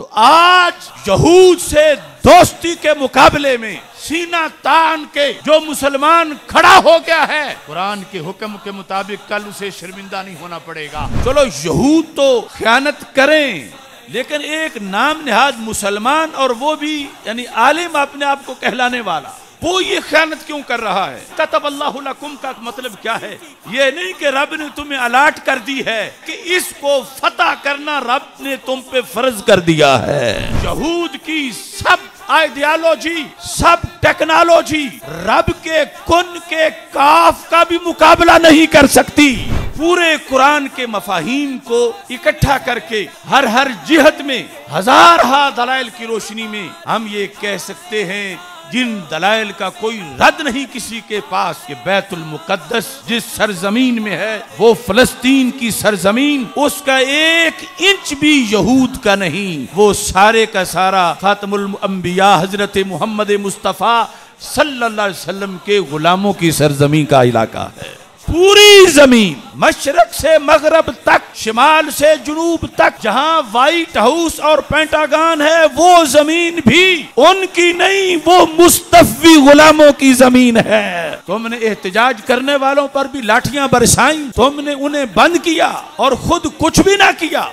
तो आज यहूद से दोस्ती के मुकाबले में सीना तान के जो मुसलमान खड़ा हो गया है कुरान के हुक्म के मुताबिक कल उसे शर्मिंदा नहीं होना पड़ेगा। चलो यहूद तो ख्यानत करें लेकिन एक नाम निहाद मुसलमान और वो भी यानी आलिम अपने आप को कहलाने वाला। वो ये ख्यानत क्यों कर रहा है? कतब अल्लाकुम का मतलब क्या है? ये नहीं कि रब ने तुम्हें अलाट कर दी है कि इसको फतह करना रब ने तुम पे फ़र्ज़ कर दिया है। यहूद की सब आइडियालॉजी, सब टेक्नोलॉजी रब के कुन के काफ का भी मुकाबला नहीं कर सकती। पूरे कुरान के मफाहिम को इकट्ठा करके हर हर जिहत में हज़ार हा दलाइल की रोशनी में हम ये कह सकते हैं जिन दलाइल का कोई रद्द नहीं किसी के पास, ये बैतुल मुकद्दस जिस सरजमीन में है, वो फलस्तीन की सरजमीन, उसका एक इंच भी यहूद का नहीं। वो सारे का सारा खातमुल अंबिया हज़रत मोहम्मद मुस्तफ़ा सल्लल्लाहु अलैहि वसल्लम के गुलामों की सरजमीन का इलाका है। पूरी ज़मीन। मशरक से मगरब तक, शिमाल से जुनूब तक, जहाँ व्हाइट हाउस और पेंटागान है, वो ज़मीन भी, उनकी नहीं, वो मुस्तफी गुलामों की ज़मीन है। तुमने एहतजाज करने वालों पर भी लाठियाँ बरसाई, तुमने उन्हें बंद किया और खुद कुछ भी ना किया।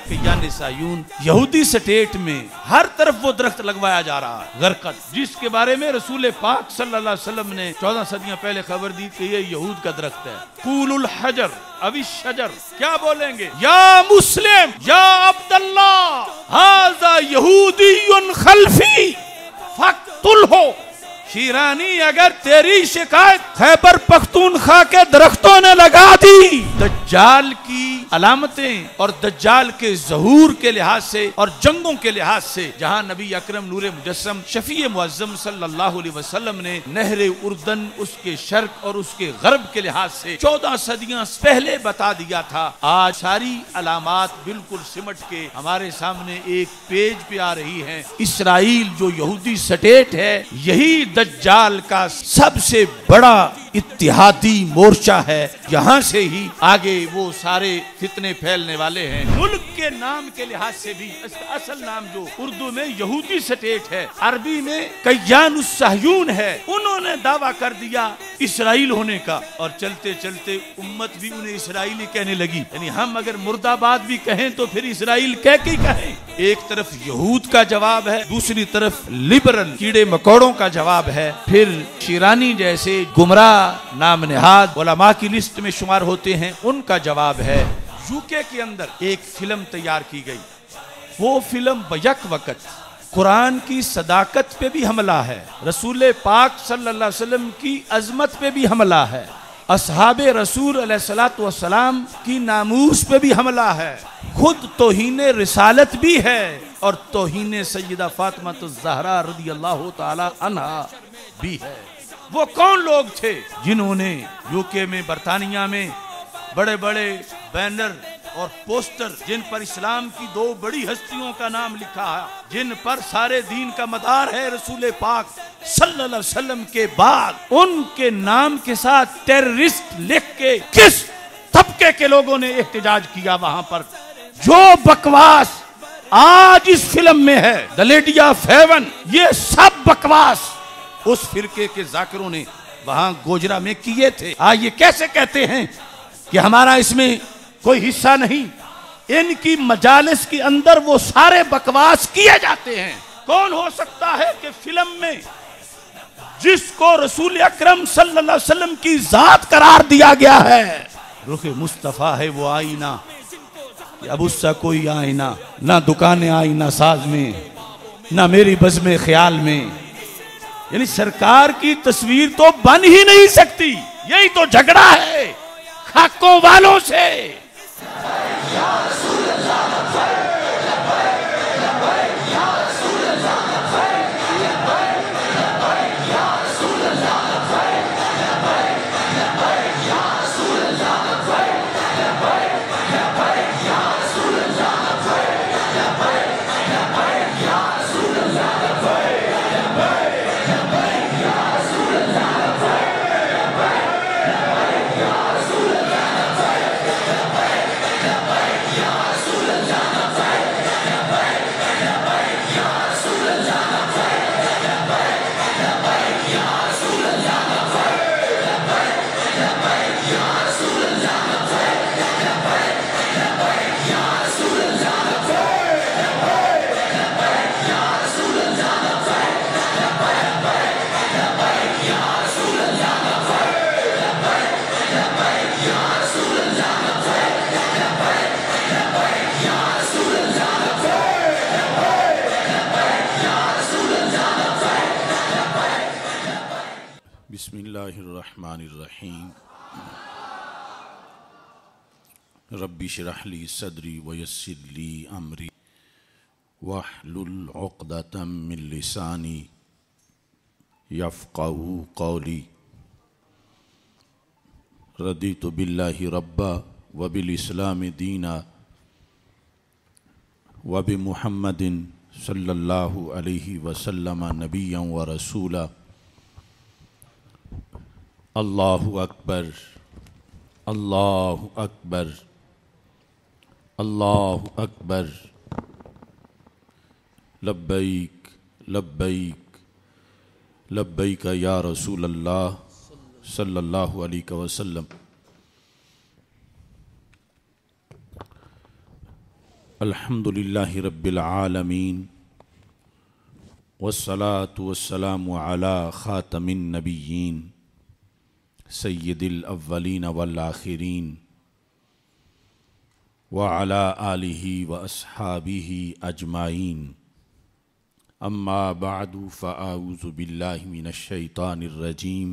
यहूदी स्टेट में हर तरफ़ वो दरख्त लगवाया जा रहा है। गरकत, जिसके बारे में रसूल पाक वसल्लम ने चौदह सदियाँ पहले खबर दी कि ये यहूद का दरख्त है। कूलुल हजर अभी शजर क्या बोलेंगे? या मुस्लिम या अब्दुल्ला हाजा यहूदी खल्फी फक्तुल हो। शीरानी अगर तेरी शिकायत खैबर पख्तूनखा के दरख्तों ने लगा दी तो जाल की अलामतें और दज्जाल के जहूर के लिहाज से और जंगों के लिहाज से, जहाँ नबी अक्रम नूर मुजस्म शफी मुआजम सल्लल्लाहु ने नहर उर्दन, उसके शर्क और उसके गर्ब के लिहाज से चौदह सदियाँ पहले बता दिया था। आज सारी अलामत बिल्कुल सिमट के हमारे सामने एक पेज पे आ रही है। इसराइल जो यहूदी स्टेट है, यही दज्जाल का सबसे बड़ा इतिहादी मोर्चा है। यहाँ से ही आगे वो सारे फितने फैलने वाले हैं। मुल्क के नाम के लिहाज से भी इसका असल नाम जो उर्दू में यहूदी स्टेट है, अरबी में कयानुसायून है, उन्होंने दावा कर दिया इसराइल होने का। और चलते चलते उम्मत भी उन्हें इसराइली कहने लगी। यानी हम अगर मुर्दाबाद भी कहें तो फिर इसराइल कह के कहें। एक तरफ़ यहूद का जवाब है, दूसरी तरफ़ लिबरल कीड़े मकोड़ों का जवाब है। फिर शिरानी जैसे गुमराह नाम निहाद की लिस्ट में शुमार होते हैं, उनका जवाब है यूके के अंदर एक फ़िल्म तैयार की गई। वो फ़िल्म बयक वक़्त, कुरान की सदाकत पे भी हमला है, रसूल पाक सल्लल्लाहु अलैहि वसल्लम की अजमत पे भी हमला है, असहाब रसूल सलाम की नामूस पे भी हमला है, खुद तोहीन रिसालत भी है और तोहीन सैदा फातिमा तो जहरा रदी अल्लाह तहा भी है। वो कौन लोग थे जिन्होंने यूके में, बरतानिया में बड़े बड़े बैनर और पोस्टर जिन पर इस्लाम की दो बड़ी हस्तियों का नाम लिखा है, जिन पर सारे दीन का मदार है रसूल पाक सल्लल्लाहु अलैहि वसल्लम के बाद, उनके नाम के साथ टेररिस्ट लिख के किस तबके के लोगों ने एहतजाज किया वहाँ पर? जो बकवास आज इस फ़िल्म में है, द लेडी ऑफ़ हेवन, ये सब बकवास उस फिरके के जाकिरों ने वहाँ गोजरा में किए थे। आ ये कैसे कहते हैं? कि हमारा इसमें कोई हिस्सा नहीं। इनकी मजालिस के अंदर वो सारे बकवास किए जाते हैं। कौन हो सकता है कि फ़िल्म में जिसको रसूल अक्रम वसल्लम की जात करार दिया गया है, रुख मुस्तफ़ा है वो आईना। अब उसका कोई आईना, ना दुकानें आईना साज में, ना मेरी बज़म ख्याल में। यानी सरकार की तस्वीर तो बन ही नहीं सकती। यही तो झगड़ा है। खाकों वालों से। अमरी वहलुल उक़दतम मिन लिसानी यफ़क़हू क़ौली रदीतु बिल्लाहि रब्बा व बिल इस्लाम दीना व बि मुहम्मदिन सल्लल्लाहु अलैहि वसल्लम नबिय्यन व रसूला अल्लाहु अकबर अल्लाहु अकबर लब्बैक लब्बैक लब्बैक या रसूल अल्लाह सल्लल्लाहु अलैहि वसल्लम अल्हम्दुलिल्लाहि रब्बिल आलमीन वस्सलातु वस्सलामु अला खातमिन नबिय्यीन सैदिल अव्वलीन वल आखिरीन व अला आलिहि व अस्हाबिहि अजमाइन अम्मा बादु फ़ाऊज़ु बिल्लाहि रजीम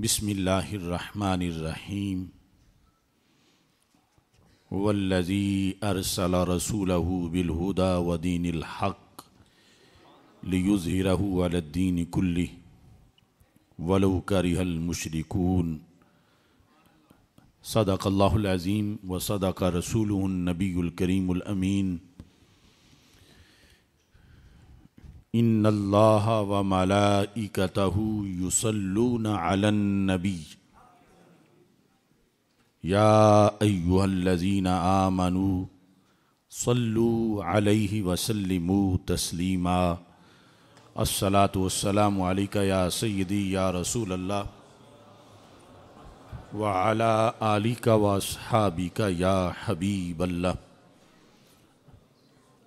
बिस्मिल्लाहिर्रहमानिर्रहीम वल्लज़ी अरसल रसूलहु बिलहुदा व दीनिल हक़ लियुज़हिरहु अलद्दीन कुल्लिहि वलो करिहल मुशरिकून सदक़ल्लाहुल-अज़ीम व सदक़ रसूलुहुन नबीयुल करीमुल अमीन इन्नल्लाह व मलाइकतहु युसल्लूना अलन नबी या अय्युहल्लज़ीना आमनू सल्लू अलैहि वसल्लिमू तस्लीमा अस्सलातु वस्सलामु अलैका या सय्यदी या रसूल अल्लाह व अला आलिका व अस्हाबिका या हबीब अल्लाह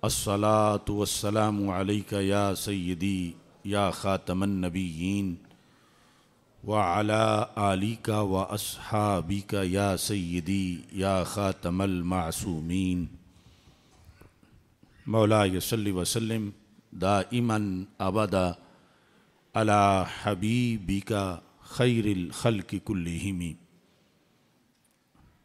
अस्सलातु वस्सलामु अलैका या सय्यदी या खातमन नबिय्यीन व अला आलिका व अस्हाबिका या सय्यदी या खातमल मासूमीन। मौला यसल्ली वसल्लम, दाइमन अबदा अला हबीबिका खैरिल खल्क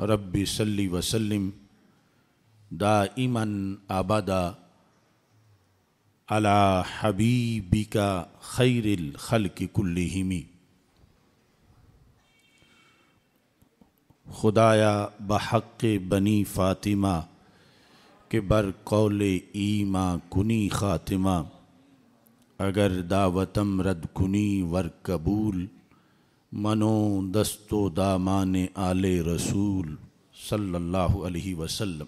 रब्बि सल्ली वसल्लिम दाइमन अबदा अला हबीबिका खैरिल खल्क कुल्लिहिमी। खुदाया बहक़ बनी फ़ातिमा के बर कौल ईमा कुनी ख़ातिमा। अगर दावतम रद कुनी वर कबूल मनो दस्तो दामान आले रसूल सल्लल्लाहु अलैहि वसल्लम।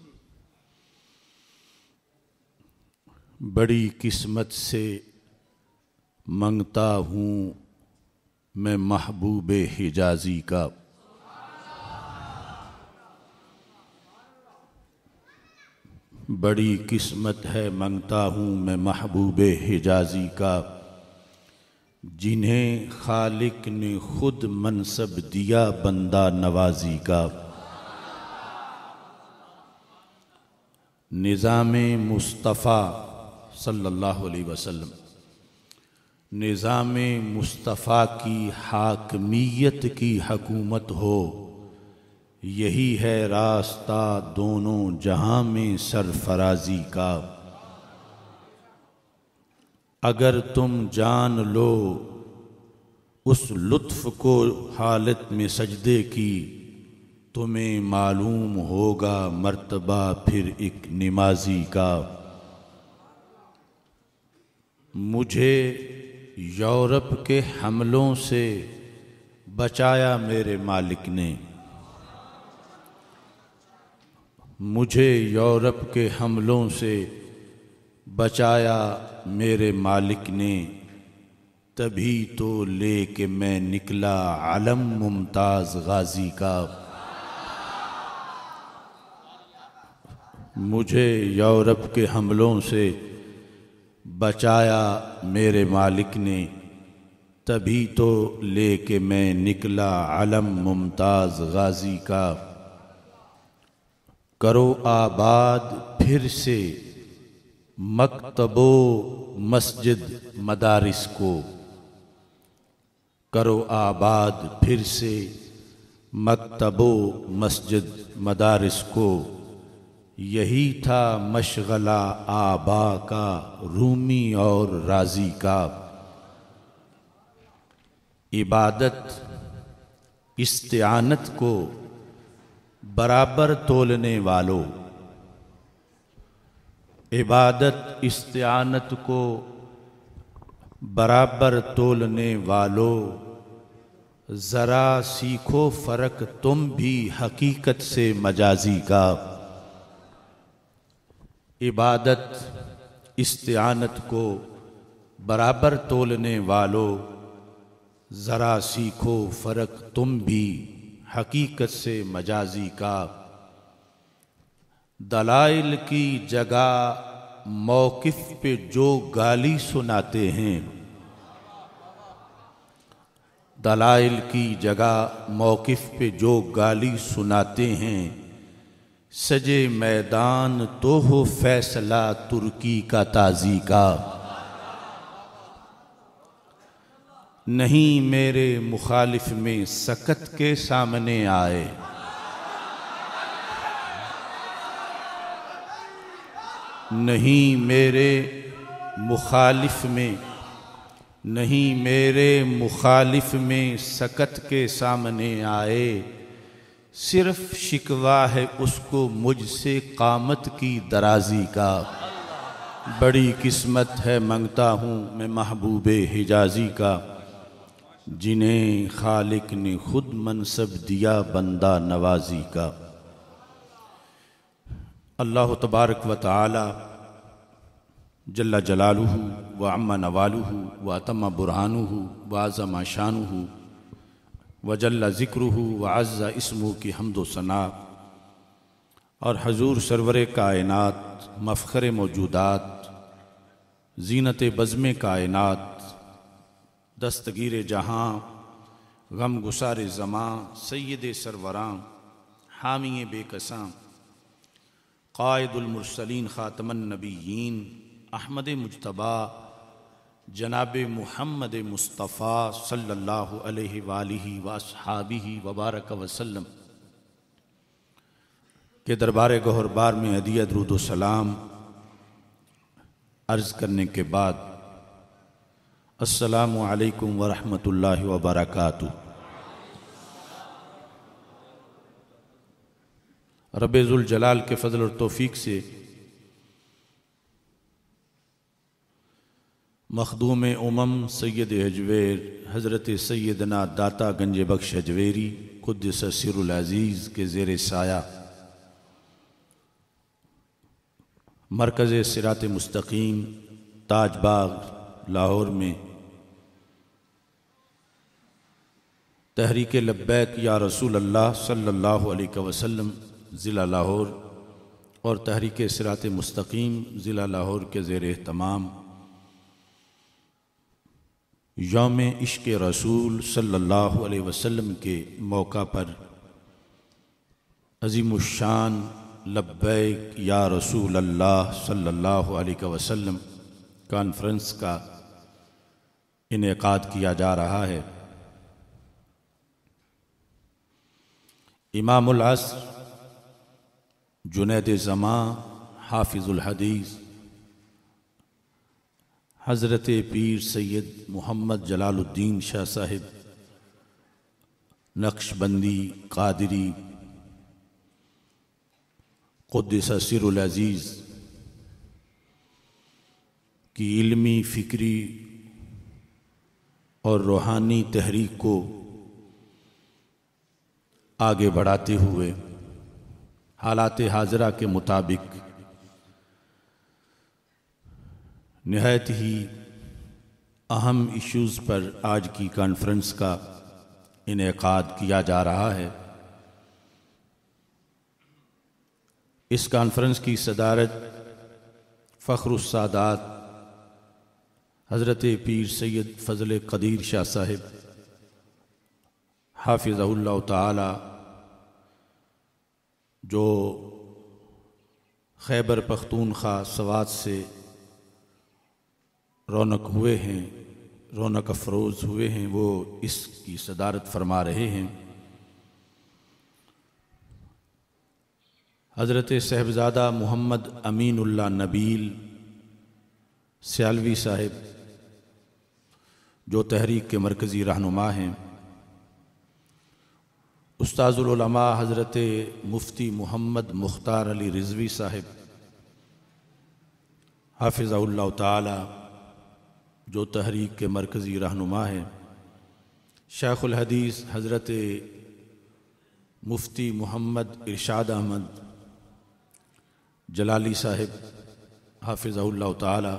बड़ी किस्मत से मंगता हूँ मैं महबूब हिजाजी का। बड़ी किस्मत है मंगता हूँ मैं महबूब हिजाजी का। जिन्हें खालिक ने खुद मनसब दिया बंदा नवाजी का। निज़ाम मुस्तफ़ा सल्लल्लाहु अलैहि वसल्लम, निज़ाम मुस्तफ़ा की हाकमियत की हकूमत हो, यही है रास्ता दोनों जहाँ में सरफराजी का। अगर तुम जान लो उस लुत्फ को हालत में सजदे की, तुम्हें मालूम होगा मर्तबा फिर एक नमाजी का। मुझे यूरोप के हमलों से बचाया मेरे मालिक ने। मुझे यूरोप के हमलों से बचाया मेरे मालिक ने। तभी तो ले के मैं निकला आलम मुमताज़ गाजी का। मुझे यूरोप के हमलों से बचाया मेरे मालिक ने। तभी तो ले के मैं निकला आलम मुमताज़ गाजी का। करो आबाद फिर से। मकतबो मस्जिद मदारिस को। करो आबाद फिर से मकतबो मस्जिद मदारिस को। यही था मशगला आबा का, रूमी और राज़ी का। इबादत इस्तानत को बराबर तोलने वालों इबादत इस्तानत को बराबर तोलने वालों, ज़रा सीखो फ़र्क तुम भी हकीकत से मजाजी का। इबादत इस्तानत को बराबर तोलने वालों, ज़रा सीखो फ़र्क तुम भी हकीकत से मजाजी का। दलाइल की जगह मौक़ पे जो गाली सुनाते हैं। दलाइल की जगह मौक़ पे जो गाली सुनाते हैं। सजे मैदान तो हो फैसला तुर्की का ताजी का। नहीं मेरे मुखालिफ में सकत के सामने आए। नहीं मेरे मुखालिफ में, नहीं मेरे मुखालिफ में सकत के सामने आए। सिर्फ़ शिकवा है उसको मुझसे कामत की दराजी का। बड़ी किस्मत है मंगता हूँ मैं महबूब हिजाजी का, जिन्हें खालिक ने खुद मनसब दिया बंदा नवाजी का। अल्लाह तबारक व ताली जल्ला जलालू व अम्मा नवालू व अतमा बुरहानू व आज़मा शानू वजल्ला ज़िक्र व अज़्ज़ा इसमू की हमदो सना। और हजूर सरवर कायनात मफ़र मौजूदात, जीनत बज़म कायनात, दस्तगीर जहाँ गम गुसार ज़मां सैद सरवरां हामी बेकसां कायदुलमरसलिन ख़ातमनबीन अहमद मुशतबा जनाब मुहम्मद मुस्तफ़ा सल्लल्लाहु अलैहि वबारक वसल्लम। के दरबार गहरबार में हदिया सलाम अर्ज़ करने के बाद असलकम वरहमतुल्लाहि वबरकातुहू रबेजुल जलाल के फजल और तौफीक से मखदूम उमम सैद हजवेर, हज़रत सैदना दाता गंज बख्श हजवेरी खुद ससरज़ीज़ के ज़ेर साया, मरकज़ सिरात मुस्तकीम ताजबाग लाहौर में, तहरीक लब्बैक या रसूल अल्लाह सल्लल्लाहु अलैहि वसल्लम ज़िला लाहौर और तहरीक सिरात मुस्तकीम, ज़िला लाहौर के ज़ेर तमाम। योम इश्क रसूल सल्लल्लाहु अलैहि वसल्लम के मौका पर अजीमुशान लब्बैक या रसूल अल्लाह सल्लल्लाहु अलैहि वसल्लम कॉन्फ्रेंस का इनका किया जा रहा है। इमामुल असर जुनैद ज़मा हाफिज़ुल हदीस हज़रत पीर सैयद मोहम्मद जलालुद्दीन शाह साहिब नक्शबंदी कादरी सिरज़ीज़ की इल्मी फ़िक्री और रूहानी तहरीक को आगे बढ़ाते हुए हालात हाजरा के मुताबिक नहायत ही अहम इश्यूज़ पर आज की कॉन्फ्रेंस का इनका किया जा रहा है। इस कॉन्फ्रेंस की सदारत फ़ख्रुस्सादात हज़रत पीर सैयद फ़ज़ल कदीर शाह साहिब हाफिज़ल्ला जो खैबर पख्तूनख्वा सवाद से रौनक हुए हैं, रौनक अफरोज़ हुए हैं, वो इसकी सदारत फरमा रहे हैं। हज़रत साहबज़ादा मोहम्मद अमीनुल्ला नबील सियालवी साहिब, जो तहरीक के मरकज़ी रहनुमा हैं उस्ताज़ुलमा हज़रत मुफ्ती मोहम्मद मुख्तार अली रिजवी साहिब हाफिज़ा ताली, जो तहरीक के मरकज़ी रहनुमा हैं। शेख़ुल हदीस हज़रत मुफ्ती मोहम्मद इरशाद अहमद, जलाली साहिब हाफिज़ल्ला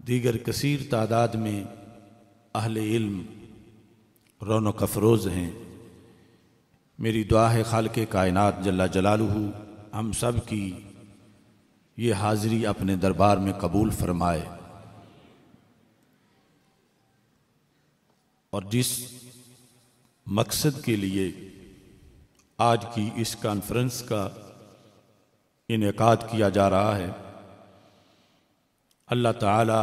दीगर कसीर तादाद में अहल इल्म रौनक अफरोज़ हैं। मेरी दुआ है खाल के कायनात जल्ला जलालू हम सब की ये हाज़िरी अपने दरबार में कबूल फरमाए। और जिस मकसद के लिए आज की इस कॉन्फ्रेंस का इनका किया जा रहा है, अल्लाह ताला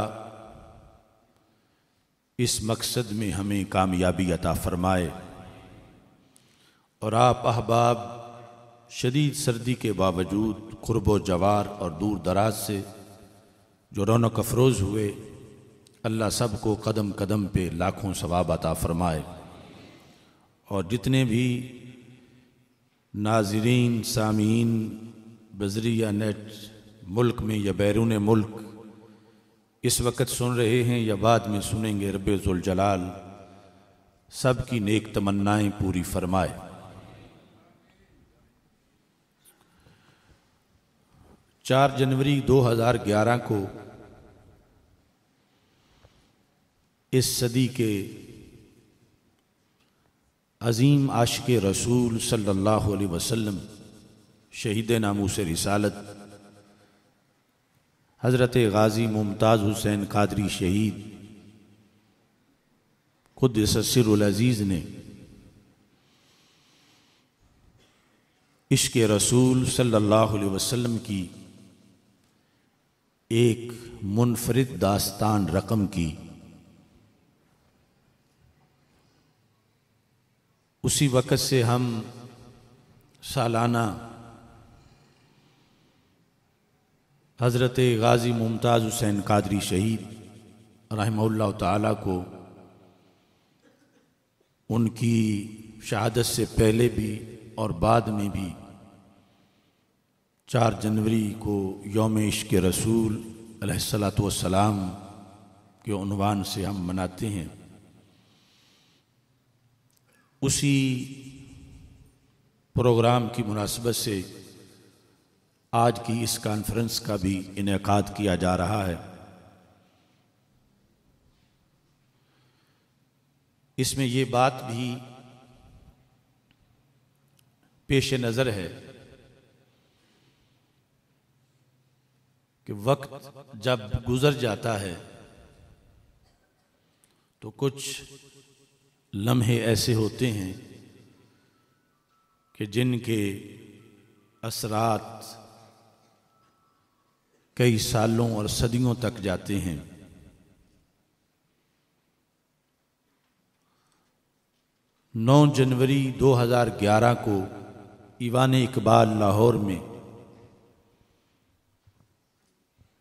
इस मकसद में हमें कामयाबी अता फरमाए। और आप अहबाब शदीद सर्दी के बावजूद कुर्ब जवार और दूर दराज से जो रौनक अफरोज़ हुए, अल्लाह सबको कदम कदम पे लाखों सवाब अता फरमाए। और जितने भी नाजरीन, सामीन, बजरिया नेट मुल्क में या बैरून मुल्क इस वक्त सुन रहे हैं या बाद में सुनेंगे जलाल सब की नेक तमन्नाएँ पूरी फरमाए। चार जनवरी 2011 को इस सदी के अजीम आशिक रसूल सल्लल्लाहु अलैहि वसल्लम, शहीद नामू से रिसालत, हज़रत गाज़ी मुमताज़ हुसैन कादरी शहीद खुद ससरजीज़ ने इश्क रसूल सल्लल्लाहु अलैहि वसल्लम की एक मुनफरद दास्तान रकम की। उसी वक़्त से हम सालाना हज़रत गाज़ी मुमताज़ हुसैन कादरी शहीद रहमल्ला ताला को उनकी शहादत से पहले भी और बाद में भी चार जनवरी को योम इश्क रसूल सलाम के उनवान से हम मनाते हैं। उसी प्रोग्राम की मुनासबत से आज की इस कॉन्फ्रेंस का भी इनका किया जा रहा है। इसमें ये बात भी पेश नज़र है कि वक्त जब गुज़र जाता है तो कुछ लम्हे ऐसे होते हैं कि जिनके असरात कई सालों और सदियों तक जाते हैं। नौ जनवरी 2011 को ईवान इकबाल लाहौर में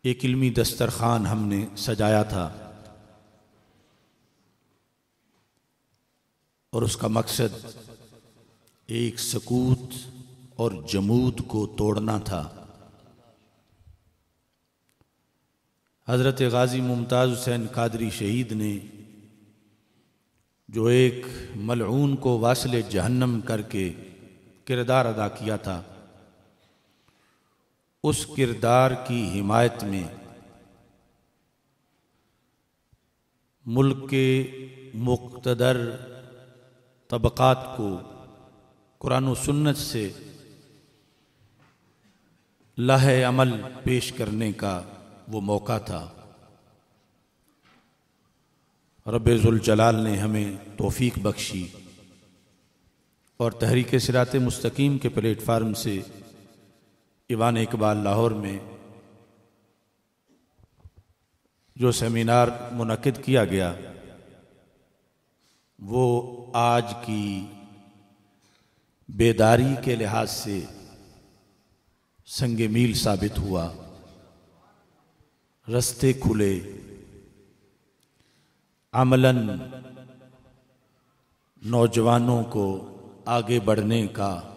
एक इल्मी दस्तरखान हमने सजाया था और उसका मकसद एक सकूत और जमूद को तोड़ना था। हज़रत गाज़ी मुमताज़ हुसैन कादरी शहीद ने जो एक मलून को वासल जहन्नम करके किरदार अदा किया था उस किरदार की हिमायत में मुल्क के मुख्तदर तबक़ात को कुरान सुन्नत से लाह अमल पेश करने का वो मौका था। जलाल ने हमें तोफ़ीक बख्शी और तहरीक सिरात मुस्तकीम के प्लेटफार्म से ईवान इकबाल लाहौर में जो सेमिनार मुनद किया गया, वो आज की बेदारी के लिहाज से संग मील साबित हुआ। रस्ते खुले। अमलन नौजवानों को आगे बढ़ने का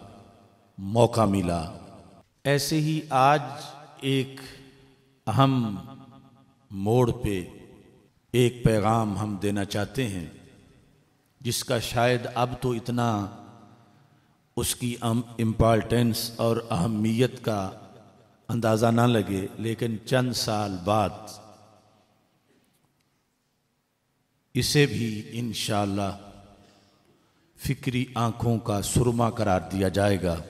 मौका मिला। ऐसे ही आज एक अहम मोड़ पे एक पैगाम हम देना चाहते हैं, जिसका शायद अब तो इतना उसकी इम्पॉर्टेंस और अहमियत का अंदाज़ा ना लगे, लेकिन चंद साल बाद इसे भी इन फिक्री आँखों का सुरमा करार दिया जाएगा।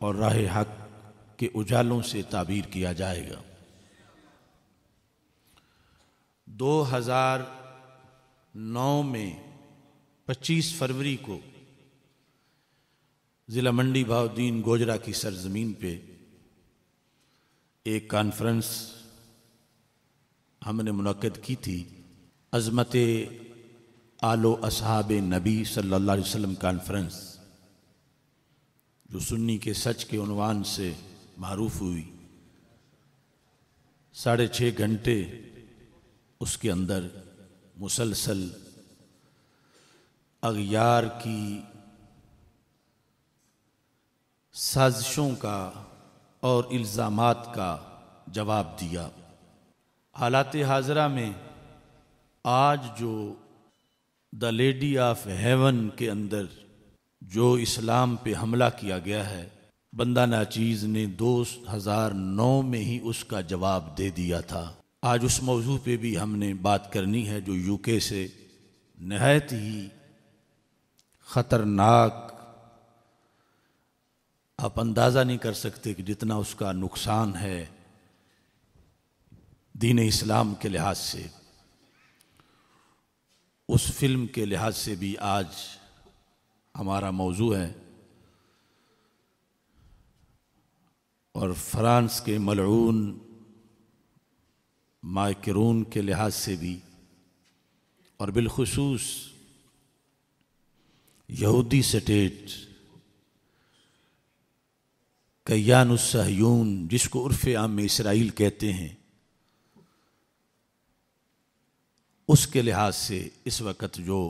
और राह हक के उजालों से ताबीर किया जाएगा। 2009 में 25 फरवरी को ज़िला मंडी भावदीन गोजरा की सरजमीन पे एक कॉन्फ्रेंस हमने मुनद की थी। अज़मत आलो असहाब नबी सल्लल्लाहु अलैहि वसल्लम कॉन्फ्रेंस। जो सुन्नी के सच के उनवान से मरूफ हुई। साढ़े छः घंटे उसके अंदर मुसलसल अगयार की साजिशों का और इल्ज़ाम का जवाब दिया। हालात हाजरा में आज जो द लेडी ऑफ़ हेवन के अंदर जो इस्लाम पे हमला किया गया है, बंदा नाचीज़ ने दो हज़ार नौ में ही उसका जवाब दे दिया था। आज उस मौजू पे भी हमने बात करनी है जो यूके से नहायत ही ख़तरनाक आप अंदाज़ा नहीं कर सकते कि जितना उसका नुकसान है दीन इस्लाम के लिहाज से। उस फ़िल्म के लिहाज से भी आज हमारा मौजू है। और फ्रांस के मलून मायकरून के लिहाज से भी, और बिलखसूस यहूदी स्टेट कैयानुसहयून जिसको उर्फ़ आम में इसराइल कहते हैं, उसके लिहाज से इस वक्त जो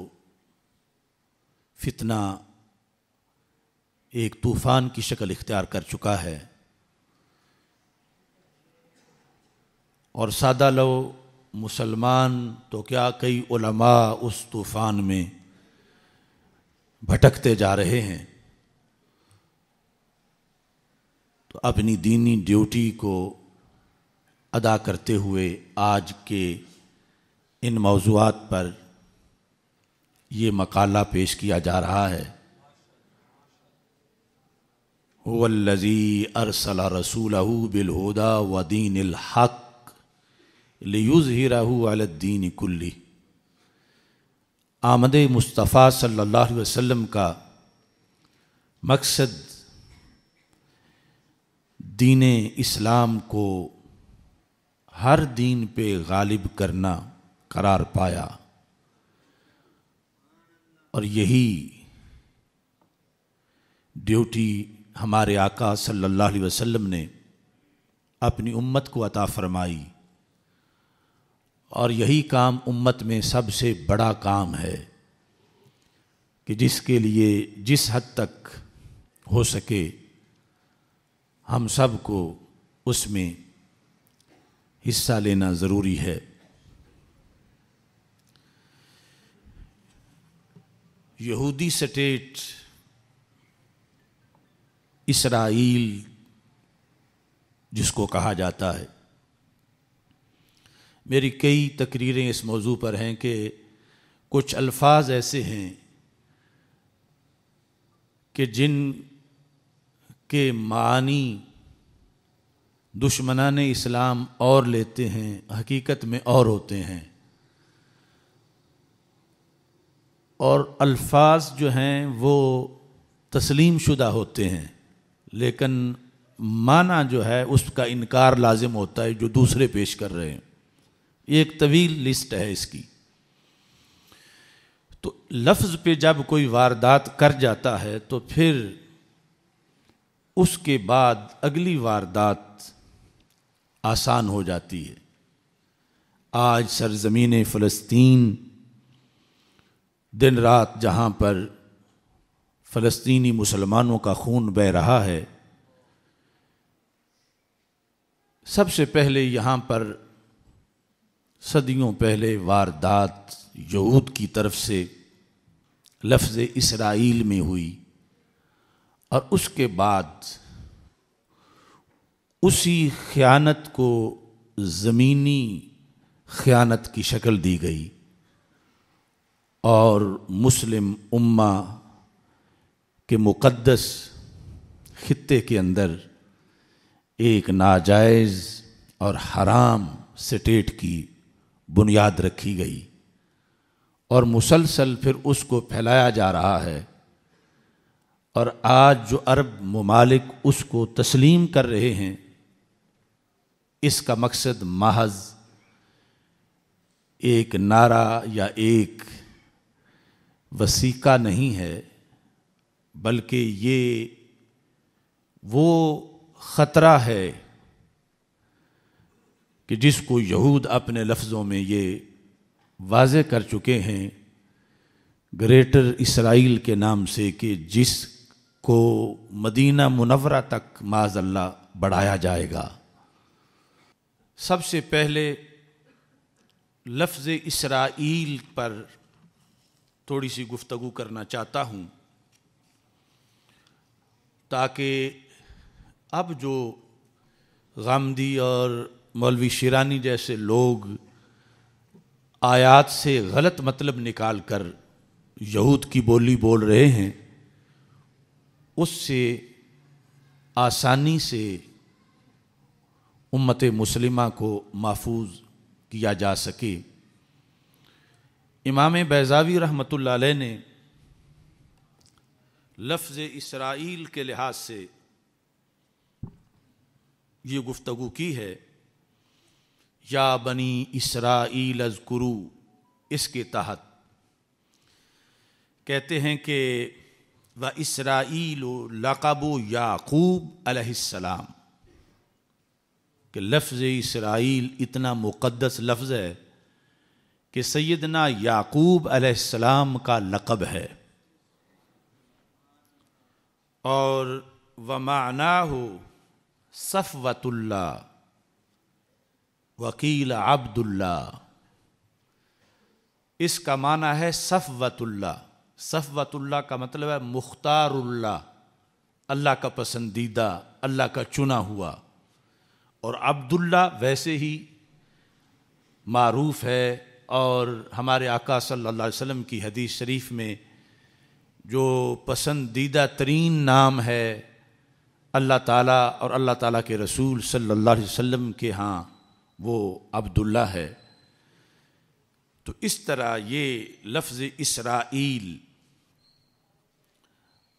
फितना एक तूफ़ान की शक्ल इख्तियार कर चुका है। और सादा लो मुसलमान तो क्या कई उलमा उस तूफ़ान में भटकते जा रहे हैं? तो अपनी दीनी ड्यूटी को अदा करते हुए आज के इन मौजूद पर ये मकाला पेश किया जा रहा है। वल्लजी अरसला रसूल बिलहुदा वदीन हक लियुज़हिरहु अलद्दीन कुल्ली। आमद मुस्तफ़ा सल्लल्लाहु अलैहि वसल्लम का मकसद दीन इस्लाम को हर दीन पे गालिब करना, करार पाया। और यही ड्यूटी हमारे आका सल्लल्लाहु अलैहि वसल्लम ने अपनी उम्मत को अता फरमाई। और यही काम उम्मत में सबसे बड़ा काम है कि जिसके लिए जिस हद तक हो सके हम सबको उसमें हिस्सा लेना ज़रूरी है। यहूदी स्टेट, इसराइल, जिसको कहा जाता है। मेरी कई तकरीरें इस मौजू पर हैं कि कुछ अल्फाज ऐसे हैं कि जिन के मानी दुश्मनान इस्लाम और लेते हैं, हकीकत में और होते हैं। और अल्फाज जो हैं वो तस्लीम शुदा होते हैं। लेकिन माना जो है, उसका इनकार लाजिम होता है जो दूसरे पेश कर रहे हैं। ये एक तवील लिस्ट है इसकी। तो लफ्ज़ पे जब कोई वारदात कर जाता है तो फिर उसके बाद अगली वारदात आसान हो जाती है। आज सरजमीन फ़लस्तीन दिन रात जहाँ पर फ़लस्तीनी मुसलमानों का खून बह रहा है, सबसे पहले यहाँ पर सदियों पहले वारदात यहूद की तरफ़ से लफ्ज़ इसराइल में हुई और उसके बाद उसी ख़यानत को ज़मीनी ख़यानत की शक्ल दी गई। और मुस्लिम उम्मा के मुक़दस ख़त्े के अंदर एक नाजायज़ और हराम स्टेट की बुनियाद रखी गई और मुसलसल फिर उसको फैलाया जा रहा है और आज जो अरब ममालिक उसको तस्लीम कर रहे हैं, इसका मकसद महज एक नारा या एक वसीका नहीं है, बल्कि ये वो ख़तरा है कि जिसको यहूद अपने लफ्ज़ों में ये वाज कर चुके हैं, ग्रेटर इसराइल के नाम से कि जिस को मदीना मुनवरा तक माजल्ला बढ़ाया जाएगा। सबसे पहले लफ्ज़ इसराइल पर थोड़ी सी गुफ्तगु करना चाहता हूँ, ताकि अब जो गामदी और मौलवी शिरानी जैसे लोग आयात से गलत मतलब निकाल कर यहूद की बोली बोल रहे हैं, उससे आसानी से उम्मत मुसलिमा को महफूज किया जा सके। इमाम बैजावी रहमत ने लफ्ज़ इसराइल के लिहाज से ये गुफ्तगु की है, या बनी इसराइल अजकुरू, इसके तहत। कहते हैं कि व इसराइल लकबो याकूब अलैहिस्सलाम कि लफ्ज़ इसराइल इतना मुक़दस लफ्ज़ है कि सैदना याकूब अलैहिस्सलाम का लकब है। और वमाना हो सफ़वतुल्ला वकील अब्दुल्ला इसका माना है सफ़वतुल्ला सफ़वतुल्ला का मतलब है मुख्तारुल्ला अल्लाह का पसंदीदा, अल्लाह का चुना हुआ। और अब्दुल्ला वैसे ही मारूफ है और हमारे आका सल्लल्लाहु अलैहि वसल्लम की हदीस शरीफ में जो पसंदीदा तरीन नाम है अल्लाह ताला और अल्लाह ताला के रसूल सल्लल्लाहु अलैहि वसल्लम के यहाँ वो अब्दुल्ला है। तो इस तरह ये लफ्ज़ इसराइल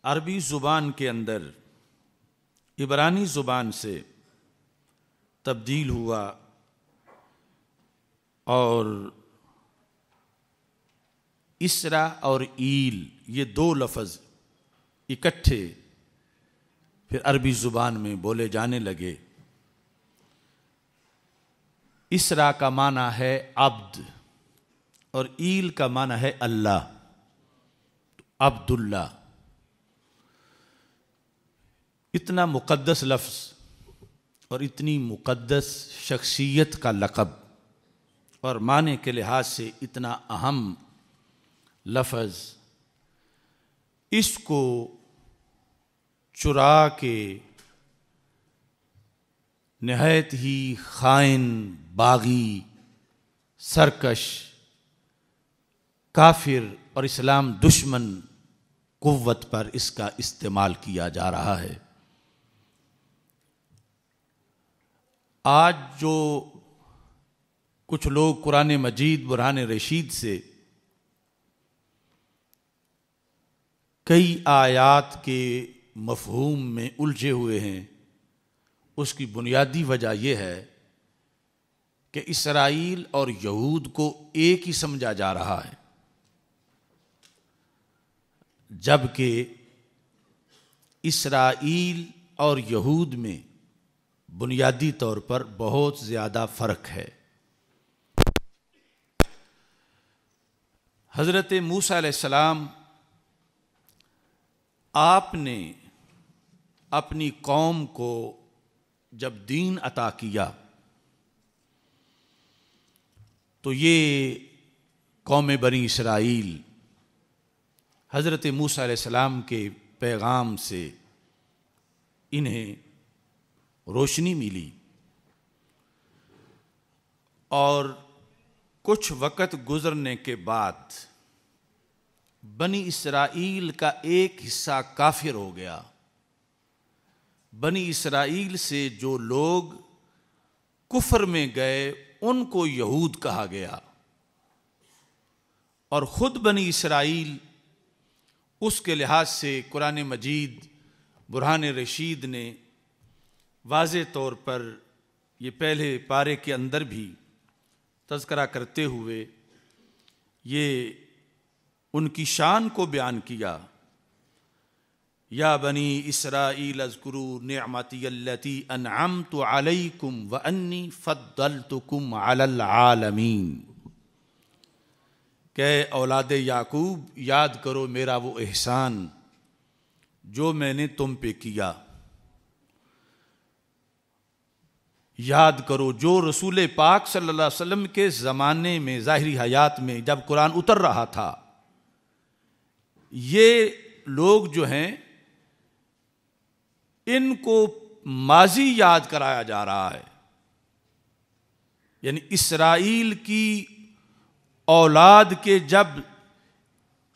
अरबी ज़ुबान के अंदर, इबरानी ज़ुबान से तब्दील हुआ और इसरा और ईल, ये दो लफज इकट्ठे फिर अरबी ज़ुबान में बोले जाने लगे। इसरा का माना है अब्द और ईल का माना है अल्लाह अब्दुल्ला इतना मुकद्दस लफ्ज़ और इतनी मुकद्दस शख्सियत का लक़ब और माने के लिहाज से इतना अहम लफ्ज़। इसको चुरा के नहायत ही खाइन, बागी, सरकश, काफिर और इस्लाम दुश्मन कुव्वत पर इसका इस्तेमाल किया जा रहा है। आज जो कुछ लोग कुरान मजीद, बुरहान रशीद से कई आयात के मफहूम में उलझे हुए हैं। उसकी बुनियादी वजह यह है कि इसराइल और यहूद को एक ही समझा जा रहा है, जबकि इसराइल और यहूद में बुनियादी तौर पर बहुत ज़्यादा फ़र्क है। हज़रत मूसा सलाम आपने अपनी कौम को जब दीन अता किया तो ये कौम बनी इसराइल, हज़रत मूसा सलाम के पैगाम से इन्हें रोशनी मिली। और कुछ वक़्त गुज़रने के बाद बनी इसराइल का एक हिस्सा काफिर हो गया। बनी इसराइल से जो लोग कुफर में गए, उनको यहूद कहा गया। और ख़ुद बनी इसराइल, उसके लिहाज से कुरान मजीद, बुरहान रशीद ने वाज तौर पर ये पहले पारे के अंदर भी तस्करा करते हुए ये उनकी शान को बयान किया। या बनी इसराइल अजकरू नमती अनआम तो अलैकुम व अन्नी फ़द्दल तो कुम आलमीन। कह औलाद याकूब, याद करो मेरा वो एहसान, जो मैंने तुम पे किया। याद करो जो रसूल पाक सल्लल्लाहु अलैहि वसल्लम के ज़माने में, ज़ाहरी हयात में, जब कुरान उतर रहा था ये लोग जो हैं, इनको माजी याद कराया जा रहा है। यानी इसराइल की औलाद के जब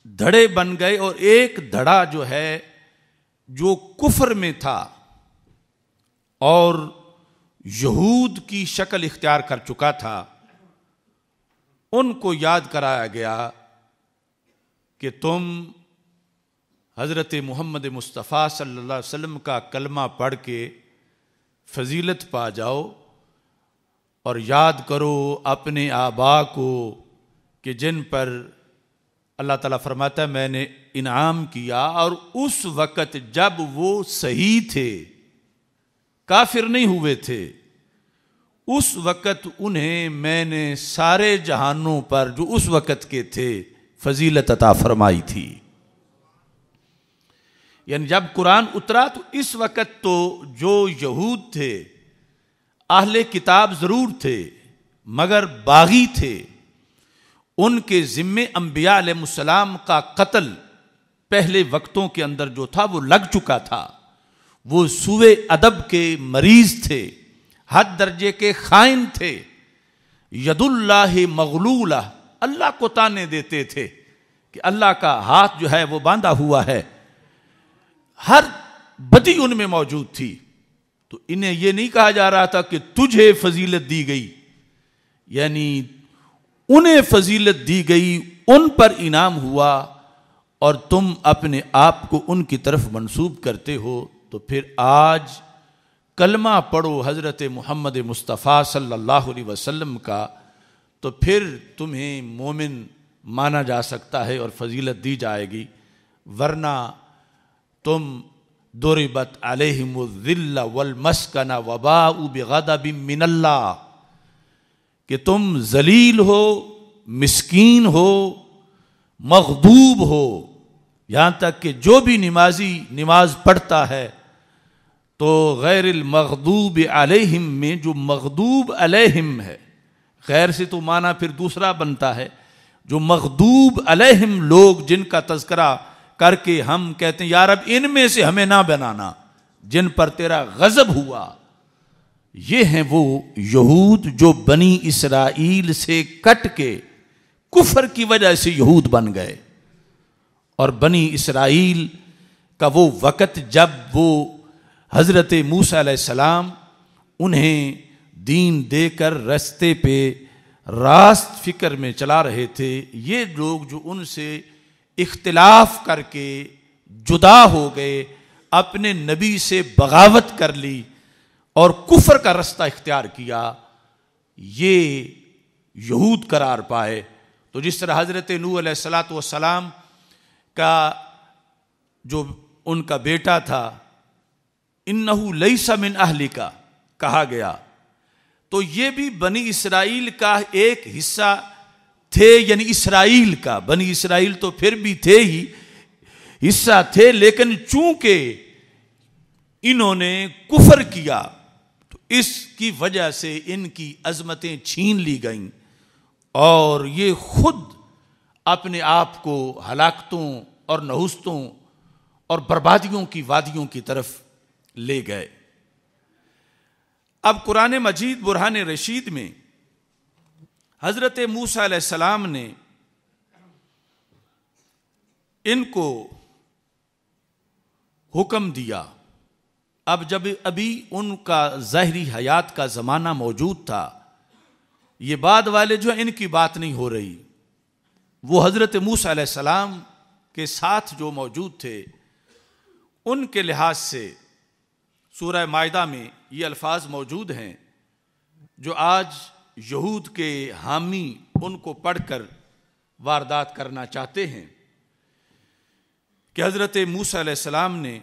धड़े बन गए और एक धड़ा जो है, जो कुफर में था और यहूद की शक्ल इख्तियार कर चुका था, उनको याद कराया गया कि तुम हज़रत मोहम्मद मुस्तफ़ा सल्ला वसल्लम का कलमा पढ़ के फजीलत पा जाओ और याद करो अपने आबा को कि जिन पर अल्लाह ताला फरमाता मैंने इनाम किया और उस वक़्त जब वो सही थे, काफिर नहीं हुए थे, उस वक़्त उन्हें मैंने सारे जहानों पर जो उस वक़्त के थे, फजीलत अता फरमाई थी। यानी जब कुरान उतरा तो इस वक़्त तो जो यहूद थे आहले किताब ज़रूर थे, मगर बागी थे। उनके ज़िम्मे अम्बिया का कत्ल पहले वक्तों के अंदर जो था, वो लग चुका था। वो सुवे अदब के मरीज़ थे, हद दर्जे के खाइन थे। यदुल्लाह मगलूला, अल्लाह को ताने देते थे कि अल्लाह का हाथ जो है, वो बांधा हुआ है। हर बदी उनमें मौजूद थी। तो इन्हें यह नहीं कहा जा रहा था कि तुझे फजीलत दी गई, यानी उन्हें फजीलत दी गई, उन पर इनाम हुआ और तुम अपने आप को उनकी तरफ़ मंसूब करते हो तो फिर आज कलमा पढ़ो हज़रत मोहम्मद मुस्तफ़ा सल्लल्लाहु अलैहि वसल्लम का तो फिर तुम्हें मोमिन माना जा सकता है और फजीलत दी जाएगी, वरना तुम दुरबत अलहमदिल्ला वलमस्कना वबा बेगदब मिनल्ला कि तुम जलील हो, मिसकीन हो मखदूब हो, यहाँ तक कि जो भी नमाजी, नमाज़ पढ़ता है तो गैर मखदूब अलहिम में जो मखदूब अलहिम है, गैर से तो माना फिर दूसरा बनता है, जो मखदूब अलहिम लोग जिनका तस्करा करके हम कहते हैं, यार, अब इनमें से हमें ना बनाना, जिन पर तेरा गजब हुआ। ये हैं वो यहूद जो बनी इसराइल से कट के कुफर की वजह से यहूद बन गए। और बनी इसराइल का वो वक़्त जब वो हज़रत मूसा सलाम उन्हें दीन देकर रस्ते पे रास्त फ़िक्र में चला रहे थे, ये लोग जो उनसे इख्तलाफ करके जुदा हो गए, अपने नबी से बगावत कर ली और कुफर का रास्ता इख्तियार किया, ये यहूद करार पाए। तो जिस तरह हज़रत नू सलाम का जो उनका बेटा था, इन्नहू लईसा मिन अहली का कहा गया। तो ये भी बनी इसराइल का एक हिस्सा थे, यानी इसराइल का। बनी इसराइल तो फिर भी थे ही, हिस्सा थे, लेकिन चूँकि इन्होंने कुफर किया तो इसकी वजह से इनकी अजमतें छीन ली गईं, और ये खुद अपने आप को हलाकतों और नहुस्तों और बर्बादियों की वादियों की तरफ़ ले गए। अब कुरान मजीद, बुरहान रशीद में हज़रत मूसा सलाम ने इनको हुक्म दिया। अब जब अभी उनका जहरी हयात का ज़माना मौजूद था, ये बाद वाले जो इनकी बात नहीं हो रही। वो हज़रत मूसा सलाम के साथ जो मौजूद थे, उनके लिहाज से सूरह मायदा में ये अल्फाज मौजूद हैं, जो आज यहूद के हामी उनको पढ़कर वारदात करना चाहते हैं कि हज़रत मूसा सलाम ने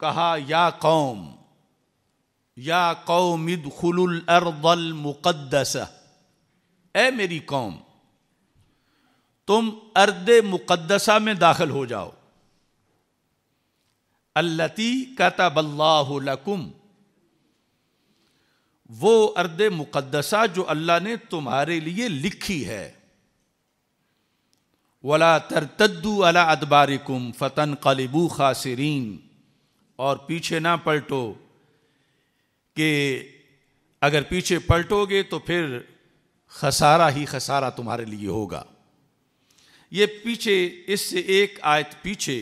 कहा, या कौम, या कौमिद खुलुल अर्दल मुकद्दस ए मेरी कौम, तुम अर्द मुक़दसा में दाखिल हो जाओ। अल्लती कतबल्लाकुम वो अर्द मुकदसा जो अल्लाह ने तुम्हारे लिए लिखी है। वला तरतद्दू अला अदबारिकुम फ़तन कलिबू खासरीन। और पीछे ना पलटो कि अगर पीछे पलटोगे तो फिर खसारा ही खसारा तुम्हारे लिए होगा। ये पीछे, इससे एक आयत पीछे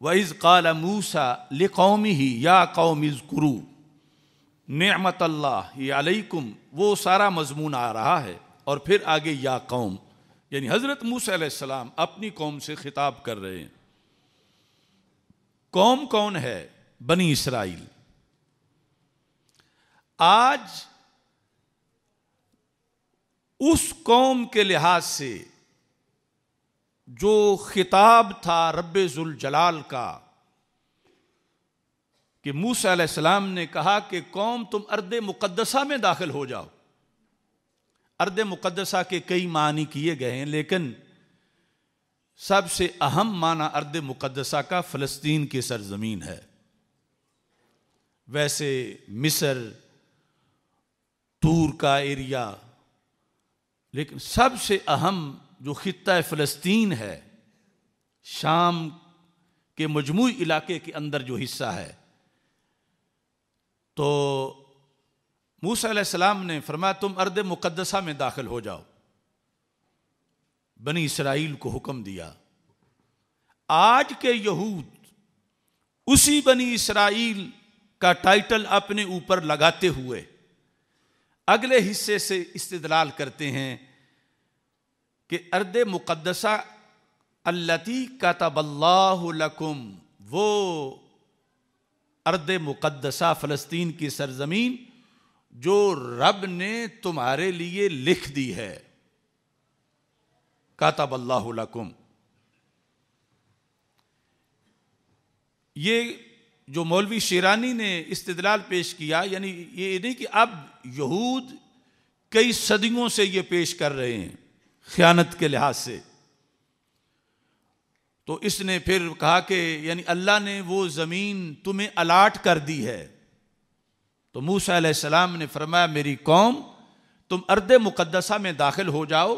वज़ काला मूसा कौमी ही या कौमिज़ कुरू नमत अल्लाकुम वो सारा मजमून आ रहा है। और फिर आगे, या कौम, यानी हज़रत मूसा अपनी कौम से खिताब कर रहे हैं। कौम कौन है? बनी इसराइल। आज उस कौम के लिहाज से जो खिताब था रब जलाल का कि मूसा सलाम ने कहा कि कौम तुम अर्द मुकदसा में दाखिल हो जाओ। अर्द मुकदसा के कई मानी किए गए हैं, लेकिन सबसे अहम माना अर्द मुकदसा का फ़लस्तीन की सरजमीन है। वैसे मिस्र तूर का एरिया, लेकिन सबसे अहम जो खत्ता फ़लस्तीन है, शाम के मजमू इलाके के अंदर जो हिस्सा है तो मूसा सलाम ने फरमाया, तुम अर्द मुकद्दसा में दाखिल हो जाओ। बनी इसराइल को हुक्म दिया। आज के यहूद उसी बनी इसराइल का टाइटल अपने ऊपर लगाते हुए अगले हिस्से से इस्तदलाल करते हैं कि अर्द मुकद्दसा अल्लती कतबल्लाकुम वो अर्द मुकदसा फ़लस्तीन की सरजमीन, जो रब ने तुम्हारे लिए लिख दी है। कातबल्लाकुम ये जो मौलवी शेरानी ने इस्तलाल पेश किया, यानी ये नहीं कि अब यहूद कई सदियों से ये पेश कर रहे हैं, ख़यानत के लिहाज से। तो इसने फिर कहा कि यानी अल्लाह ने वो ज़मीन तुम्हें अलाट कर दी है। तो मूसा ने फरमाया, मेरी कौम, तुम अर्द मुकद्दसा में दाखिल हो जाओ।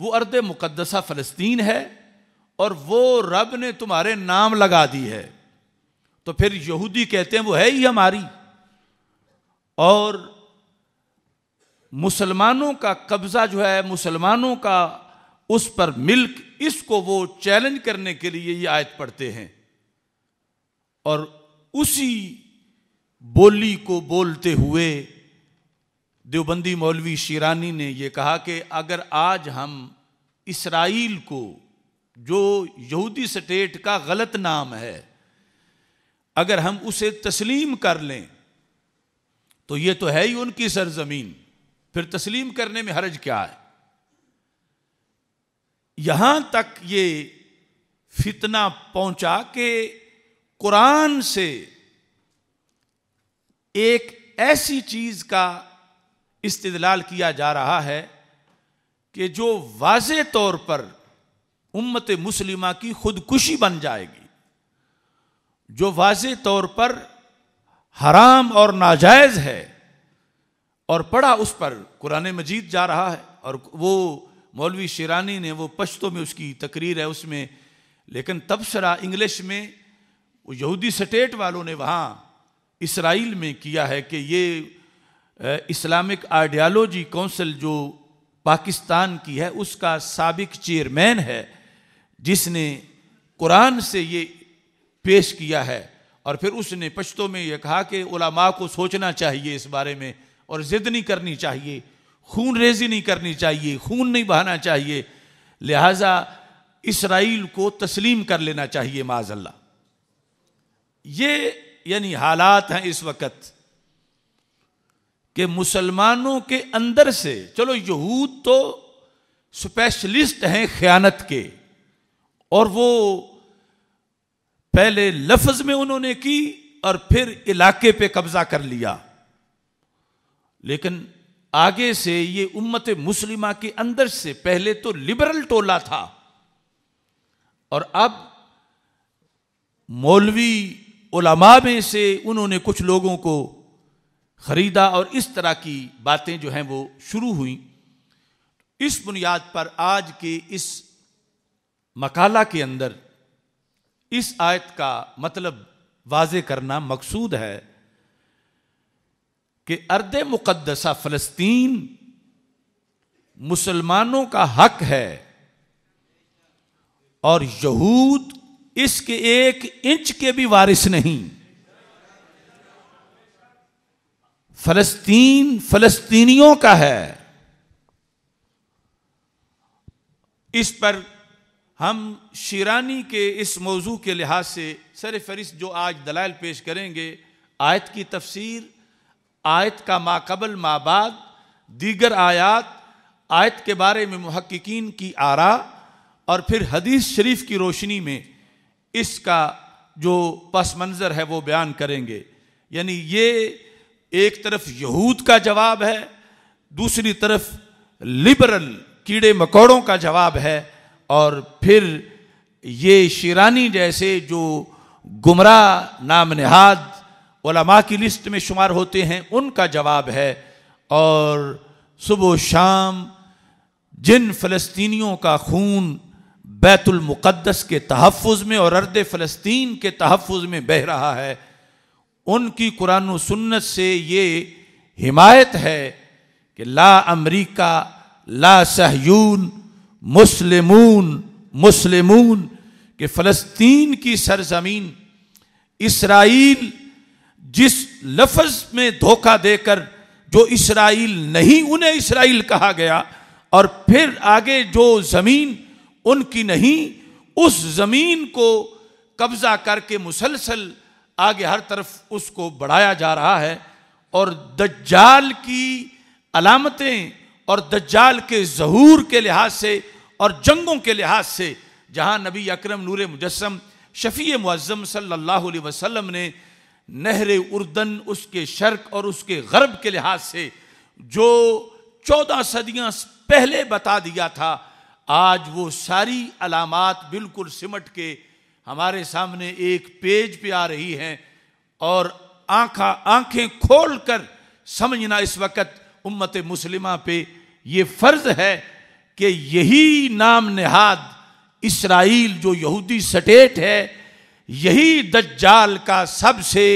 वो अर्द मुकद्दसा फ़लस्तीन है और वो रब ने तुम्हारे नाम लगा दी है। तो फिर यहूदी कहते हैं, वो है ही हमारी। और मुसलमानों का कब्जा जो है, मुसलमानों का उस पर मिल्क, इसको वो चैलेंज करने के लिए ये आयत पढ़ते हैं। और उसी बोली को बोलते हुए देवबंदी मौलवी शिरानी ने यह कहा कि अगर आज हम इसराइल को, जो यहूदी स्टेट का गलत नाम है, अगर हम उसे तस्लीम कर लें तो ये तो है ही उनकी सरजमीन। फिर तस्लीम करने में हर्ज क्या है? यहाँ तक ये फितना पहुँचा के कुरान से एक ऐसी चीज़ का इस्तलाल किया जा रहा है कि जो वाज तौर पर उम्मत मुस्लिमा की खुदकुशी बन जाएगी, जो वाज तौर पर हराम और नाजायज है और पढ़ा उस पर कुरान मजीद जा रहा है और वो मौलवी शिरानी ने वो पश्तों में उसकी तकरीर है उसमें, लेकिन तबसरा इंग्लिश में, वो यहूदी स्टेट वालों ने वहाँ इसराइल में किया है कि ये इस्लामिक आइडियालॉजी काउंसिल जो पाकिस्तान की है, उसका सबक चेयरमैन है, जिसने कुरान से ये पेश किया है। और फिर उसने पश्तों में यह कहा कि उलमा को सोचना चाहिए इस बारे में और ज़िद नहीं करनी चाहिए। खून रेजी नहीं करनी चाहिए, खून नहीं बहाना चाहिए। लिहाजा इसराइल को तस्लीम कर लेना चाहिए माजल्ला ये यानी हालात हैं इस वक्त कि मुसलमानों के अंदर से, चलो यहूद तो स्पेशलिस्ट हैं ख्यानत के, और वो पहले लफ्ज में उन्होंने की और फिर इलाके पे कब्जा कर लिया। लेकिन आगे से ये उम्मत मुस्लिमा के अंदर से पहले तो लिबरल टोला था। और अब मौलवी उलमा में से उन्होंने कुछ लोगों को खरीदा और इस तरह की बातें जो हैं वो शुरू हुई। इस बुनियाद पर आज के इस मकाला के अंदर इस आयत का मतलब वाज करना मकसूद है। कि अर्द मुकदसा फलस्तीन मुसलमानों का हक है और यहूद इसके एक इंच के भी वारिस नहीं। फलस्तीन फलस्तीनियों का है। इस पर हम शिरानी के इस मौजू के लिहाज से सर फरिस्त जो आज दलाल पेश करेंगे, आयत की तफसीर आयत का माकबल माबाद दीगर आयात, आयत के बारे में महक्कीन की आरा और फिर हदीस शरीफ की रोशनी में इसका जो पस मंज़र है वो बयान करेंगे। यानी ये एक तरफ़ यहूद का जवाब है, दूसरी तरफ़ लिबरल कीड़े मकोड़ों का जवाब है और फिर ये शिरानी जैसे जो गुमराह नाम नहाद ओलमा की लिस्ट में शुमार होते हैं, उनका जवाब है, और सुबह शाम जिन फ़लस्तियों का खून बैतुलमुक़दस के तहफ़ में और अर्द फ़लस्तीन के तहफ़ में बह रहा है, उनकी कुरान सुन्नत से ये हिमायत है कि ला अमरीका, ला सहयून, मुस्लिमून मुस्लिमून, कि फ़लस्तीन की सरजमीन इसराइल जिस लफज में धोखा देकर जो इसराइल नहीं उन्हें इसराइल कहा गया, और फिर आगे जो ज़मीन उनकी नहीं, उस ज़मीन को कब्ज़ा करके मुसलसल आगे हर तरफ़ उसको बढ़ाया जा रहा है, और दज्जाल की अलामतें और दज्जाल के जहूर के लिहाज से और जंगों के लिहाज से, जहाँ नबी अकरम नूर मुजस्म शफ़ी मुज़म सल्लल्लाहु अलैहि वसल्लम ने नहर उर्दन उसके शर्क और उसके गरब के लिहाज से जो चौदह सदियाँ पहले बता दिया था, आज वो सारी अलामत बिल्कुल सिमट के हमारे सामने एक पेज पे आ रही हैं और आंखा, आँखें खोल कर समझना इस वक्त उम्मत मुस्लिमा पे ये फ़र्ज़ है कि यही नाम नहाद इसराइल जो यहूदी स्टेट है यही दज्जाल का सबसे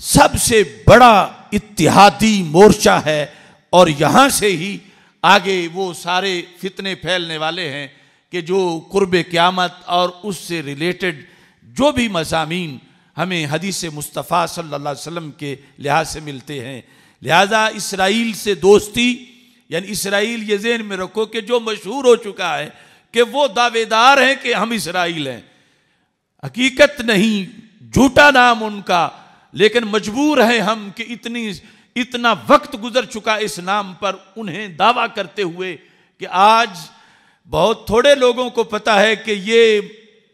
सबसे बड़ा इतिहादी मोर्चा है और यहाँ से ही आगे वो सारे फितने फैलने वाले हैं कि जो कुर्ब क़्यामत और उससे रिलेटेड जो भी मजामी हमें हदीस मुस्तफ़ा सल्लल्लाहु अलैहि वसल्लम के लिहाज से मिलते हैं। लिहाजा इसराइल से दोस्ती, यानी इसराइल ये जेन में रखो कि जो मशहूर हो चुका है कि वो दावेदार हैं कि हम इसराइल हैं। हकीकत नहीं, झूठा नाम उनका, लेकिन मजबूर हैं हम कि इतनी, इतना वक्त गुजर चुका इस नाम पर उन्हें दावा करते हुए कि आज बहुत थोड़े लोगों को पता है कि ये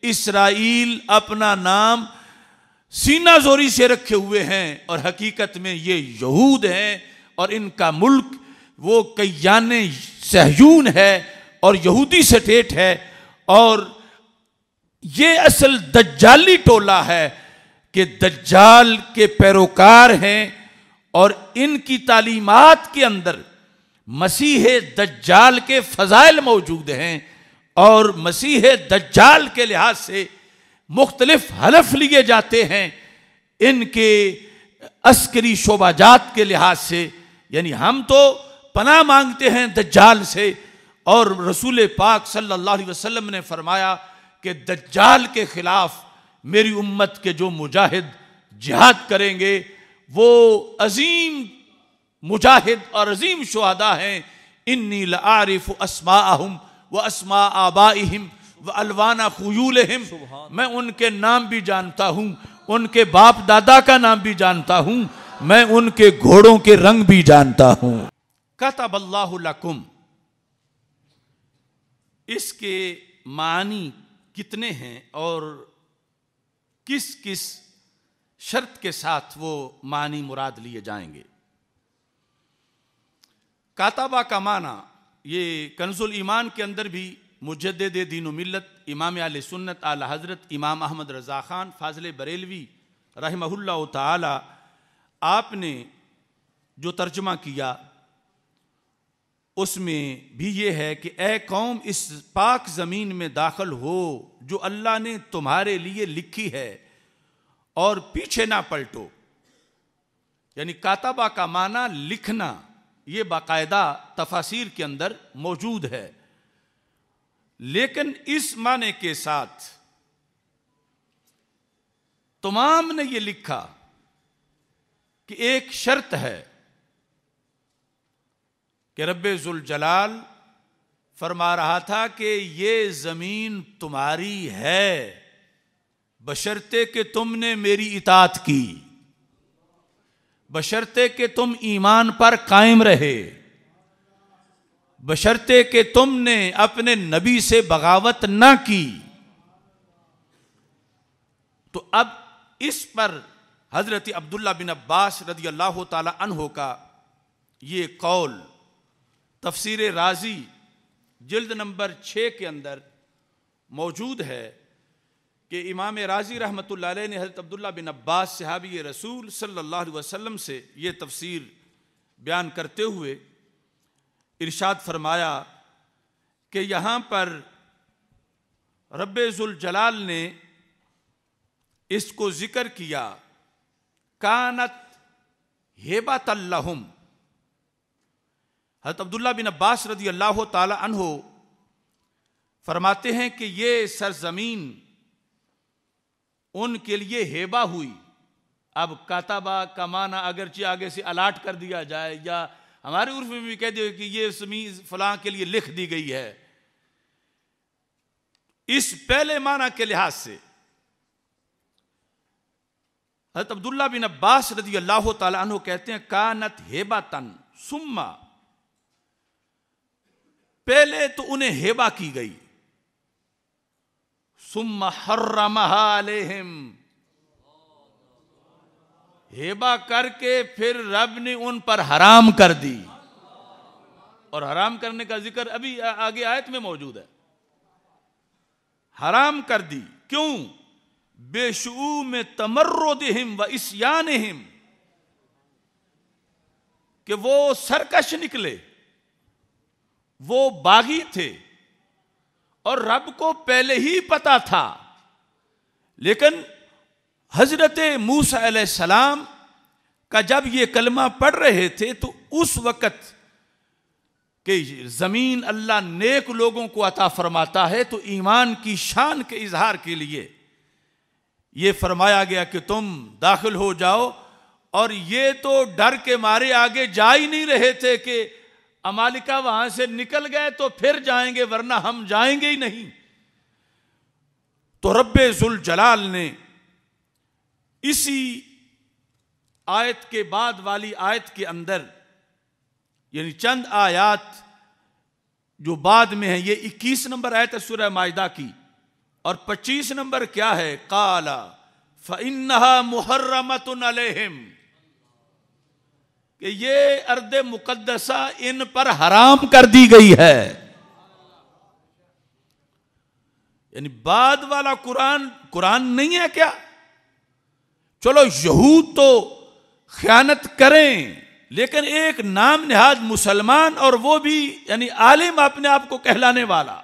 इसराइल अपना नाम सीना जोरी से रखे हुए हैं और हकीकत में ये यहूद हैं और इनका मुल्क वो कैयान सहयून है और यहूदी स्टेट है और ये असल दज्जाली टोला है कि दज्जाल के पैरोकार हैं और इनकी तालीमात के अंदर मसीह दज्जाल के फ़जाइल मौजूद हैं और मसीह दज्जाल के लिहाज से मुख्तलिफ़ हलफ लिए जाते हैं। इनके अस्करी शोबाजात के लिहाज से, यानी हम तो पना मांगते हैं दज्जाल से, और रसूल पाक सल्लल्लाहु अलैहि वसल्लम ने फरमाया कि दज्जाल के खिलाफ मेरी उम्मत के जो मुजाहिद जिहाद करेंगे वो अजीम मुजाहिद और अजीम शहदा हैं। इन्नी लारिफ असमा व असमा आबाहिम व अलवाना खयूलहिम। मैं उनके नाम भी जानता हूँ उनके बाप दादा का नाम भी जानता हूँ मैं उनके घोड़ों के रंग भी जानता हूँ। कतबल्लाकुम इसके मानी कितने हैं और किस किस शर्त के साथ वो मानी मुराद लिए जाएँगे। काताबा का माना, ये कंजुल ईमान के अंदर भी मुजद दीन मिलत इमाम आल सुन्नत, आला हज़रत, इमाम अहमद रज़ा ख़ान, फाजल बरेलवी रहमहुल्ला ताला आपने जो तर्जमा किया उसमें भी ये है कि ए कौम, इस पाक ज़मीन में दाखिल हो, जो अल्लाह ने तुम्हारे लिए लिखी है, और पीछे ना पलटो। यानी काताबा का माना लिखना, ये बाकायदा तफासिर के अंदर मौजूद है। लेकिन इस माने के साथ तमाम ने यह लिखा कि एक शर्त है कि रब्बुल जलाल फरमा रहा था कि ये ज़मीन तुम्हारी है, बशर्ते कि तुमने मेरी इतात की, बशर्ते कि तुम ईमान पर कायम रहे, बशर्ते कि तुमने अपने नबी से बगावत ना की। तो अब इस पर हज़रत अब्दुल्ला बिन अब्बास रदी अल्लाह तहो का ये कौल तफसीर राज़ी जिल्द नंबर छः के अंदर मौजूद है कि इमाम राज़ी रहमत ने हज़रत अब्दुल्ला बिन अब्बास, सहाबी रसूल सल्लल्लाहु अलैहि से ये तफसीर बयान करते हुए इरशाद फरमाया कि यहाँ पर जलाल ने इसको ज़िक्र किया, कानत हेबत अल्लाहुम हज़रत अब्दुल्ला बिन अब्बास रदी अल्लाह तहो फरमाते हैं कि ये सरजमीन उनके लिए हेबा हुई। अब काताबा का माना अगरचे आगे से अलाट कर दिया जाए या हमारे उर्फ़ में भी कह दिया कि ये समीज फलां के लिए लिख दी गई है। इस पहले माना के लिहाज से हज़रत अब्दुल्ला बिन अब्बास रज़ी अल्लाह तु कहते हैं, कानत हेबा तन, सुम्मा। पहले तो उन्हें हेबा की गई। सुम हर्रमहालेहिम हेबा करके फिर रब ने उन पर हराम कर दी। और हराम करने का ज़िक्र अभी आगे आयत में मौजूद है। हराम कर दी। क्यों? बेशू में तमर्रोदहिम व इस इसयानहिम। कि वो सरकश निकले। वो बागी थे। और रब को पहले ही पता था। लेकिन हज़रत मूसा सलाम का जब ये कलमा पढ़ रहे थे तो उस वक़्त कि ज़मीन अल्लाह नेक लोगों को अता फरमाता है तो ईमान की शान के इजहार के लिए ये फरमाया गया कि तुम दाखिल हो जाओ। और ये तो डर के मारे आगे जा ही नहीं रहे थे कि अमालिका वहाँ से निकल गए तो फिर जाएँगे, वरना हम जाएँगे ही नहीं। तो रब्बे जुल जलाल ने इसी आयत के बाद वाली आयत के अंदर, यानी चंद आयात जो बाद में है, ये 21 नंबर आयत है सूर्य मायदा की, और 25 नंबर क्या है? काला फ़िन्हा मुहर्रमतुन अलैहिम। कि ये अर्द मुकदसा इन पर हराम कर दी गई है। यानी बाद वाला कुरान कुरान नहीं है क्या? चलो यहूद तो ख्यानत करें, लेकिन एक नाम निहाद मुसलमान और वो भी, यानी आलिम अपने आप को कहलाने वाला।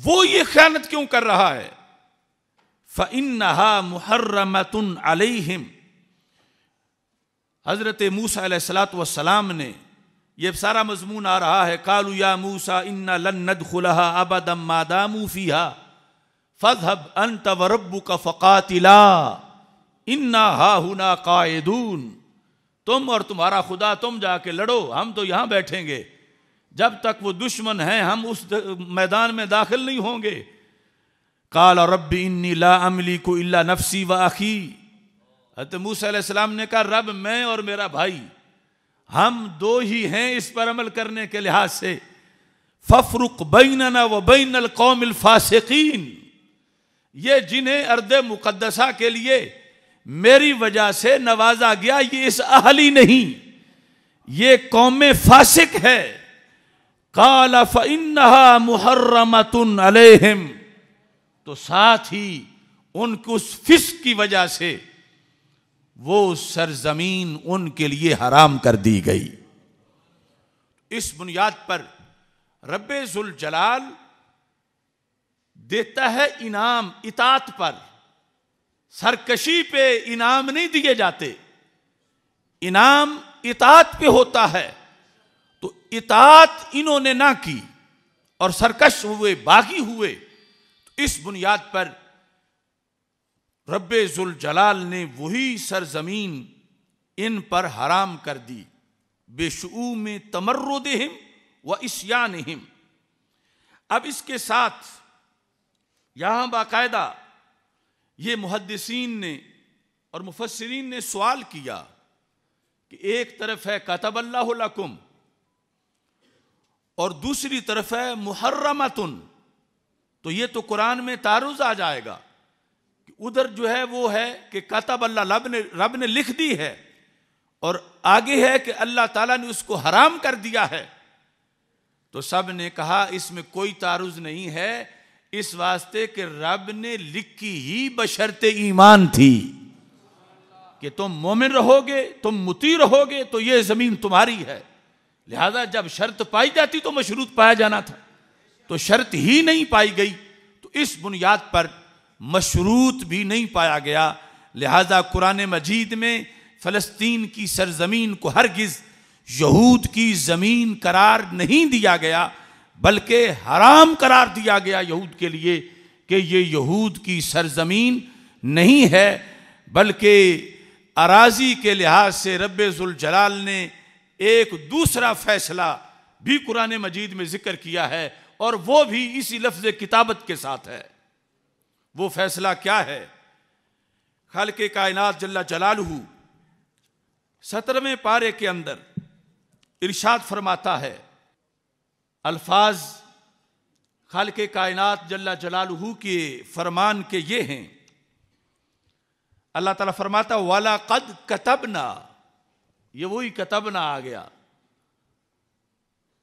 वो ये ख्यानत क्यों कर रहा है? फ़िन्हा मुहर्रमतुन अलैहिम। हज़रत मूसा सलाम ने, यह सारा मजमून आ रहा है। कालू या मूसा, इन्ना लन्नद खुलहा अबदम मादामू फीहा। फजहब अन तवरबू का फ़कातिला। इन्ना हा हुना कायदून। तुम और तुम्हारा खुदा, तुम जाके लड़ो। हम तो यहाँ बैठेंगे। जब तक वो दुश्मन हैं, हम उस मैदान में दाखिल नहीं होंगे। काल और रबी इन्नी ला अमली को इल्ला नफसी व आखी हत मूसम ने कहा, रब, मैं और मेरा भाई, हम दो ही हैं इस पर अमल करने के लिहाज से। फफरुक बैनना व बैन कौमिल फासिकीन। ये जिन्हें अर्द मुकदसा के लिए मेरी वजह से नवाजा गया, ये इस अहली नहीं, ये कौम फासिक है। काला फ़िन्हा मुहर्रमतुन अलैहिम। तो साथ ही उनकी उस फिस की वजह से वो सरजमीन उनके लिए हराम कर दी गई। इस बुनियाद पर रब्बे जुल जलाल देता है इनाम इतात पर। सरकशी पे इनाम नहीं दिए जाते। इनाम इतात पे होता है। तो इतात इन्होंने ना की और सरकश हुए, बागी हुए। तो इस बुनियाद पर रब जुल जलाल ने वही सरजमीन इन पर हराम कर दी। बेशू में तमर्रदहिम व इसयानहिम। अब इसके साथ यहाँ बाकायदा ये मुहदसिन ने और मुफसरीन ने सवाल किया कि एक तरफ़ है कतब अल्लाकुम और दूसरी तरफ़ है मुहर्रमतुन। तो ये तो कुरान में तारुज आ जाएगा। उधर जो है वो है कि कतब अल्लाह रब ने रब ने लिख दी है और आगे है कि अल्लाह ताला ने उसको हराम कर दिया है। तो सबने कहा, इसमें कोई तारुज नहीं है। इस वास्ते कि रब ने लिखी ही बशरते ईमान थी कि तुम मोमिन रहोगे, तुम मुती रहोगे तो ये ज़मीन तुम्हारी है। लिहाजा जब शर्त पाई जाती तो मशरूत पाया जाना था। तो शर्त ही नहीं पाई गई। तो इस बुनियाद पर मशरूत भी नहीं पाया गया। लिहाजा कुरान मजीद में फ़लस्तीन की सरजमीन को हरगिज़ यहूद की ज़मीन करार नहीं दिया गया, बल्कि हराम करार दिया गया यहूद के लिए कि ये यहूद की सरजमीन नहीं है, बल्कि अराजी के लिहाज से जलाल ने एक दूसरा फैसला भी कुरान मजीद में ज़िक्र किया है और वो भी इसी लफ्ज़ किताबत के साथ है। वो फैसला क्या है? खल के कायनात जल्ला जलालहू सत्रहवें पारे के अंदर इरशाद फरमाता है, अल्फाज खाल के कायनात जल्ला जलालहू के फरमान के ये हैं। अल्लाह ताला फरमाता, वाला कद कतबना, ये वही कतबना आ गया।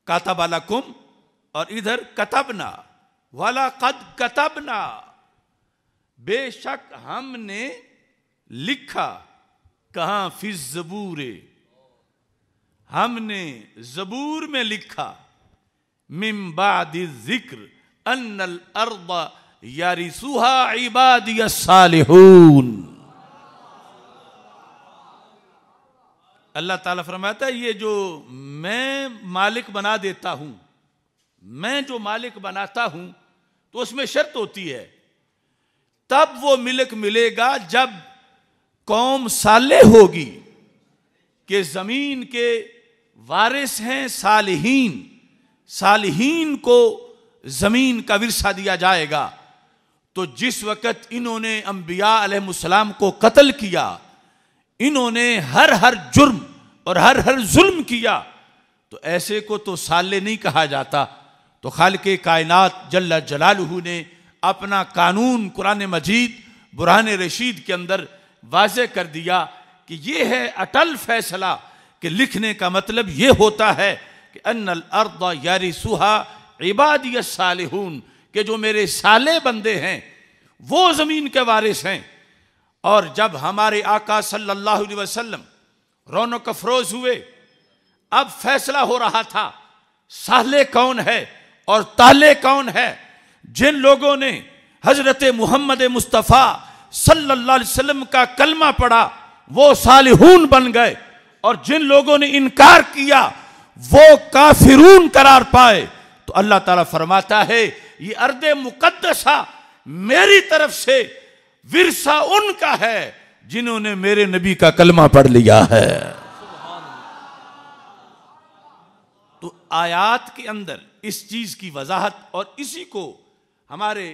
कातब कुम और इधर कतबना, वाला कद कतबना बेशक हमने लिखा, कहा? फिर जबूरे। हमने जबूर में लिखा मिम्बाद ज़िक्र, अन्नल अर्द यारिसुहा इबादिय सालिहून। अल्लाह ताला फरमाता है, ये जो मैं मालिक बना देता हूँ, मैं जो मालिक बनाता हूँ तो उसमें शर्त होती है तब वो मिलक मिलेगा जब कौम साले होगी कि ज़मीन के वारिस हैं सालहीन। सालहीन को ज़मीन का विरसा दिया जाएगा। तो जिस वक़्त इन्होंने अंबिया अलैहिस्सलाम को कत्ल किया, इन्होंने हर हर जुर्म और हर हर जुल्म किया तो ऐसे को तो साले नहीं कहा जाता। तो खाल के कायनात जल्ला जलालहू ने अपना कानून, कुरान मजीद बुरहान रशीद के अंदर वाज कर दिया कि ये है अटल फैसला कि लिखने का मतलब ये होता है कि अनल अर्द यारी सुहा इबादी सालहून, के जो मेरे साले बंदे हैं, वो ज़मीन के वारिस हैं। और जब हमारे आका सल्लल्लाहु अलैहि वसल्लम रौनक अफरोज हुए, अब फैसला हो रहा था, साले कौन है और ताले कौन है? जिन लोगों ने हज़रत मोहम्मद मुस्तफ़ा सल्लल्लाहु अलैहि वसल्लम का कलमा पढ़ा, वो सालिहून बन गए और जिन लोगों ने इनकार किया, वो काफिरून करार पाए। तो अल्लाह ताला फरमाता है, ये अर्द मुकद्दसा मेरी तरफ़ से विरसा उनका है जिन्होंने मेरे नबी का कलमा पढ़ लिया है। तो आयात के अंदर इस चीज़ की वजाहत और इसी को हमारे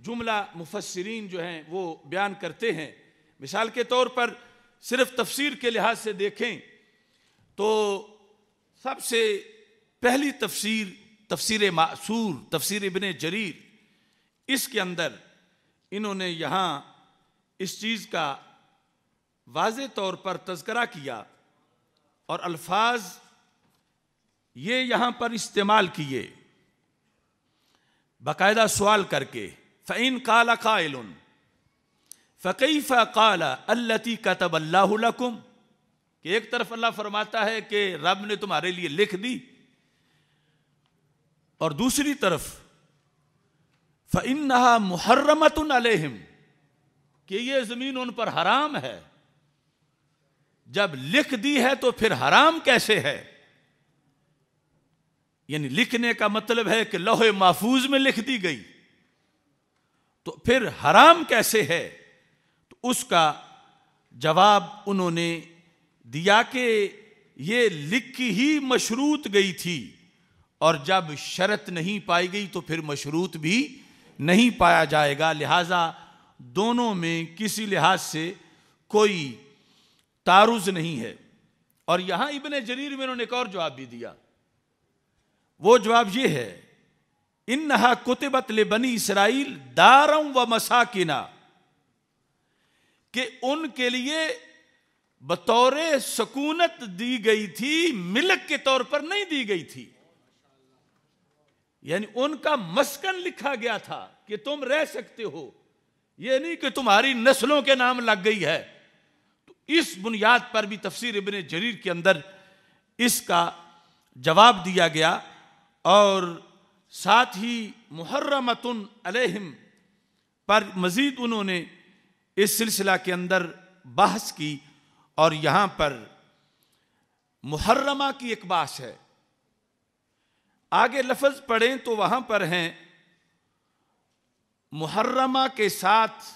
जुमला मुफसरीन जो हैं, वो बयान करते हैं। मिसाल के तौर पर सिर्फ़ तफसीर के लिहाज से देखें तो सबसे पहली तफसीर तफसीर मासूर, तफसीर इबन जरीर, इसके अंदर इन्होंने यहाँ इस चीज़ का वाज तौर पर तस्करा किया और अल्फाज ये यहाँ पर इस्तेमाल किए। बाकायदा सवाल करके फ़ैन काला कायल फ़कई फ़ाला अल्लती कतब अल्लाकुम कि एक तरफ़ अल्लाह फरमाता है कि रब ने तुम्हारे लिए लिख दी, और दूसरी तरफ़ फ़िन मुहर्रमत अलहम, कि ये ज़मीन उन पर हराम है। जब लिख दी है तो फिर हराम कैसे है? यानी लिखने का मतलब है कि लोहे महफूज में लिख दी गई। तो फिर हराम कैसे है? तो उसका जवाब उन्होंने दिया कि ये लिख ही मशरूत गई थी और जब शरत नहीं पाई गई तो फिर मशरूत भी नहीं पाया जाएगा। लिहाजा दोनों में किसी लिहाज से कोई तारुज नहीं है। और यहाँ इबन जरीर में उन्होंने एक और जवाब भी दिया। वो जवाब ये है इन नहा कुतबत ले बनी इसराइल दारम व मसाकिना, कि उनके लिए बतौर सकूनत दी गई थी, मिलक के तौर पर नहीं दी गई थी। यानी उनका मस्कन लिखा गया था कि तुम रह सकते हो। यह नहीं कि तुम्हारी नस्लों के नाम लग गई है। तो इस बुनियाद पर भी तफसीर इबन जरीर के अंदर इसका जवाब दिया गया और साथ ही मुहर्रमतन अलहम पर मजीद उन्होंने इस सिलसिला के अंदर बहस की और यहाँ पर मुहर्रमा की एक बात है। आगे लफज पढ़ें तो वहाँ पर हैं, मुहर्रमा के साथ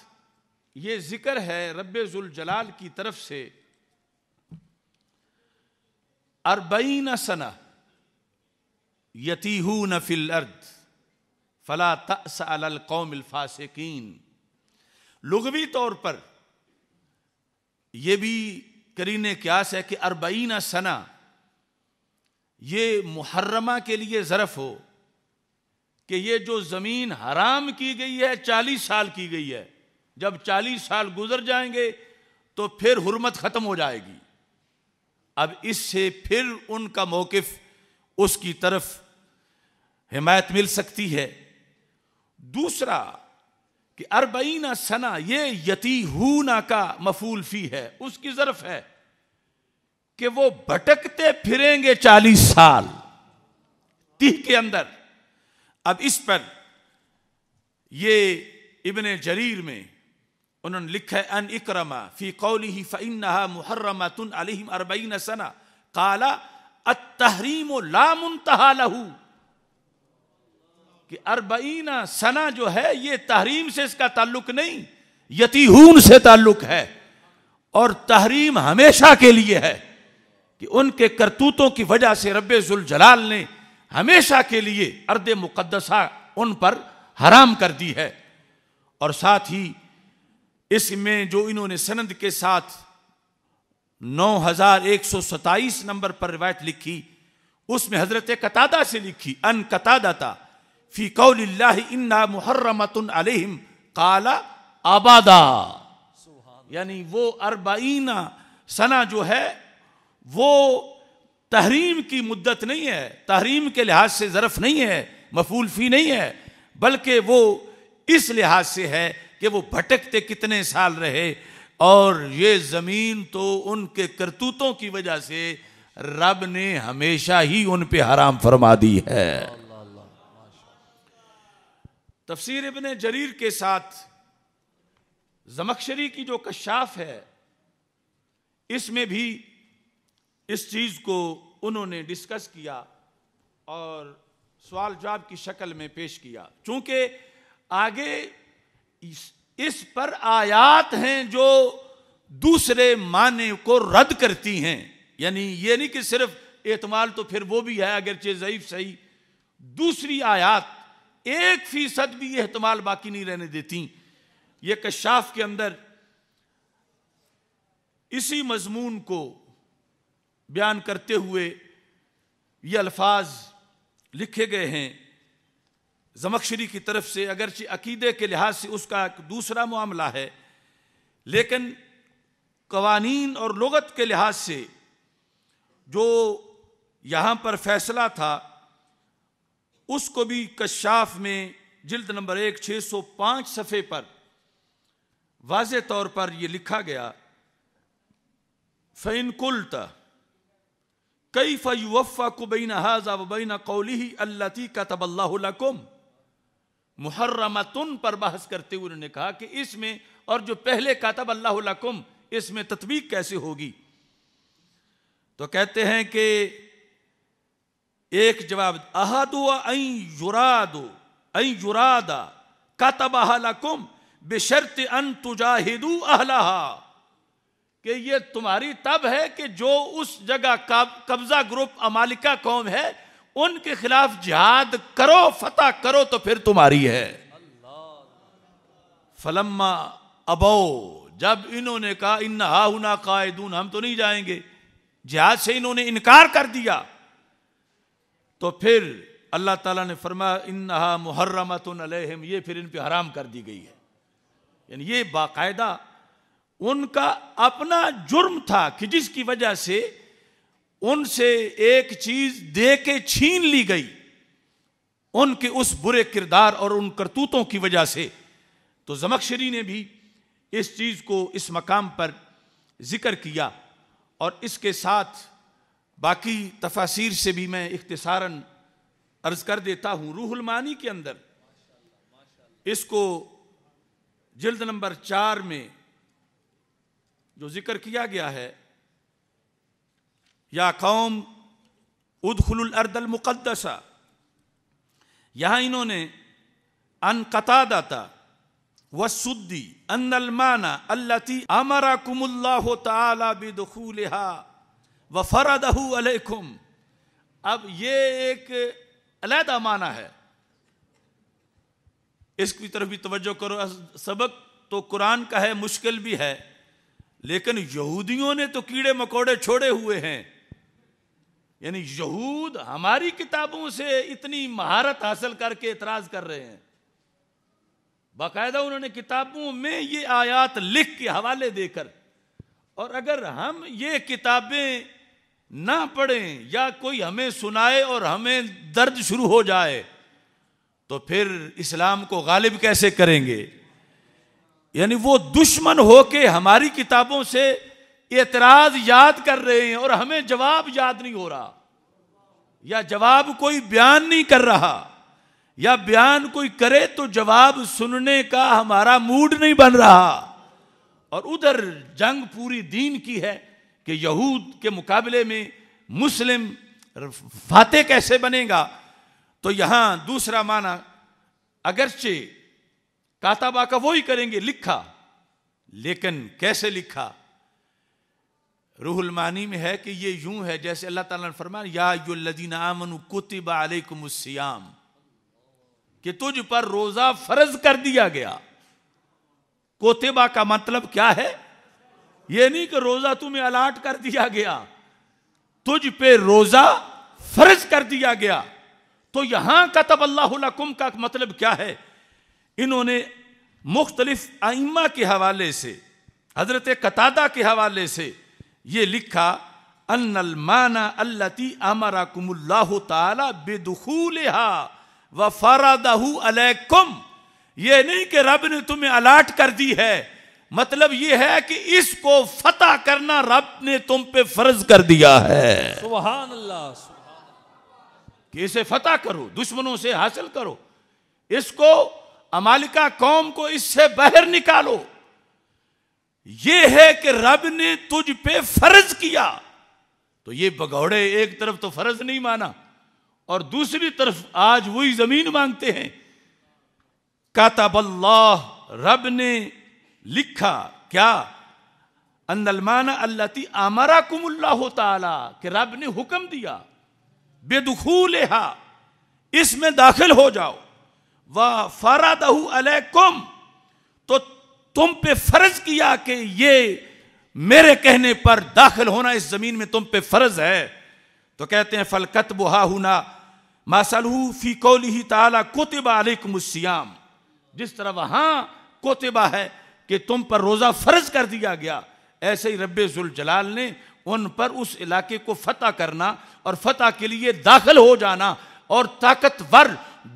ये ज़िक्र है रब्बुल जलाल की तरफ़ से, अरबईन सना यतीहू नफिल अर्द। फला तसल कौमिल फासिकीन। लुगवी तौर पर यह भी करीने क्यास है कि अरबईन सना ये मुहर्रमा के लिए ज़रफ हो कि ये जो ज़मीन हराम की गई है, चालीस साल की गई है, जब चालीस साल गुजर जाएँगे तो फिर हुरमत ख़त्म हो जाएगी। अब इससे फिर उनका मौकफ उसकी तरफ़ हिमायत मिल सकती है। दूसरा कि अरबईना सना, ये यतीहूना का मफूल फ़ी है, उसकी जरफ है कि वो भटकते फिरेंगे चालीस साल तीह के अंदर। अब इस पर ये इबन जरीर में उन्होंने लिखा है, अन इक्रमा फ़ी कौली ही मुहर्रमा तुन अलैहिम अरबईन सना। काला अतहरीम लामुनतहा लहू। कि अरबईना सना जो है, ये तहरीम से इसका ताल्लुक नहीं, यतीहून से ताल्लुक है। और तहरीम हमेशा के लिए है कि उनके करतूतों की वजह से रब जलाल ने हमेशा के लिए अर्द मुकदसा उन पर हराम कर दी है। और साथ ही इसमें जो इन्होंने सनद के साथ नौ हज़ार एक सौ सताइस नंबर पर रिवायत लिखी, उसमें हज़रत कतादा से लिखी, अन कतादाता फ़ी कौल इन्ना मुहर्रमतुन काला, आबादा। यानी वो अरबाइना सना जो है, वो तहरीम की मुद्दत नहीं है। तहरीम के लिहाज से ज़रफ नहीं है, मफूल फ़ी नहीं है, बल्कि वो इस लिहाज से है कि वो भटकते कितने साल रहे। और ये ज़मीन तो उनके करतूतों की वजह से रब ने हमेशा ही उन पे हराम फरमा दी है। तफसीर इबन जरीर के साथ जमकशरी की जो कशाफ है इसमें भी इस चीज़ को उन्होंने डिस्कस किया और सवाल जवाब की शक्ल में पेश किया। चूँकि आगे इस, इस पर आयात हैं जो दूसरे माने को रद्द करती हैं यानी ये नहीं कि सिर्फ़ एतमाल तो फिर वो भी है अगर ज़यीफ सही। दूसरी आयात एक फ़ीसद भी यह एहतमाल बाकी नहीं रहने देती। ये कशाफ के अंदर इसी मजमून को बयान करते हुए ये अल्फाज लिखे गए हैं। जमकशरी की तरफ़ से अगरचे अकीदे के लिहाज से उसका एक दूसरा मामला है। लेकिन कवानीन और लगत के लिहाज से जो यहाँ पर फैसला था उसको भी कशाफ में जिल्द नंबर एक छः सौ पाँच सफ़े पर वाज तौर पर यह लिखा गया फ़ैन कुल्त कई फ़युफ़ा कुबैन हाजा वबैन कौली अल्लती का तबल्लाकुम मुहर्रमतुन पर बहस करते हुए उन्होंने कहा कि इसमें और जो पहले कातब अल्लाकुम इसमें तत्वीक कैसे होगी? तो कहते हैं कि एक जवाब अहदो युरादो ऐ युरादा कतबहलकुम बेशर्त अन तुजाहिदू अहलहा। कि ये तुम्हारी तब है कि जो उस जगह कब्जा ग्रुप अमालिका कौम है उनके खिलाफ जिहाद करो फतह करो तो फिर तुम्हारी है। फलम्मा अबो जब इन्होंने कहा इन हाउना कायदून हम तो नहीं जाएँगे। जिहाद से इन्होंने इनकार कर दिया। तो फिर अल्लाह ताला ने फरमाया इन इन्हा मुहर्रमत ये फिर इन पर हराम कर दी गई है। यानी ये बाकायदा उनका अपना जुर्म था कि जिसकी वजह से उनसे एक चीज़ दे के छीन ली गई। उनके उस बुरे किरदार और उन करतूतों की वजह से। तो जमकशरी ने भी इस चीज़ को इस मकाम पर ज़िक्र किया और इसके साथ बाकी तफासिर से भी मैं इख्तसारन अर्ज़ कर देता हूँ रूहुल मानी के अंदर। इसको जिल्द नंबर चार में जो ज़िक्र किया गया है, या कौम उदखुल अर्दल मुकदसा यहाँ इन्होंने अन कतादाता वसुद्दी अन्नलमाना अल्लती अमरा कुमुल्लाह ताला बिदखूलहा व अलैकुम। अब ये एक अलहदा माना है। इसकी तरफ़ भी तवज्जो करो सबक तो कुरान का है, मुश्किल भी है, लेकिन यहूदियों ने तो कीड़े मकोड़े छोड़े हुए हैं। यानी यहूद हमारी किताबों से इतनी महारत हासिल करके इतराज कर रहे हैं। बाकायदा उन्होंने किताबों में ये आयात लिख के हवाले देकर, और अगर हम ये किताबें ना पढ़ें या कोई हमें सुनाए और हमें दर्द शुरू हो जाए तो फिर इस्लाम को गालिब कैसे करेंगे? यानी वो दुश्मन होके हमारी किताबों से एतराज़ याद कर रहे हैं और हमें जवाब याद नहीं हो रहा, या जवाब कोई बयान नहीं कर रहा, या बयान कोई करे तो जवाब सुनने का हमारा मूड नहीं बन रहा। और उधर जंग पूरी दीन की है कि यहूद के मुकाबले में मुस्लिम फाते कैसे बनेगा? तो यहाँ दूसरा माना, अगरचे काताबा का वो ही करेंगे, लिखा। लेकिन कैसे लिखा? रूहुल मानी में है कि ये यूँ है, जैसे अल्लाह ताला ने फरमाया, या युल्लदीन आमनु कुतिबा अलैकुमुस्सियाम कि तुझ पर रोजा फ़र्ज़ कर दिया गया। कोतेबा का मतलब क्या है? यह नहीं कि रोजा तुम्हें अलाट कर दिया गया, तुझ पे रोजा फ़र्ज़ कर दिया गया। तो यहाँ कतब अल्लाकुम का मतलब क्या है? इन्होंने मुख्तलिफ़ आइमा के हवाले से, हज़रत कतादा के हवाले से ये लिखा, अन्नल माना अल्लती अमरा कुमुल्लाह ताला बेदखूलहा व फरादहू अलैकुम। ये नहीं कि रब ने तुम्हें अलाट कर दी है मतलब यह है कि इसको फतह करना रब ने तुम पे फ़र्ज़ कर दिया है। सुबहान अल्लाह कि इसे फतह करो दुश्मनों से हासिल करो। इसको अमालिका कौम को इससे बाहर निकालो। ये है कि रब ने तुझ पे फ़र्ज़ किया। तो ये बगौड़े एक तरफ़ तो फ़र्ज़ नहीं माना और दूसरी तरफ़ आज वही ज़मीन मांगते हैं। कातबल्लाह रब ने लिखा, क्या? अंदलमाना अल्लाती आमरा कुमुल्लाह ताला, कि रब ने हुक्म दिया बेदखूल इसमें दाखिल हो जाओ। वह फरादहू अलैकुम तो तुम पे फ़र्ज़ किया कि ये मेरे कहने पर दाखिल होना इस ज़मीन में तुम पे फ़र्ज़ है। तो कहते हैं फलकत बुहा हुना मासलहू फ़ी कौली ही ताला कोतबा अलैकुमुस्सियाम। जिस तरह वहाँ कोतबा है कि तुम पर रोजा फ़र्ज़ कर दिया गया। ऐसे ही जुल जलाल ने उन पर उस इलाके को फतह करना और फतह के लिए दाखिल हो जाना और ताकतवर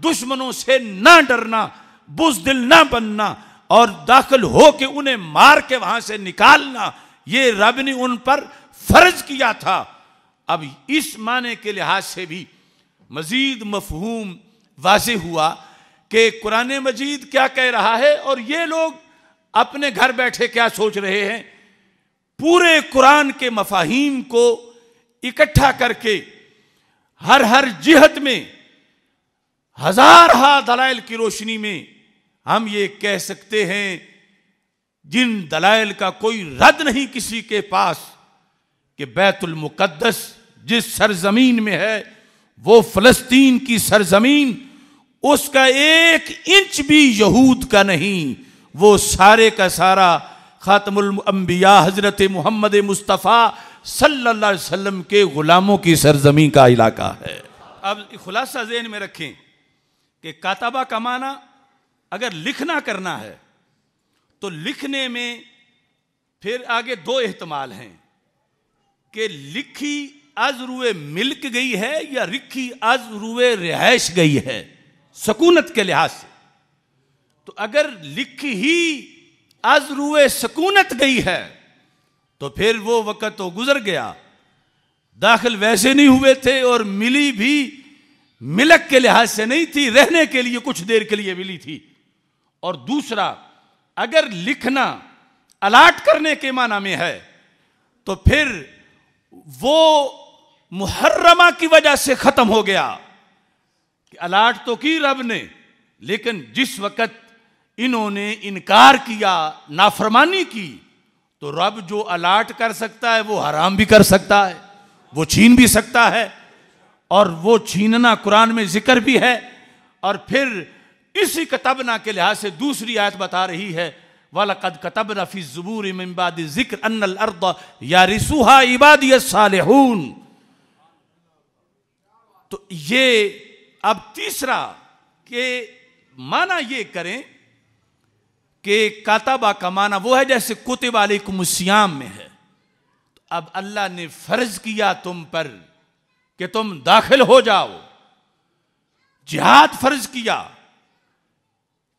दुश्मनों से ना डरना, बुजदिल ना बनना और दाखिल हो के उन्हें मार के वहाँ से निकालना, ये रब ने उन पर फ़र्ज़ किया था। अब इस माने के लिहाज से भी मजीद मफहूम वाजे हुआ कि कुरान मजीद क्या कह रहा है और ये लोग अपने घर बैठे क्या सोच रहे हैं? पूरे कुरान के मफाहिम को इकट्ठा करके हर हर जिहत में हज़ार हा दलाइल की रोशनी में हम ये कह सकते हैं, जिन दलाइल का कोई रद्द नहीं किसी के पास, कि बैतुल मुकद्दस जिस सरजमीन में है, वो फलस्तीन की सरजमीन, उसका एक इंच भी यहूद का नहीं। वो सारे का सारा खातमुल अंबिया हज़रत मोहम्मद मुस्तफ़ा अलैहि वसल्लम के गुलामों की सरजमी का इलाका है। अब खुलासा जेन में रखें कि कातबा का माना अगर लिखना करना है तो लिखने में फिर आगे दो एहतमाल हैं कि लिखी अजरुए मिल्क गई है या रिखी अजरुए रिहायश गई है, सकूनत के लिहाज से। तो अगर लिख ही अजरुए सकूनत गई है तो फिर वो वक़्त तो गुजर गया। दाखिल वैसे नहीं हुए थे और मिली भी मिलक के लिहाज से नहीं थी, रहने के लिए कुछ देर के लिए मिली थी। और दूसरा, अगर लिखना अलाट करने के माना में है तो फिर वो मुहर्रमा की वजह से खत्म हो गया कि अलाट तो की रब ने, लेकिन जिस वक़्त इन्होंने इनकार किया, नाफरमानी की तो रब जो अलाट कर सकता है, वो हराम भी कर सकता है, वो छीन भी सकता है, और वो छीनना कुरान में ज़िक्र भी है, और फिर इसी कतबना के लिहाज से दूसरी आयत बता रही है वाला कद कतब नफी जबूर इमबाद ज़िक्र अनल अर्द या रिसुहा इबादी तो ये, अब तीसरा के माना ये करें कि कातबा का माना वो है जैसे कुतब अलैकुमुस्सियाम में है। तो अब अल्लाह ने फ़र्ज़ किया तुम पर कि तुम दाखिल हो जाओ। जिहाद फ़र्ज़ किया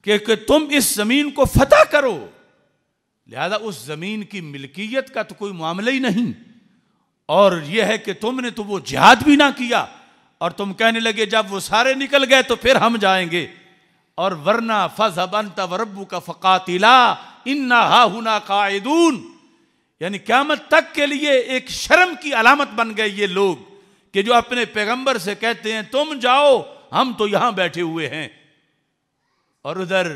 कि, कि तुम इस ज़मीन को फतह करो। लिहाजा उस ज़मीन की मिल्कियत का तो कोई मामला ही नहीं। और यह है कि तुमने तो वो जिहाद भी ना किया। और तुम कहने लगे जब वो सारे निकल गए तो फिर हम जाएँगे। और वरना फजबन तबरबू का फ़कातिला, इन्ना हाहुना कायदून यानी क्यामत तक के लिए एक शर्म की अलामत बन गए ये लोग कि जो अपने पैगंबर से कहते हैं, तुम जाओ, हम तो यहाँ बैठे हुए हैं। और उधर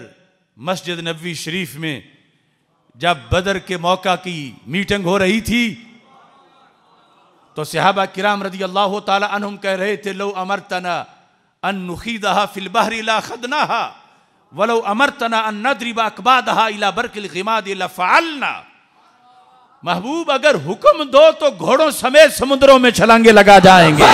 मस्जिद नबी शरीफ में जब बदर के मौका की मीटिंग हो रही थी तो सहाबा किराम रदी अल्लाह तुम कह रहे थे, लो अमर तना अनखीदहा फिल बहरी ला खदनाहा वलो अमर तना अन नदरिबा अकबादहा इला बरकिल गिमाद महबूब अगर हुक्म दो तो घोड़ों समेत समुद्रों में छलांगे लगा जाएँगे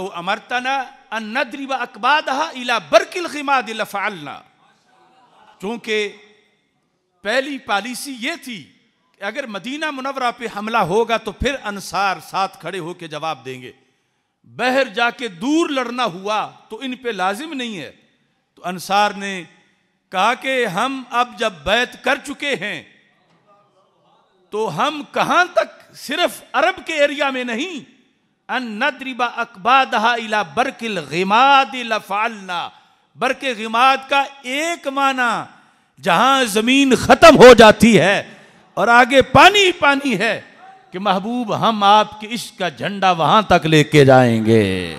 वलो अमरतना नदरिबा अकबादहा इला बरकिल गिमाद लफालना चूँकि पहली पॉलिसी ये थी कि अगर मदीना मुनवरा पे हमला होगा तो फिर अंसार साथ खड़े होकर जवाब देंगे बहर जाके दूर लड़ना हुआ तो इन पे लाजिम नहीं है तो अंसार ने कहा कि हम अब जब बैत कर चुके हैं तो हम कहाँ तक सिर्फ़ अरब के एरिया में नहीं नदरिबा अकबादहा इला बरकिल गिमाद लफालना। गिमाद का एक माना, जहाँ ज़मीन खत्म हो जाती है और आगे पानी पानी है कि महबूब, हम आपके इश्क का झंडा वहाँ तक लेके जाएँगे।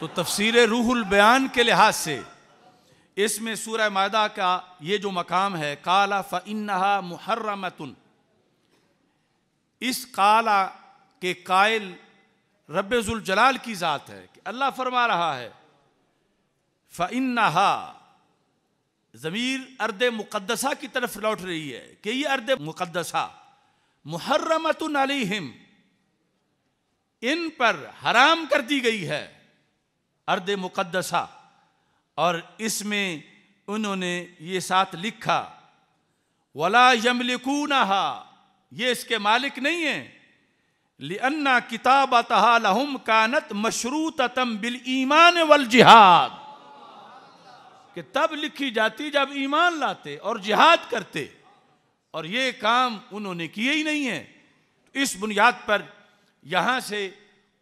तो तफसीर रूहुल बयान के लिहाज से इसमें सूरह मादा का ये जो मकाम है, काला फ़िन्हा मुहर्रमतुन। इस काला के कायल रब्जुल जलाल की ज़ात है कि अल्लाह फरमा रहा है फ़िन्हा ज़मीर अर्द मुक़दसा की तरफ़ लौट रही है कि ये अर्द मुक़दसा मुहर्रमतुन अलैहिम, इन पर हराम कर दी गई है अर्द मुक़दसा और इसमें उन्होंने ये साथ लिखा, वला यमलिकूनहा, ये इसके मालिक नहीं है लिन्ना किताब लहुम कानत मशरूतम बिल ईमान वल जिहाद। कि तब लिखी जाती जब ईमान लाते और जिहाद करते। और ये काम उन्होंने किए ही नहीं है। इस बुनियाद पर यहाँ से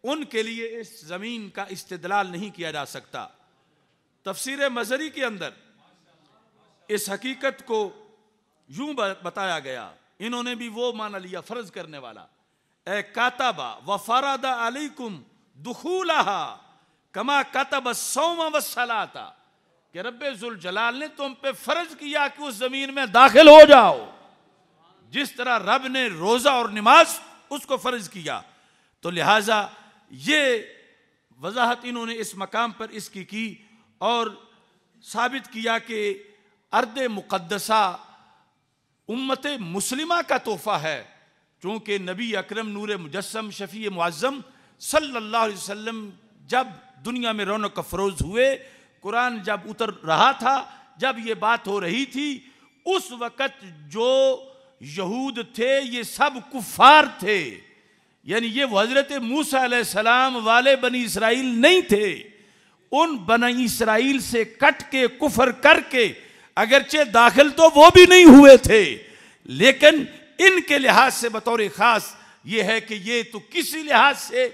उनके लिए इस ज़मीन का इस्तदलाल नहीं किया जा सकता। तफसीर मजरी के अंदर इस हकीकत को यूँ बताया गया। इन्होंने भी वो माना लिया, फ़र्ज़ करने वाला। ए काताबा व फरादा अलैकुम दुखूलहा कमा कतब व सलाता। कि रब्बे जुल जलाल ने तुम पे फ़र्ज़ किया कि उस ज़मीन में दाखिल हो जाओ। जिस तरह रब ने रोजा और नमाज़ उसको फ़र्ज़ किया तो लिहाजा ये वजाहत इन्होंने इस मकाम पर इसकी की और साबित किया कि अर्द मुक़दसा उम्मत मुस्लिमा का तोहफ़ा है। चूँकि नबी अकरम नूर मुजस्म शफ़ी मुआज़म अलैहि वसल्लम जब दुनिया में रौनक अफरोज़ हुए कुरान जब उतर रहा था, जब ये बात हो रही थी, उस वक़्त जो यहूद थे, ये सब कुफार थे। यानी ये हज़रत मूसा सलाम वाले बनी इसराइल नहीं थे। उन बन इसराइल से कट के, कुफर करके, अगरचे दाखिल तो वो भी नहीं हुए थे। लेकिन इनके लिहाज से बतौर खास ये है कि ये तो किसी लिहाज से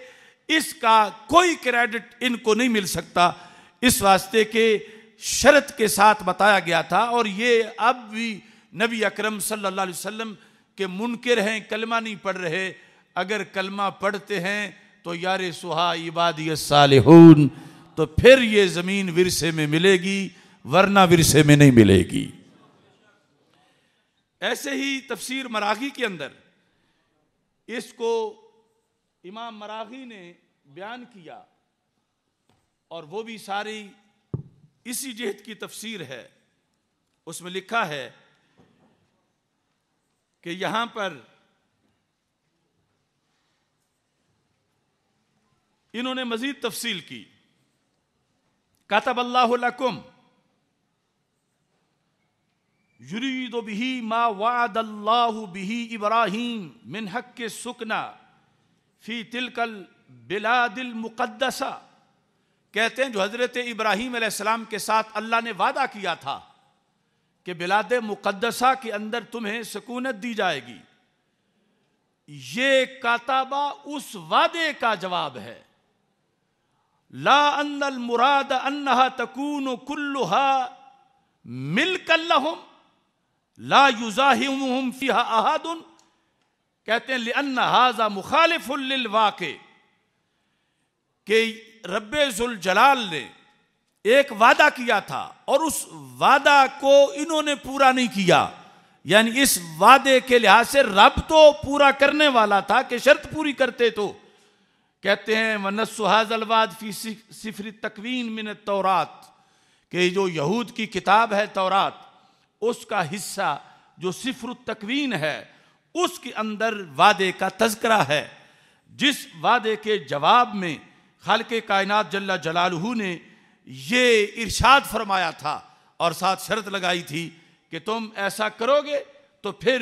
इसका कोई क्रेडिट इनको नहीं मिल सकता। इस वास्ते के शर्त के साथ बताया गया था और ये अब भी नबी अकरम सल्लल्लाहु अलैहि वसल्लम के मुनकर हैं, कलमा नहीं पढ़ रहे। अगर कलमा पढ़ते हैं तो यार सुहा इबादी सालहून तो फिर ये ज़मीन विरसे में मिलेगी, वरना विरसे में नहीं मिलेगी। ऐसे ही तफसीर मरागी के अंदर, इसको इमाम मरागी ने बयान किया और वो भी सारी इसी जहत की तफसीर है। उसमें लिखा है कि यहाँ पर इन्होंने मजीद तफसील की। कातबल्लाकुम युरीद बिही मा वाद अल्लाह बिही इब्राहिम मिन हक के सुकना फ़ी तिलकल बिलादिल मुकद्दसा। कहते हैं, जो हज़रत इब्राहिम सलाम के साथ अल्लाह ने वादा किया था कि बिलाद मुकद्दसा के अंदर तुम्हें सकूनत दी जाएगी। ये काताबा उस वादे का जवाब है। ला अन्नल मुराद अन्नहा तकून कुल्लुहा मिलकल्लहुम ला युजाहिम फिहा अहादुन। कहते हैं, लिअन्न हाजा मुखालिफुल वाक़े, कि रब्बुल जलाल ने एक वादा किया था और उस वादा को इन्होंने पूरा नहीं किया। यानी इस वादे के लिहाज से रब तो पूरा करने वाला था कि शर्त पूरी करते तो। कहते हैं मनसुहाजलवाद फ़ी सिफरी तकवीन मिन तौरात। कि जो यहूद की किताब है तौरात, उसका हिस्सा जो सिफर तकवीन है, उसके अंदर वादे का तस्करा है। जिस वादे के जवाब में खाल के कायनात जल्ला जलालहू ने ये इरशाद फरमाया था और साथ शर्त लगाई थी कि तुम ऐसा करोगे तो फिर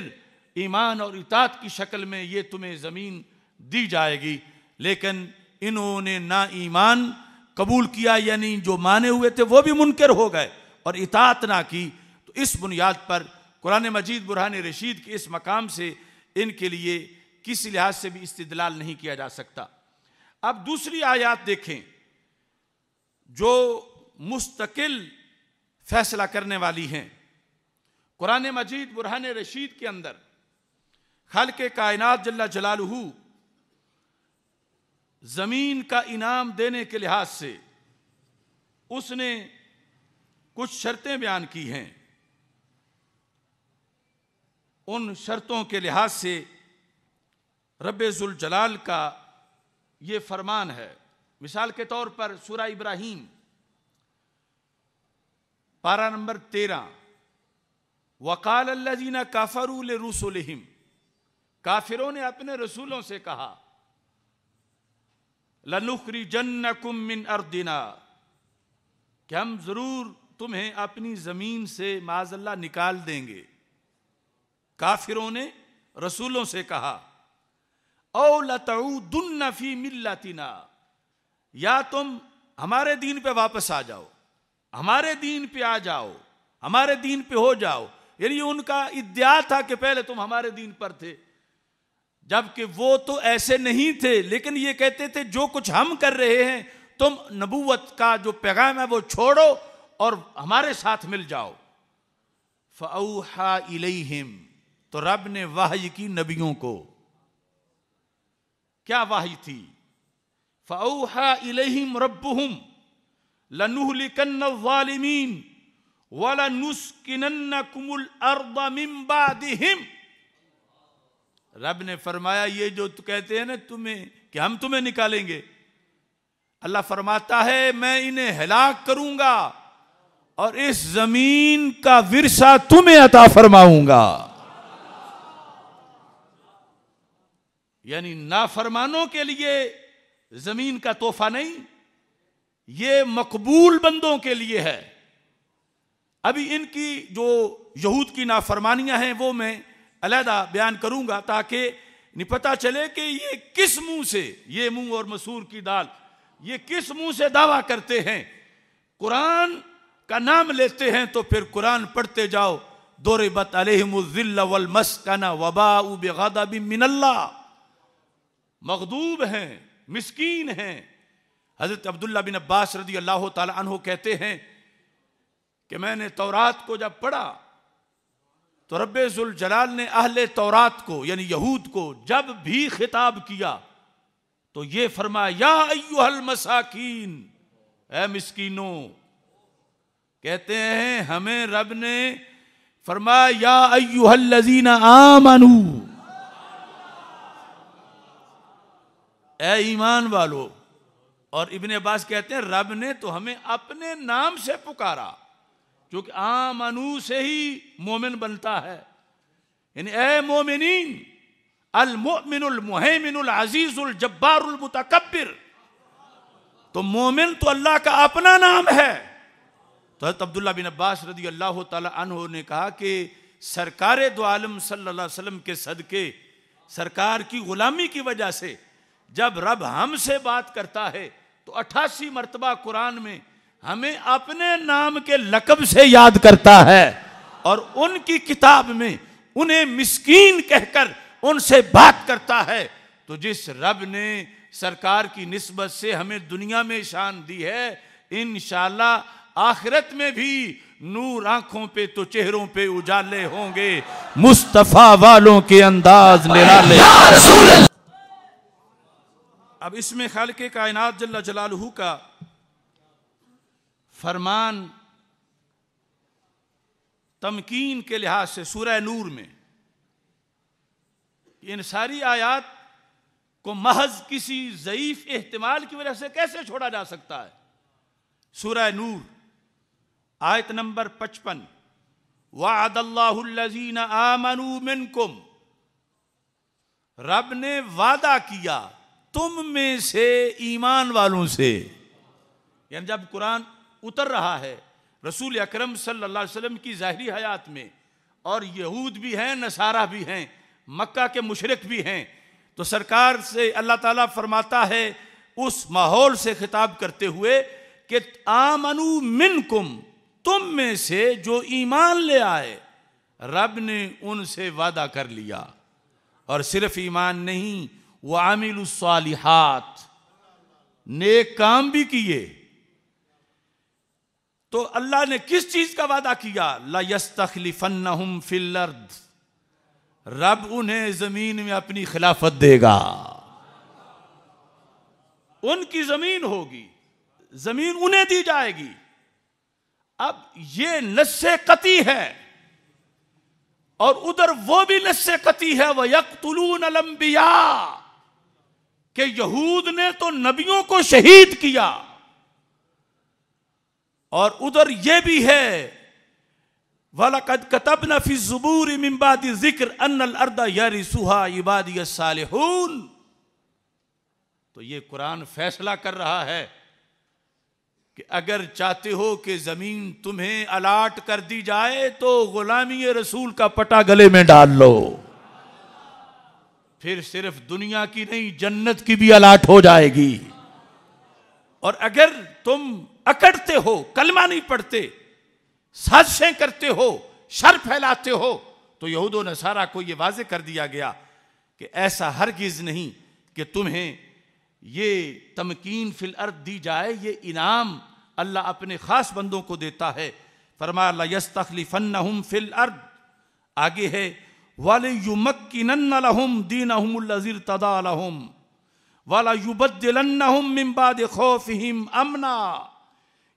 ईमान और इतात की शक्ल में ये तुम्हें ज़मीन दी जाएगी। लेकिन इन्होंने ना ईमान कबूल किया, यानी जो माने हुए थे वो भी मुनकर हो गए और इतात ना की। तो इस बुनियाद पर कुरान मजीद बुरहान रशीद के इस मकाम से इनके लिए किसी लिहाज से भी इस्तलाल नहीं किया जा सकता। अब दूसरी आयात देखें, जो मुस्तकिल फैसला करने वाली हैं। कुरान मजीद, बुरहान रशीद के अंदर खल के कायनात जल्ला जलालहू, ज़मीन का इनाम देने के लिहाज से उसने कुछ शर्तें बयान की हैं। उन शर्तों के लिहाज से रबुल जलाल का ये फरमान है। मिसाल के तौर पर सूरा इब्राहिम, पारा नंबर तेरह। वकाल अल्लाजीना काफरूल रसूलहिम काफिरों ने अपने रसूलों से कहा लनुखरी जन्न मिन अर्दिना। कि हम ज़रूर तुम्हें अपनी ज़मीन से माजल्ला निकाल देंगे। काफिरों ने रसूलों से कहा ओ लतऊदुन्नफी मिल्लतिना। या तुम हमारे दीन पे वापस आ जाओ, हमारे दीन पे आ जाओ, हमारे दीन पे हो जाओ। यानी उनका इद्या था कि पहले तुम हमारे दीन पर थे, जबकि वो तो ऐसे नहीं थे, लेकिन ये कहते थे, जो कुछ हम कर रहे हैं, तुम नबूवत का जो पैगाम है वो छोड़ो और हमारे साथ मिल जाओ। फ़ा इलेहिम तो रब ने वाही की नबियों को। क्या वाही थी? फ़ा इलेहिम रब्बुहुम लनुहलिकन वालिमीन वाला नुस्किन कुमुल अर्द मिम रब ने फरमाया, ये जो कहते हैं ना तुम्हें, कि हम तुम्हें निकालेंगे। अल्लाह फरमाता है, मैं इन्हें हलाक करूँगा और इस ज़मीन का विरसा तुम्हें अता फरमाऊँगा। यानी नाफरमानों के लिए ज़मीन का तोहफा नहीं, ये मकबूल बंदों के लिए है। अभी इनकी जो यहूद की नाफरमानियाँ हैं, वो मैं अलहदा बयान करूँगा ताकि पता चले कि ये किस मुँह से, ये मुँह और मसूर की दाल, ये किस मुँह से दावा करते हैं। कुरान का नाम लेते हैं तो फिर कुरान पढ़ते जाओ। दौरे बत अलमस्कना वबा मिनल्ला मखदूब हैं, मिसकीन हैं। हज़रत अब्दुल्ला बिन अब्बास रदी अल्लाह तहो कहते हैं कि मैंने तौरात को जब पढ़ा तो रब्बुल जलाल ने अहले तौरात को, यानी यहूद को जब भी खिताब किया तो ये फरमाया मसाकीन, ए मिस्कीनों, कहते हैं, हमें रब ने फरमाया अयुहल लजीना आमनू ए ईमान वालो, और इबन अब्बास कहते हैं, रब ने तो हमें अपने नाम से पुकारा क्योंकि आमनू से ही मोमिन बनता है। यानी ए मोमिनीन, अल मोमिनुल मुहमिनुल अजीजुल जब्बारुल मुतकब्बिर। तो मोमिन तो अल्लाह का अपना नाम है। तो हज़रत अब्दुल्ला बिन अब्बास रदी अल्लाह तहो ने कहा कि सरकार दो आलम अलैहि वसल्लम के सदके, सरकार की गुलामी की वजह से जब रब हमसे बात करता है तो अठासी मरतबा कुरान में हमें अपने नाम के लकब से याद करता है और उनकी किताब में उन्हें मिस्कीन कहकर उनसे बात करता है। तो जिस रब ने सरकार की नस्बत से हमें दुनिया में शान दी है इन आखिरत में भी नूर आँखों पे तो चेहरों पे उजाले होंगे, मुस्तफ़ा वालों के अंदाज निराले। अब इसमें खाल के कायनात जल्ला जलालहू का फरमान तमकीन के लिहाज से सूरह नूर में। इन सारी आयात को महज किसी ज़यीफ एहतमाल की वजह से कैसे छोड़ा जा सकता है? सूरह नूर, आयत नंबर पचपन। वादल्लाजीन आमनू मिनकुम। रब ने वादा किया तुम में से ईमान वालों से। यानी जब कुरान उतर रहा है, रसूल अकरम सल्लल्लाहु अलैहि वसल्लम की ज़ाहरी हयात में, और यहूद भी हैं, नसारा भी हैं, मक्का के मुशरक भी हैं तो सरकार से अल्लाह ताला फरमाता है, उस माहौल से खिताब करते हुए कि आमनु मिनकुम, तुम में से जो ईमान ले आए, रब ने उनसे वादा कर लिया। और सिर्फ़ ईमान नहीं वो आमिल सालिहात। नेक काम भी किए। तो अल्लाह ने किस चीज़ का वादा किया? लस्तखलिफन फिलर्द रब उन्हें ज़मीन में अपनी खिलाफत देगा। उनकी ज़मीन होगी। ज़मीन उन्हें दी जाएगी। अब ये नस्से कती है। और उधर वो भी नस्से कती है वह यकतुलून अलम्बिया कि यहूद ने तो नबियों को शहीद किया। और उधर यह भी है, वलकद कतब नफी जबूर इम्बादी ज़िक्र अनल अर्दा यारी सुहा इबादी सालहून। तो ये कुरान फैसला कर रहा है कि अगर चाहते हो कि ज़मीन तुम्हें अलाट कर दी जाए तो गुलामी रसूल का पटा गले में डाल लो। फिर सिर्फ़ दुनिया की नहीं, जन्नत की भी अलाट हो जाएगी। और अगर तुम अकड़ते हो, कलमा नहीं पढ़ते, साजिशें करते हो, शर फैलाते हो तो यहूदो नसारा को यह वाजे कर दिया गया कि ऐसा हर हरगिज नहीं कि तुम्हें ये तमकीन फिल अर्द दी जाए, ये इनाम अल्लाह अपने ख़ास बंदों को देता है। फरमा यस तखलीफ़न फिल अर्द। आगे है वाले युमक्किनहुम दीनहुमुल्लज़िर तदालहुम वाला युबद्दिलन्नहुम मिन बाद खौफिहिम अमना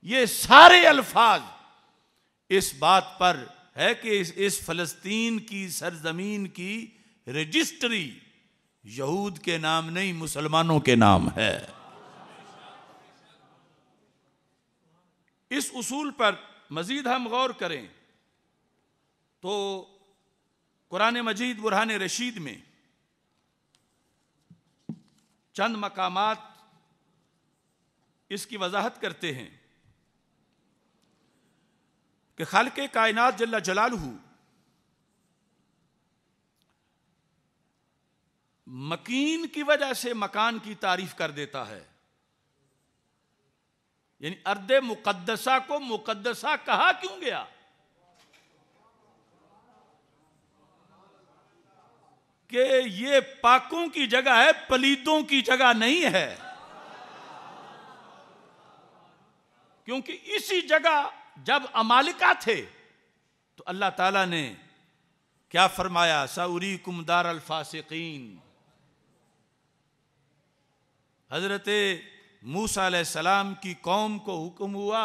ये सारे अल्फाज इस बात पर है कि इस, इस फलस्तीन की सरजमीन की रजिस्ट्री यहूद के नाम नहीं मुसलमानों के नाम है। इस उसूल पर मजीद हम गौर करें तो कुरान मजीद, बुरहान रशीद में चंद मकामात इसकी वजाहत करते हैं कि खाल के कायनात जल्ला जलालहू मकीन की वजह से मकान की तारीफ़ कर देता है। यानी अर्द मुकदसा को मुकदसा कहा क्यों गया? कि ये पाकों की जगह है पलीदों की जगह नहीं है। क्योंकि इसी जगह जब अमालिका थे तो अल्लाह ताला ने क्या फरमाया? सऊरी कुमदार अल्फासिकीन हज़रत मूसा सलाम की कौम को हुक्म हुआ,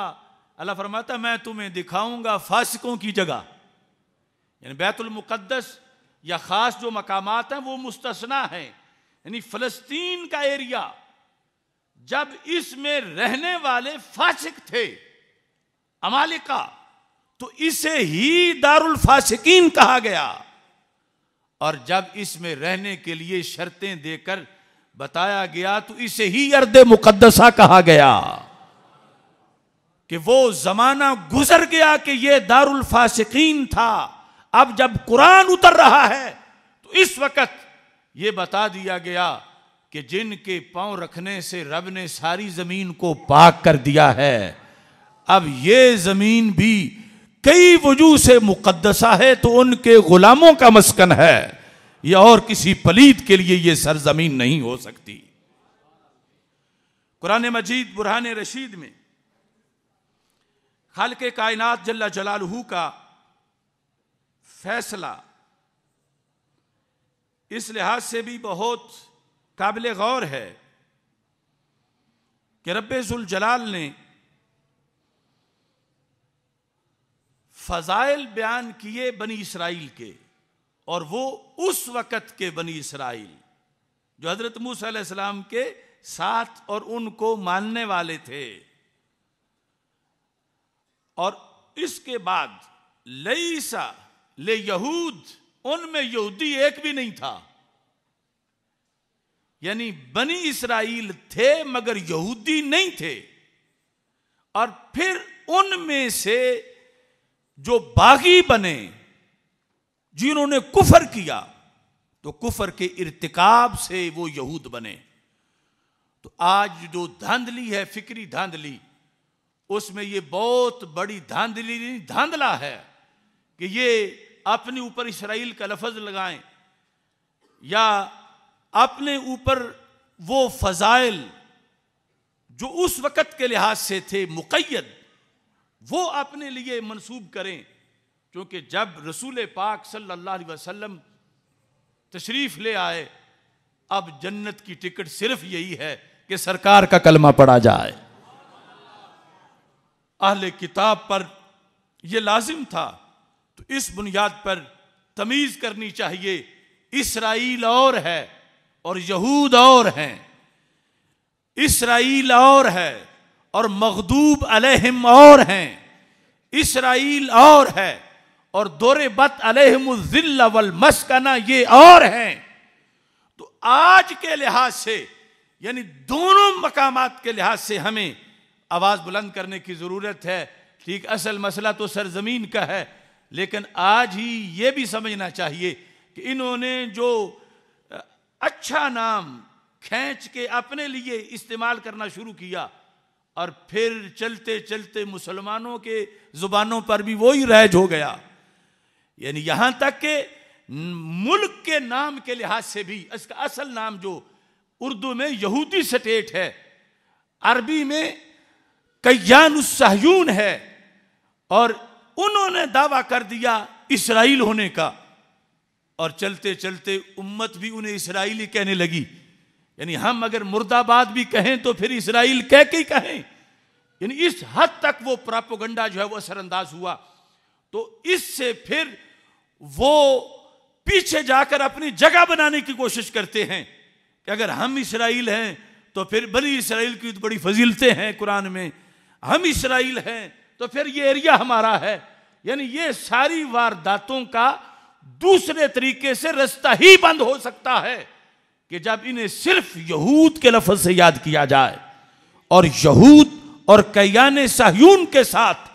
अल्लाह फरमाता, मैं तुम्हें दिखाऊँगा फासिकों की जगह। यानी बैतुल मुकद्दस या ख़ास जो मकामात हैं, वो मुस्तना हैं। यानी फ़लस्तीन का एरिया, जब इसमें रहने वाले फासिक थे, अमालिका तो इसे ही दारुल फासिकीन कहा गया। और जब इसमें रहने के लिए शर्तें देकर बताया गया तो इसे ही अर्द मुकदसा कहा गया कि वो जमाना गुजर गया कि ये दारुल फासिकीन था। अब जब कुरान उतर रहा है तो इस वक्त ये बता दिया गया कि जिनके पाँव रखने से रब ने सारी ज़मीन को पाक कर दिया है, अब ये ज़मीन भी कई वजूह से मुकदसा है तो उनके गुलामों का मस्कन है, या और किसी पलीद के लिए यह सरजमीन नहीं हो सकती। कुरान मजीद, बुरहान रशीद में खाल के कायनात जल्ला जलालहू का फैसला। इस लिहाज से भी बहुत काबिल गौर है कि जलाल ने फजाइल बयान किए बनी इसराइल के और वो उस वक़्त के बनी इसराइल, जो हज़रत मूसम के साथ और उनको मानने वाले थे। और इसके बाद लईसा ले यहूद, उनमें यहूदी एक भी नहीं था। यानी बनी इसराइल थे, मगर यहूदी नहीं थे। और फिर उनमें से जो बागी बने, जिन्होंने कुफर किया तो कुफर के इर्तिकाब से वो यहूद बने। तो आज जो धांधली है, फिक्री धांधली, उसमें ये बहुत बड़ी धांधली धांधला है। कि ये अपने ऊपर इसराइल का लफज लगाएँ, या अपने ऊपर वो फजाइल जो उस वक़्त के लिहाज से थे मुकैद वो अपने लिए मंसूब करें। क्योंकि जब रसूल पाक सल्लल्लाहु अलैहि वसल्लम तशरीफ़ ले आए, अब जन्नत की टिकट सिर्फ़ यही है कि सरकार का कलमा पढ़ा जाए। अहले किताब पर यह लाजिम था तो इस बुनियाद पर तमीज करनी चाहिए, इसराइल और है और यहूद और हैं। इसराइल और है और मखदूब अलहम और हैं। इसराइल और है और दौरे बत अलहमुल मस्कना ये और हैं। तो आज के लिहाज से, यानी दोनों मकाम के लिहाज से हमें आवाज़ बुलंद करने की ज़रूरत है। ठीक, असल मसला तो सरजमीन का है लेकिन आज ही ये भी समझना चाहिए कि इन्होंने जो अच्छा नाम खींच के अपने लिए इस्तेमाल करना शुरू किया और फिर चलते चलते मुसलमानों के जुबानों पर भी वही रैज हो गया। यानी यहाँ तक के मुल्क के नाम के लिहाज से भी, इसका असल नाम जो उर्दू में यहूदी स्टेट है, अरबी में कयान सहयून है और उन्होंने दावा कर दिया इसराइल होने का। और चलते चलते उम्मत भी उन्हें इसराइली कहने लगी। यानी हम अगर मुर्दाबाद भी कहें तो फिर इसराइल कह के कहें। यानी इस हद तक वो प्रापोगंडा जो है वो असरअंदाज हुआ। तो इससे फिर वो पीछे जाकर अपनी जगह बनाने की कोशिश करते हैं कि अगर हम इसराइल हैं तो फिर बनी इसराइल की बड़ी फजीलतें हैं कुरान में। हम इसराइल हैं तो फिर ये एरिया हमारा है। यानी ये सारी वारदातों का दूसरे तरीके से रास्ता ही बंद हो सकता है कि जब इन्हें सिर्फ़ यहूद के लफज से याद किया जाए और यहूद और कयान साहयून के साथ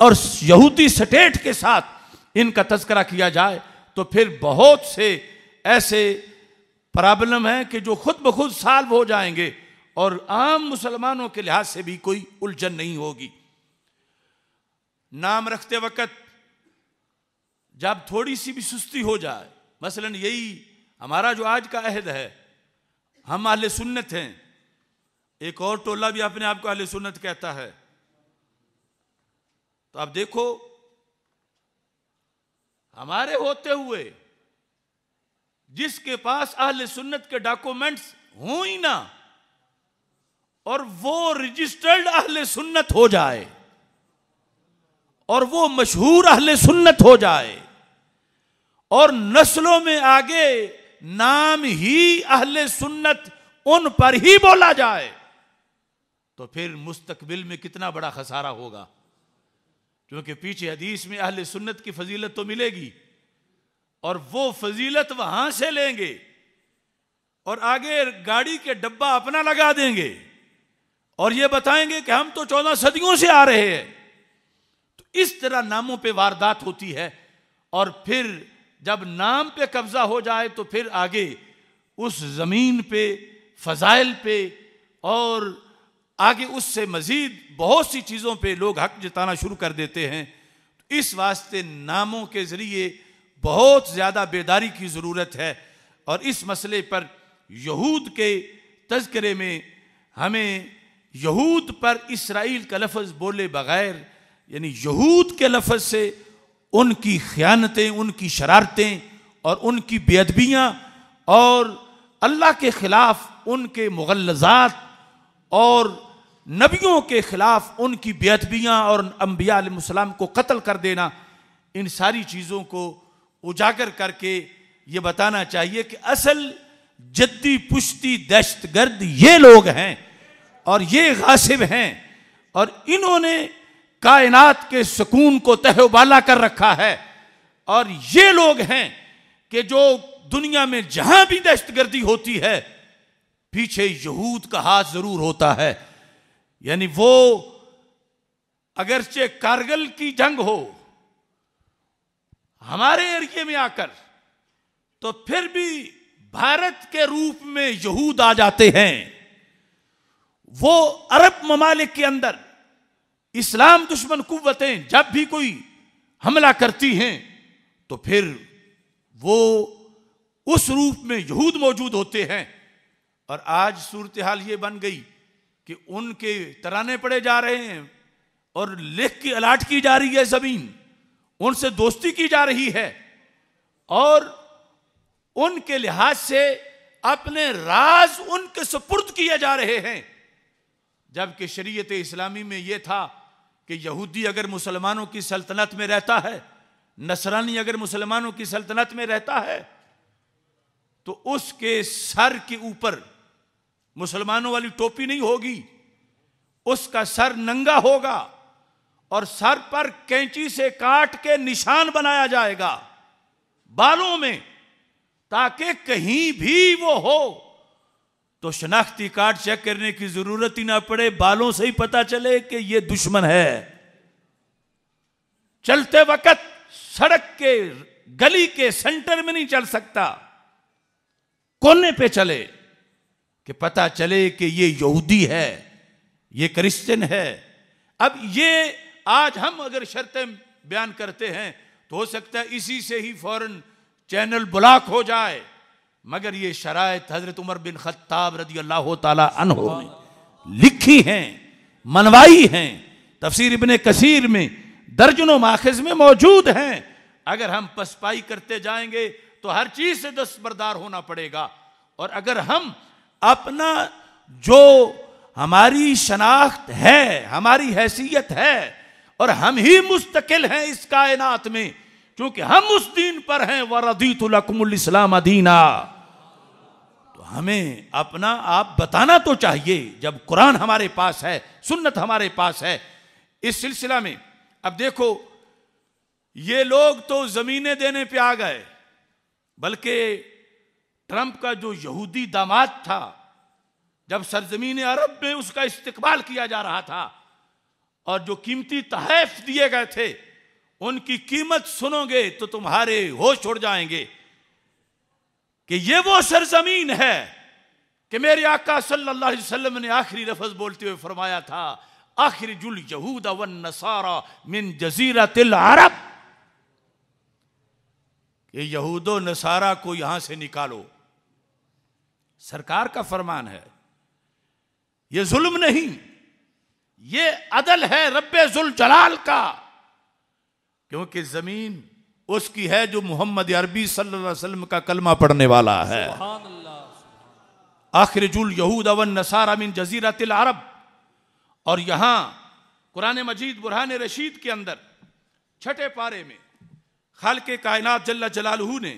और यहूदी स्टेट के साथ इनका तस्करा किया जाए तो फिर बहुत से ऐसे प्रॉब्लम हैं कि जो खुद ब खुद साल्व हो जाएँगे और आम मुसलमानों के लिहाज से भी कोई उलझन नहीं होगी। नाम रखते वक्त जब थोड़ी सी भी सुस्ती हो जाए, मसलन यही हमारा जो आज का अहद है, हम आले सुन्नत हैं। एक और टोला भी अपने आप को आले सुन्नत कहता है। तो आप देखो, हमारे होते हुए जिसके पास अहल सुन्नत के डॉक्यूमेंट्स हो ही ना, और वो रजिस्टर्ड अहल सुन्नत हो जाए। और वो मशहूर अहल सुन्नत हो जाए। और नस्लों में आगे नाम ही अहल सुन्नत उन पर ही बोला जाए तो फिर मुस्तकबिल में कितना बड़ा खसारा होगा। क्योंकि पीछे हदीस में अहल सुन्नत की फजीलत तो मिलेगी, और वो फजीलत वहाँ से लेंगे, और आगे गाड़ी के डब्बा अपना लगा देंगे, और ये बताएँगे कि हम तो चौदह सदियों से आ रहे हैं। इस तरह नामों पे वारदात होती है और फिर जब नाम पे कब्जा हो जाए तो फिर आगे उस ज़मीन पे, फजाइल पे और आगे उससे मजीद बहुत सी चीज़ों पे लोग हक जताना शुरू कर देते हैं। इस वास्ते नामों के ज़रिए बहुत ज़्यादा बेदारी की ज़रूरत है और इस मसले पर यहूद के तस्करे में हमें यहूद पर इसराइल का लफज बोले बगैर यानी यहूद के लफज से उनकी ख्यानतें, उनकी शरारतें और उनकी बेअदबियाँ और अल्लाह के ख़िलाफ़ उनके मुगलजात और नबियों के ख़िलाफ़ उनकी बेअदबियाँ और अम्बिया को कत्ल कर देना, इन सारी चीज़ों को उजागर करके ये बताना चाहिए कि असल जद्दी पुश्ती दहशत गर्द ये लोग हैं और ये गासिब हैं और इन्होंने कायनात के सुकून को तहबाला कर रखा है। और ये लोग हैं कि जो दुनिया में जहाँ भी दहशतगर्दी होती है, पीछे यहूद का हाथ ज़रूर होता है। यानी वो अगरचे कारगिल की जंग हो, हमारे एरिए में आकर तो फिर भी भारत के रूप में यहूद आ जाते हैं। वो अरब ममालिक के अंदर इस्लाम दुश्मन कुतें जब भी कोई हमला करती हैं तो फिर वो उस रूप में यहूद मौजूद होते हैं। और आज सूरत हाल ये बन गई कि उनके तराने पड़े जा रहे हैं और लिख की अलाट की जा रही है ज़मीन, उनसे दोस्ती की जा रही है और उनके लिहाज से अपने राज उनके सुपुर्द किए जा रहे हैं। जबकि शरीयत इस्लामी में यह था कि यहूदी अगर मुसलमानों की सल्तनत में रहता है, नसरानी अगर मुसलमानों की सल्तनत में रहता है तो उसके सर के ऊपर मुसलमानों वाली टोपी नहीं होगी, उसका सर नंगा होगा और सर पर कैंची से काट के निशान बनाया जाएगा बालों में, ताकि कहीं भी वो हो। तो शनाख्ती कार्ड चेक करने की ज़रूरत ही ना पड़े, बालों से ही पता चले कि ये दुश्मन है। चलते वक्त सड़क के गली के सेंटर में नहीं चल सकता। कोने पे चले कि पता चले कि ये यहूदी है, ये क्रिश्चियन है। अब ये आज हम अगर शर्तें बयान करते हैं तो हो सकता है इसी से ही फ़ौरन चैनल ब्लॉक हो जाए। मगर ये शरात हज़रत उमर बिन खत्ताब रदी अल्लाह तहो लिखी हैं, मनवाई हैं, तफसीर इबन कसीर में, दर्जनों माखज में मौजूद हैं। अगर हम पसपाई करते जाएँगे तो हर चीज़ से दस्तबरदार होना पड़ेगा। और अगर हम अपना जो हमारी शनाख्त है, हमारी हैसियत है, और हम ही मुस्तकिल हैं इस कायनात में, क्योंकि हम उस दीन पर हैं वरदीतुलकुमुल इस्लाम अदीना हमें अपना आप बताना तो चाहिए, जब कुरान हमारे पास है, सुन्नत हमारे पास है, इस सिलसिला में। अब देखो, ये लोग तो जमीनें देने पे आ गए, बल्कि ट्रंप का जो यहूदी दामाद था, जब सरजमीन अरब में उसका इस्तेकबाल किया जा रहा था, और जो कीमती तहफ दिए गए थे, उनकी कीमत सुनोगे तो तुम्हारे होश छोड़ जाएँगे। कि ये वो सरजमीन है कि मेरे आका सल्लल्लाहु अलैहि वसल्लम ने आखिरी लफज बोलते हुए फरमाया था, आखिर जुल यहूद वन नसारा मिन जजीरा तिल अरब। ये यहूदो नसारा को यहाँ से निकालो। सरकार का फरमान है, ये जुल्म नहीं, ये अदल है रब्बे जुल जलाल का, क्योंकि ज़मीन उसकी है जो मोहम्मद अरबी सल्लल्लाहु अलैहि वसल्लम का कलमा पढ़ने वाला है। आखिर जुल यहूद अवन नसारा मिन जजीरतिल अरब। और यहाँ कुरान मजीद बुरहान रशीद के अंदर छठे पारे में खाल के कायनात जल्ला जलालहू ने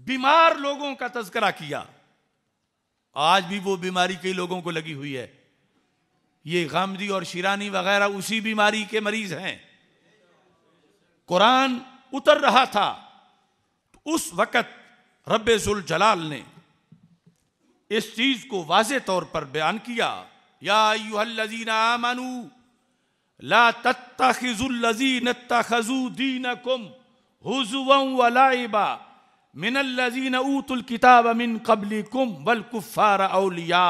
बीमार लोगों का तस्करा किया। आज भी वो बीमारी कई लोगों को लगी हुई है। ये गामदी और शिरानी वगैरह उसी बीमारी के मरीज़ हैं। कुरान उतर रहा था। उस वक़्त रब्बुल जलाल ने इस चीज़ को वाज तौर पर बयान किया, या यूहल्लजीना आमनू, ला तत्तखिजुल्लजीन तखजू दीनकुम हुजुवन व लाइबा, मिनल्लजीन ऊतुल किताब मिन कबलिकुम वल कुफ्फार औलिया।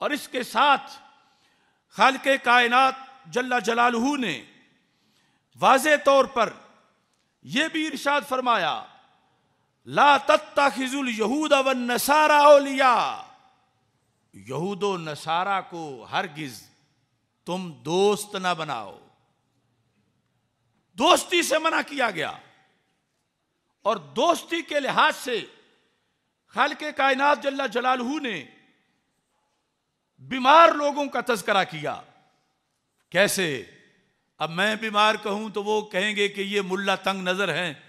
और इसके साथ खाल के कायनात जल्ला जलालहू ने वाज तौर पर यह भी इर्शाद फरमाया, ला तत्ताखिजुल यहूद व नसारा औलिया। यहूदो नसारा को हरगिज तुम दोस्त ना बनाओ। दोस्ती से मना किया गया और दोस्ती के लिहाज से खाल के कायनात जल्ला जलालहू ने बीमार लोगों का तस्करा किया। कैसे? अब मैं बीमार कहूँ तो वो कहेंगे कि ये मुल्ला तंग नज़र हैं।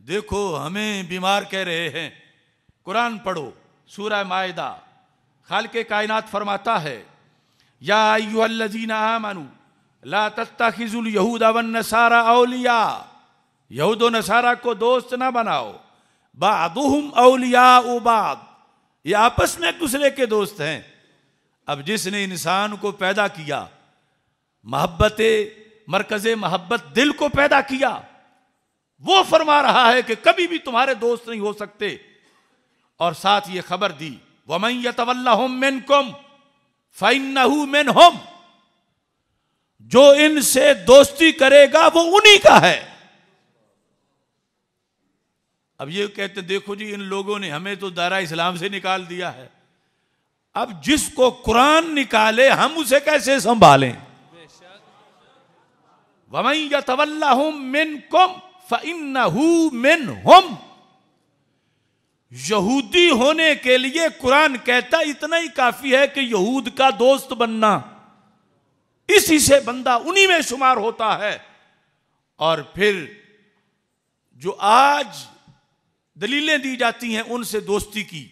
देखो, हमें बीमार कह रहे हैं। कुरान पढ़ो, सूरह मायदा। खाल के कायनात फरमाता है, या यूजीना आमनु, ला तत्ताखिजुल यहूदा वन नसारा औलिया। यहूद नसारा को दोस्त ना बनाओ। बादुहुम औलिया उबाद ये आपस में एक दूसरे के दोस्त हैं। अब जिसने इंसान को पैदा किया, मोहब्बत मरकज मोहब्बत दिल को पैदा किया। वो फरमा रहा है कि कभी भी तुम्हारे दोस्त नहीं हो सकते। और साथ ये खबर दी वमई मिन कुम फाइन मिन होम जो इनसे दोस्ती करेगा, वो उन्हीं का है। अब ये कहते, देखो जी, इन लोगों ने हमें तो दारा इस्लाम से निकाल दिया है। अब जिसको कुरान निकाले, हम उसे कैसे संभालें? यहूदी होने के लिए कुरान कहता इतना ही काफ़ी है कि यहूद का दोस्त बनना, इसी से बंदा उन्हीं में शुमार होता है। और फिर जो आज दलीलें दी जाती हैं उनसे दोस्ती की,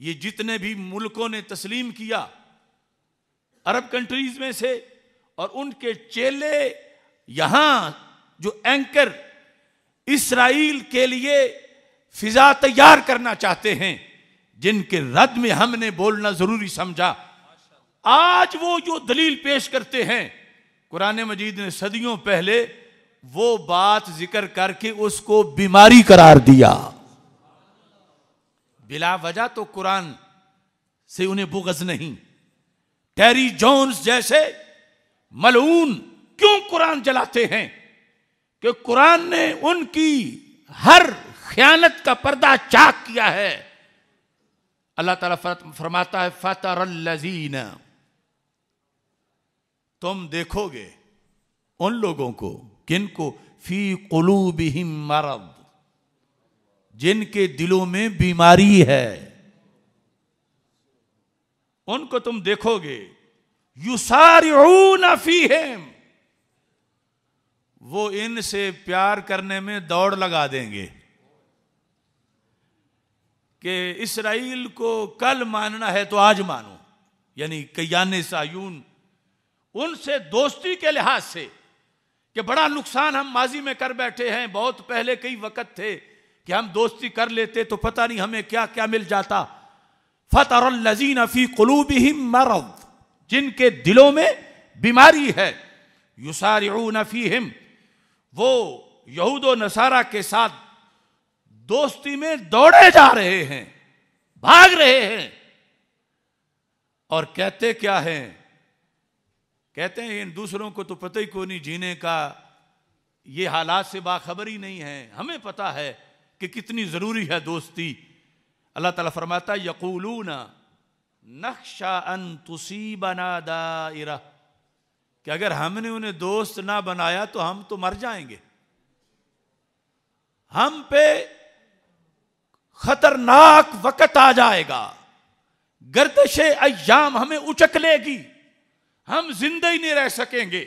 ये जितने भी मुल्कों ने तस्लीम किया, अरब कंट्रीज़ में से, और उनके चेले यहाँ जो एंकर इसराइल के लिए फिजा तैयार करना चाहते हैं, जिनके रद में हमने बोलना ज़रूरी समझा। आज वो जो दलील पेश करते हैं, कुरान मजीद ने सदियों पहले वो बात ज़िक्र करके उसको बीमारी करार दिया। बिला वजह तो कुरान से उन्हें बुगज नहीं। टेरी जोन्स जैसे मलून क्यों कुरान जलाते हैं? कि कुरान ने उनकी हर ख्यानत का पर्दा चाक किया है। अल्लाह ताला फरमाता है फतर लजीन तुम देखोगे उन लोगों को किनको फ़ी कुलूबिहिम मरद, जिनके दिलों में बीमारी है। उनको तुम देखोगे, युसारिऊन फीहिम। वो इनसे प्यार करने में दौड़ लगा देंगे कि इसराइल को कल मानना है तो आज मानो। यानी कयान सायून उनसे दोस्ती के लिहाज से कि बड़ा नुकसान हम माजी में कर बैठे हैं, बहुत पहले कई वक्त थे कि हम दोस्ती कर लेते तो पता नहीं हमें क्या क्या मिल जाता। फतर लजीन अफी कलूबी मरद, जिनके दिलों में बीमारी है, युसारिऊन फीहिम वो यहूद नसारा के साथ दोस्ती में दौड़े जा रहे हैं, भाग रहे हैं। और कहते क्या हैं? कहते हैं, इन दूसरों को तो पता ही को नहीं, जीने का ये हालात से बाखबर ही नहीं है। हमें पता है कि कितनी ज़रूरी है दोस्ती। अल्लाह ताला फरमाता यकूलून नक्शा अन तुसीबना दायरा कि अगर हमने उन्हें दोस्त ना बनाया तो हम तो मर जाएँगे। हम पे खतरनाक वक्त आ जाएगा। गर्दश अयाम हमें उचक लेगी। हम ज़िंदा ही नहीं रह सकेंगे।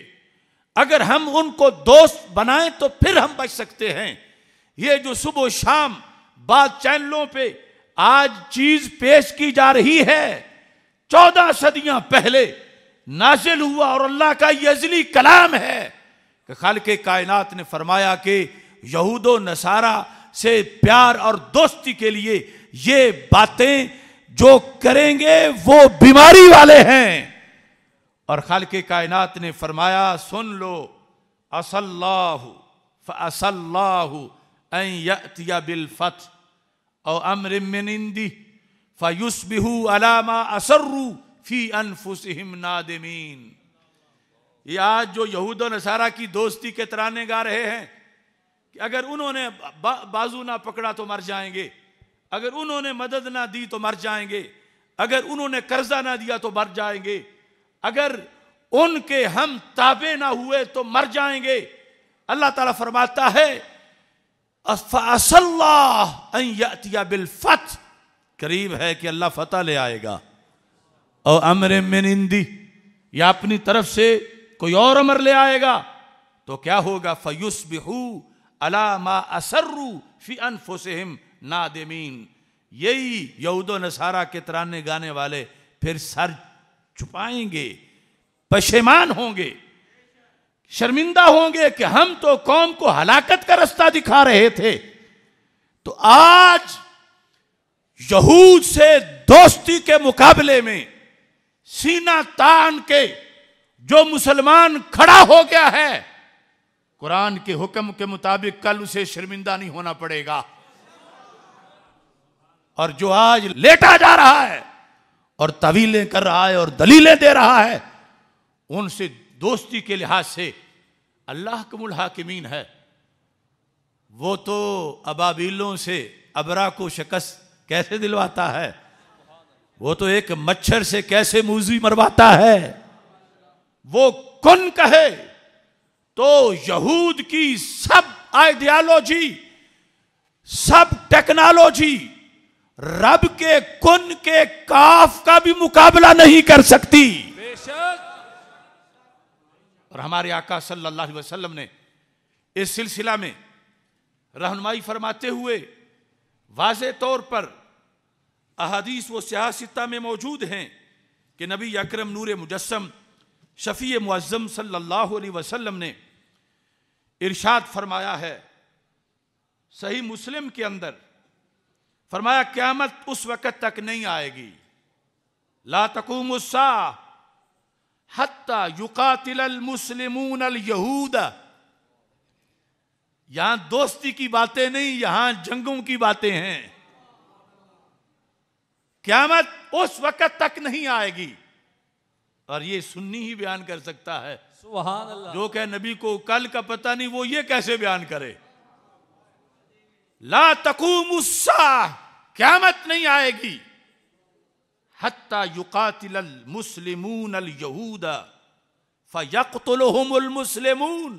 अगर हम उनको दोस्त बनाएँ तो फिर हम बच सकते हैं। ये जो सुबह शाम बाद चैनलों पे आज चीज़ पेश की जा रही है, चौदह सदियाँ पहले नाजिल हुआ और अल्लाह का यजली कलाम है कि खाल के कायनात ने फरमाया कि यहूदो नसारा से प्यार और दोस्ती के लिए ये बातें जो करेंगे वो बीमारी वाले हैं। और खाल के कायनात ने फरमाया, सुन लो, असल्लाहु फसल्लाहु बिल फत और अमर मिनिंदी फयुसबिहु अलामा असर्रू फ़ी अनफुसहिम नादिमीन। ये आज जो यहूद नसारा की दोस्ती के तराने गा रहे हैं कि अगर उन्होंने बाजू ना पकड़ा तो मर जाएँगे। अगर उन्होंने मदद ना दी तो मर जाएँगे। अगर उन्होंने कर्जा ना दिया तो मर जाएँगे। अगर उनके हम ताबे ना हुए तो मर जाएँगे। अल्लाह ताला फरमाता है बिल फत करीब है कि अल्लाह फतेह ले आएगा। और अमर मिनिंदी या अपनी तरफ़ से कोई और अमर ले आएगा तो क्या होगा? फयुस बिहू अलामा असर्रू फ़ी अनफुसहिम नादिमीन। यही यहूदो नसारा के तराने गाने वाले फिर सर छुपाएँगे, पशेमान होंगे, शर्मिंदा होंगे कि हम तो कौम को हलाकत का रास्ता दिखा रहे थे। तो आज यहूद से दोस्ती के मुकाबले में सीना तान के जो मुसलमान खड़ा हो गया है, कुरान के हुक्म के मुताबिक कल उसे शर्मिंदा नहीं होना पड़ेगा। और जो आज लेटा जा रहा है और तवीलें कर रहा है और दलीलें दे रहा है, उनसे दोस्ती के लिहाज से अल्लाह कमुल हाकिमीन है। वो तो अबाबीलों से अबरा को शिकस्त कैसे दिलवाता है? वो तो एक मच्छर से कैसे मूजी मरवाता है? वो कौन कहे? तो यहूद की सब आइडियालॉजी, सब टेक्नोलॉजी, रब के कुन के काफ का भी मुकाबला नहीं कर सकती। और हमारे आका सल्लल्लाहु अलैहि वसल्लम ने इस सिलसिला में रहनुमाई फरमाते हुए वाज तौर पर अहादीस व सियासता में मौजूद हैं कि नबी अकरम नूर मुजस्म शफ़ी मुज़म अलैहि वसल्लम ने इरशाद फरमाया है, सही मुस्लिम के अंदर फरमाया, क्यामत उस वक़्त तक नहीं आएगी। ला तकूम हत्ता युकातिल मुस्लिमून यहाँ दोस्ती की बातें नहीं, यहाँ जंगों की बातें हैं। क्यामत उस वक़्त तक नहीं आएगी। और ये सुन्नी ही बयान कर सकता है। जो कह नबी को कल का पता नहीं वो ये कैसे बयान करे? ला तकूम क्यामत नहीं आएगी। हत्ता युकातिल मुस्लिमून अल यहूद फयकतुलहुमुल मुस्लिमून।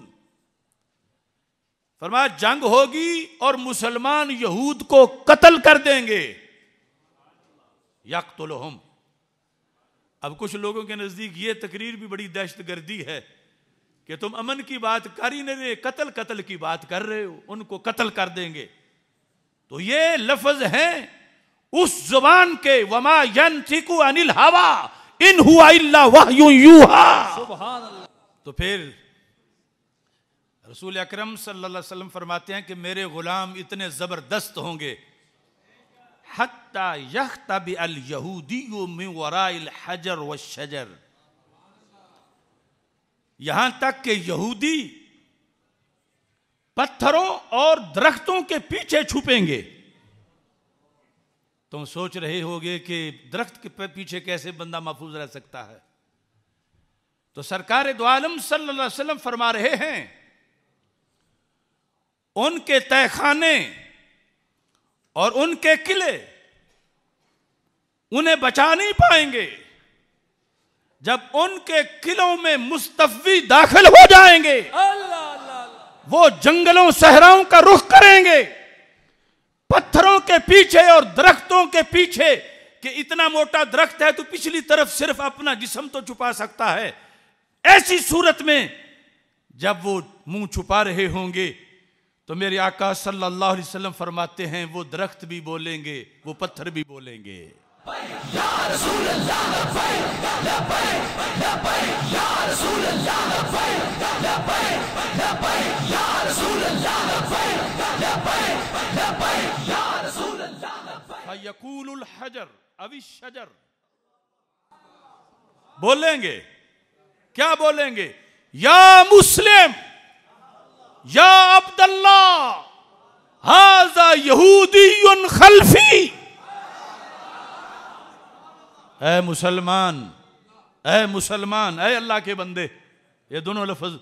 फरमाया जंग होगी और मुसलमान यहूद को कत्ल कर देंगे। यकतुलहुम। अब कुछ लोगों के नज़दीक ये तकरीर भी बड़ी दहशत गर्दी है कि तुम अमन की बात कर ही नहीं रहे कत्ल कत्ल की बात कर रहे हो उनको कत्ल कर देंगे। तो ये लफज हैं उस ज़ुबान के वमा यन थिकु अनिल हवा इन हुआ वाह यूहा। तो फिर रसूल अकरम सल्लल्लाहु अलैहि वसल्लम फरमाते हैं कि मेरे गुलाम इतने ज़बरदस्त होंगे हत्ता यख्तब अल यहूदी में वराइल हजर व शजर। यहाँ तक कि यहूदी पत्थरों और दरख्तों के पीछे छुपेंगे। तुम सोच रहे होगे कि दरख्त के पीछे कैसे बंदा महफूज रह सकता है? तो सरकार दोआलम सल्लल्लाहु अलैहि वसल्लम फरमा रहे हैं, उनके तहखाने और उनके किले उन्हें बचा नहीं पाएँगे। जब उनके किलों में मुस्तफी दाखिल हो जाएँगे, वो जंगलों, सहराओं का रुख करेंगे। पत्थरों के पीछे और दरख्तों के पीछे कि इतना मोटा दरख्त है तो पिछली तरफ़ सिर्फ़ अपना जिसम तो छुपा सकता है। ऐसी सूरत में जब वो मुँह छुपा रहे होंगे तो मेरे आका सल्लल्लाहु अलैहि वसल्लम फरमाते हैं, वो दरख्त भी बोलेंगे, वो पत्थर भी बोलेंगे। यकूल हजर अभी बोलेंगे? क्या बोलेंगे? या मुस्लिम या अब्दुल्ला हाजा यहूदी खल्फी। ए मुसलमान ए मुसलमान ए अल्लाह के बंदे, ये दोनों लफ्ज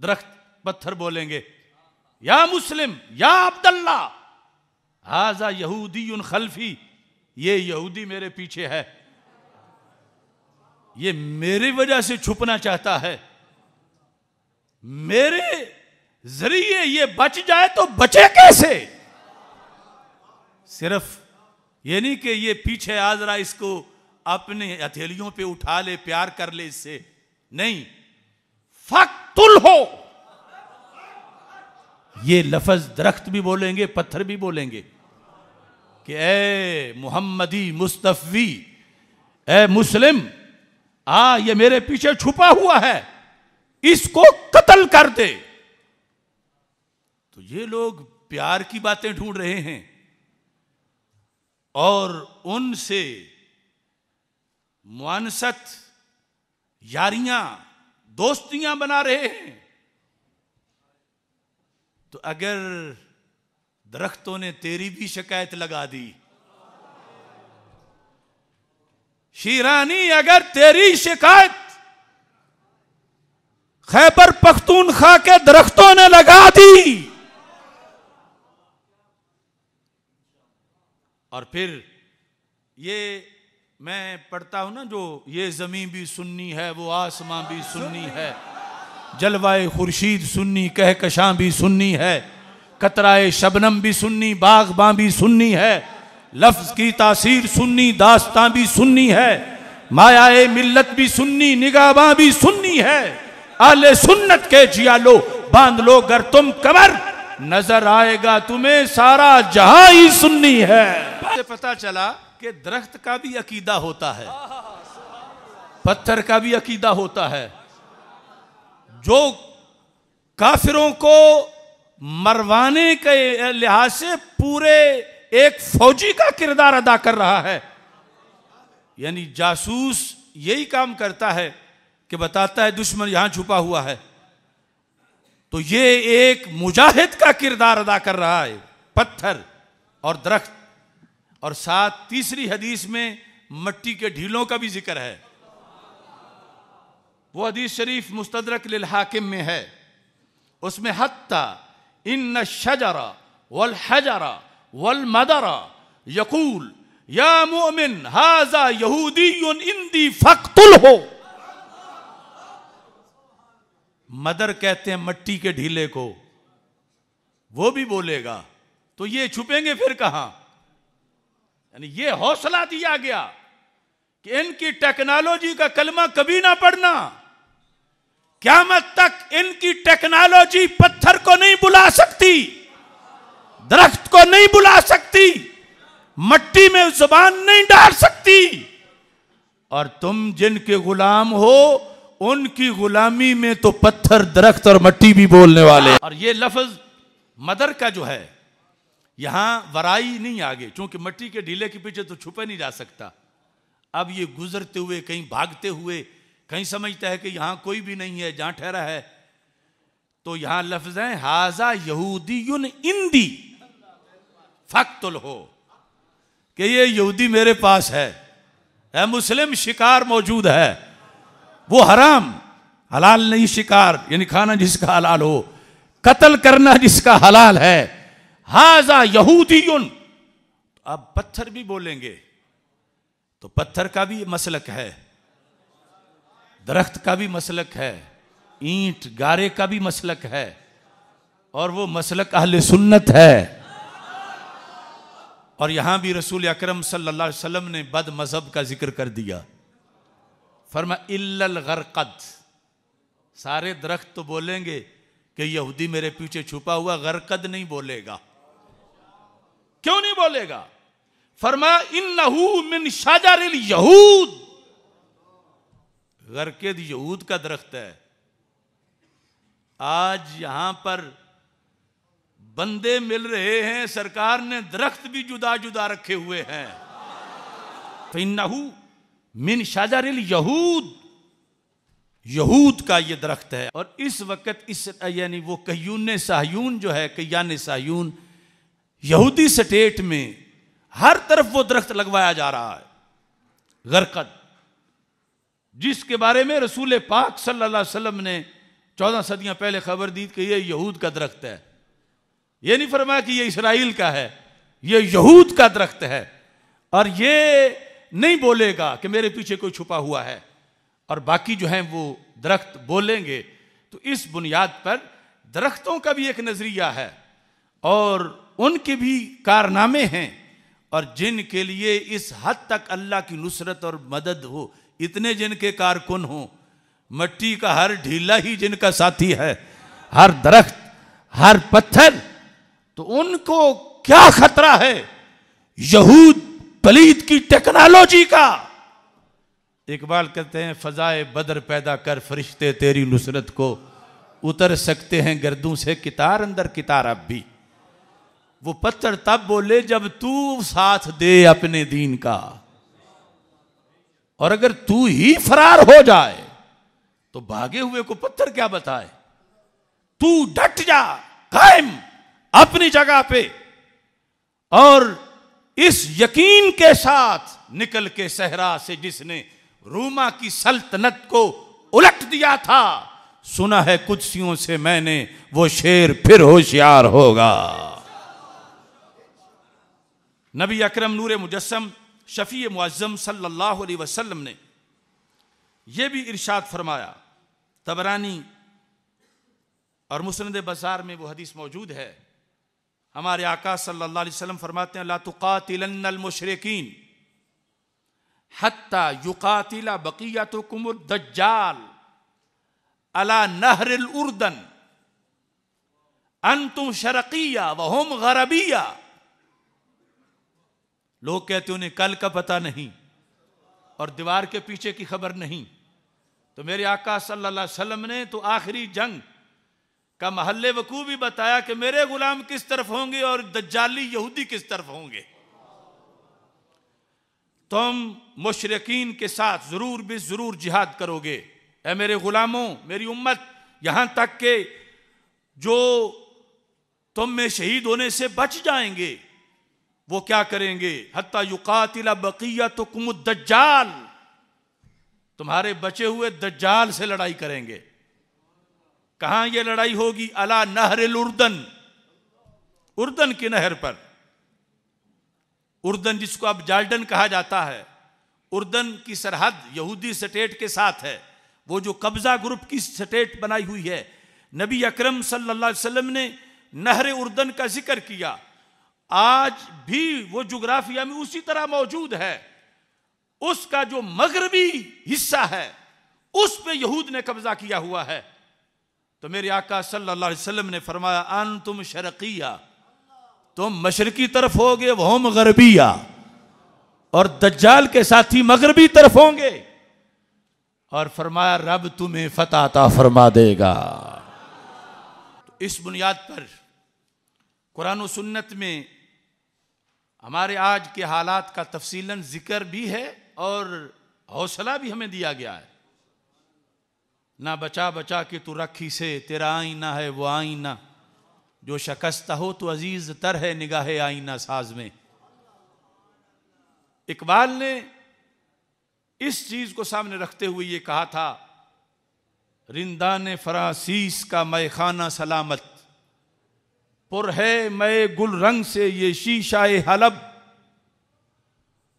दरख्त पत्थर बोलेंगे। या मुस्लिम, या अब्दुल्ला हाजा यहूदी खल्फी, ये यहूदी मेरे पीछे है। ये मेरी वजह से छुपना चाहता है। मेरे ज़रिए ये बच जाए तो बचे कैसे? सिर्फ़ ये नहीं कि ये पीछे आ जरा इसको अपने हथेलियों पे उठा ले, प्यार कर ले इससे। नहीं। फक्तुल हो। ये लफज दरख्त भी बोलेंगे, पत्थर भी बोलेंगे कि ए मोहम्मदी मुस्तफी, ए मुस्लिम, आ, ये मेरे पीछे छुपा हुआ है, इसको कत्ल कर दे। तो ये लोग प्यार की बातें ढूंढ रहे हैं और उनसे मुआनसत, यारियाँ, दोस्तियाँ बना रहे हैं। तो अगर दरख्तों ने तेरी भी शिकायत लगा दी, शीरानी अगर तेरी शिकायत खैबर पख्तूनखा के दरख्तों ने लगा दी और फिर ये मैं पढ़ता हूँ ना जो ये ज़मीन भी सुन्नी है, वो आसमां भी सुन्नी है, जलवाए खुर्शीद सुन्नी, कहकशां भी सुन्नी है, कतराए शबनम भी सुन्नी, बागबां भी सुन्नी है, लफ्ज की तासीर सुन्नी, दास्तां भी सुन्नी है, मायाए मिल्लत भी सुन्नी, निगाबां भी सुन्नी है, आले सुन्नत के जिया लो बाँध लो गर तुम कमर। नज़र आएगा तुम्हें सारा जहाँ ही सुन्नी है। पता चला कि दरख्त का भी अकीदा होता है पत्थर का भी अकीदा होता है। जो काफिरों को मरवाने के लिहाज से पूरे एक फौजी का किरदार अदा कर रहा है यानी जासूस यही काम करता है कि बताता है दुश्मन यहाँ छुपा हुआ है। तो ये एक मुजाहिद का किरदार अदा कर रहा है, पत्थर और दरख्त। और साथ तीसरी हदीस में मट्टी के ढीलों का भी ज़िक्र है। वो हदीस शरीफ मुस्तदरक हाकिम में है। उसमें हत्ता इन शजरा वल हजरा वल मदरा यकूल, या मोमिन, हाजा यहूदी इंदी फक्तुल हो। मदर कहते हैं मट्टी के ढीले को। वो भी बोलेगा तो ये छुपेंगे फिर कहाँ? यानी ये हौसला दिया गया कि इनकी टेक्नोलॉजी का कलमा कभी ना पढ़ना। क्या मत तक इनकी टेक्नोलॉजी पत्थर को नहीं बुला सकती, दरख्त को नहीं बुला सकती, मट्टी में ज़ुबान नहीं डाल सकती। और तुम जिनके गुलाम हो उनकी गुलामी में तो पत्थर दरख्त और मट्टी भी बोलने वाले। और ये लफ्ज मदर का जो है यहाँ वराई नहीं आगे क्योंकि मट्टी के ढीले के पीछे तो छुपे नहीं जा सकता। अब ये गुजरते हुए कहीं भागते हुए कहीं समझता है कि यहाँ कोई भी नहीं है जहाँ ठहरा है। तो यहाँ लफ्ज है हाजा यहूदी इंदी फक्तुल हो कि ये यहूदी मेरे पास है, मुस्लिम शिकार मौजूद है। वो हराम। हलाल नहीं शिकार, यानी खाना जिसका हलाल हो। कत्ल करना जिसका हलाल है। हाजा यहूदी अब पत्थर भी बोलेंगे। तो पत्थर का भी मसलक है। दरख्त का भी मसलक है। ईंट, गारे का भी मसलक है। और वो मसलक अहल सुन्नत है। और यहाँ भी रसूल अकरम सल्लल्लाहु अलैहि वसल्लम ने बद मज़हब का ज़िक्र कर दिया। फरमा गरकद। सारे दरख्त तो बोलेंगे कि यहूदी मेरे पीछे छुपा हुआ गरकद नहीं बोलेगा। क्यों नहीं बोलेगा? फरमा इन मिन शाजर यहूद। गरकद यहूद का दरख्त है। आज यहाँ पर बंदे मिल रहे हैं, सरकार ने दरख्त भी जुदा जुदा रखे हुए हैं। तो इन्नहू मिन शाजर यहूद। यहूद का ये दरख्त है। और इस वक्त इस, यानी वो कयून साहयून जो है कयान साहयून, यहूदी स्टेट में हर तरफ़ वो दरख्त लगवाया जा रहा है। गरकत जिसके बारे में रसूल पाक सल्लल्लाहु अलैहि वसल्लम ने चौदह सदियाँ पहले खबर दी कि ये यहूद का दरख्त है। ये नहीं फरमाया कि ये इसराइल का है, ये यहूद का दरख्त है। और ये नहीं बोलेगा कि मेरे पीछे कोई छुपा हुआ है। और बाकी जो है वो दरख्त बोलेंगे। तो इस बुनियाद पर दरख्तों का भी एक नज़रिया है और उनके भी कारनामे हैं और जिनके लिए इस हद तक अल्लाह की नुसरत और मदद हो। इतने जिनके कारकुन हो, मट्टी का हर ढीला ही जिनका साथी है, हर दरख्त, हर पत्थर तो उनको क्या खतरा है? यहूद पलीद की टेक्नोलॉजी का। इकबाल कहते हैं, फजाए बदर पैदा कर, फरिश्ते तेरी नुसरत को उतर सकते हैं, गर्दों से कितार अंदर कितार अब भी। वो पत्थर तब बोले जब तू साथ दे अपने दीन का। और अगर तू ही फरार हो जाए तो भागे हुए को पत्थर क्या बताए? तू डट जा, कायम अपनी जगह पे। और इस यकीन के साथ निकल के सहरा से जिसने रूमा की सल्तनत को उलट दिया था, सुना है कुदसियों से मैंने वो शेर फिर होशियार होगा। नबी अकरम नूर मुजस्म शफी मुआजम सल्लल्लाहु अलैहि वसल्लम ने यह भी इरशाद फरमाया, तबरानी और मुसंद बाज़ार में वो हदीस मौजूद है हमारे आका सल्लल्लाहु अलैहि वसल्लम फरमाते हैं लातुकातिल मुशरकिन हत्ता युकातिला बकिया तो कुमुर दज्जाल अला नहर उर्दन अंतुम शरकिया वहम गरबिया। लोग कहते उन्हें कल का पता नहीं और दीवार के पीछे की खबर नहीं। तो मेरे आका सल्लल्लाहु अलैहि वसल्लम ने तो आखिरी जंग का महल्ले वकू भी बताया कि मेरे गुलाम किस तरफ़ होंगे और दज्जाली यहूदी किस तरफ़ होंगे। तुम मुशरकिन के साथ ज़रूर भी ज़रूर जिहाद करोगे। ए मेरे गुलामों, मेरी उम्मत, यहाँ तक के जो तुम में शहीद होने से बच जाएँगे, वो क्या करेंगे? हत्ता युकातिला बकिया तो कुमुद्दजाल तुम्हारे बचे हुए दज्जाल से लड़ाई करेंगे। कहाँ ये लड़ाई होगी? अला नहर उर्दन। उर्दन की नहर पर। उर्दन जिसको अब जार्डन कहा जाता है, उर्दन की सरहद यहूदी स्टेट के साथ है। वो जो कब्जा ग्रुप की स्टेट बनाई हुई है, नबी अकरम सल्लल्लाहु अलैहि वसल्लम ने नहर उर्दन का ज़िक्र किया। आज भी वो जोग्राफिया में उसी तरह मौजूद है। उसका जो मगरबी हिस्सा है, उस पे यहूद ने कब्जा किया हुआ है। तो मेरे आका सल्लल्लाहु अलैहि वसल्लम ने फरमाया अन तुम शरकिया। तुम मशरकी तरफ़ होगे, वह मगरबिया और दज्जाल के साथी मगरबी तरफ़ होंगे। और फरमाया, रब तुम्हें फताता फरमा देगा। तो इस बुनियाद पर कुरान सुन्नत में हमारे आज के हालात का तफसीलन ज़िक्र भी है और हौसला भी हमें दिया गया है। ना बचा बचा के तू रखी से, तेरा आईना है वो आईना। जो शकस्ता हो तो अज़ीज़ तर है निगाह आईना साज में। इकबाल ने इस चीज़ को सामने रखते हुए ये कहा था, रिंदा ने फरासीस का मैखाना सलामत। पुर है मैं गुल रंग से ये शीशाए हलब।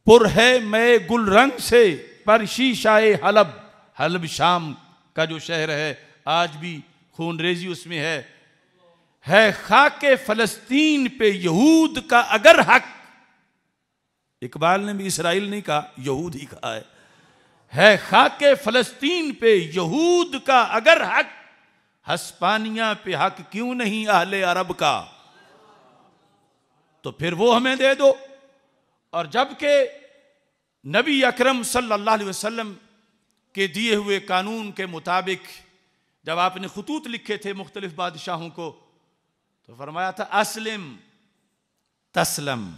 पुर है मैं गुल रंग से पर शीशाए हलब। हलब शाम का जो शहर है, आज भी खून रेजी उसमें है। है खाके फलस्तीन पे यहूद का अगर हक। इकबाल ने भी इसराइल नहीं कहा, यहूद ही कहा है। है खाके फलस्तीन पे यहूद का अगर हक। हस्पानिया पे हक क्यों नहीं आहले अरब का? तो फिर वो हमें दे दो। और जबकि नबी अकरम सल्लल्लाहु अलैहि वसल्लम के दिए हुए कानून के मुताबिक जब आपने खतूत लिखे थे मुख्तलिफ़ बादशाहों को तो फरमाया था, असलिम, तस्लम,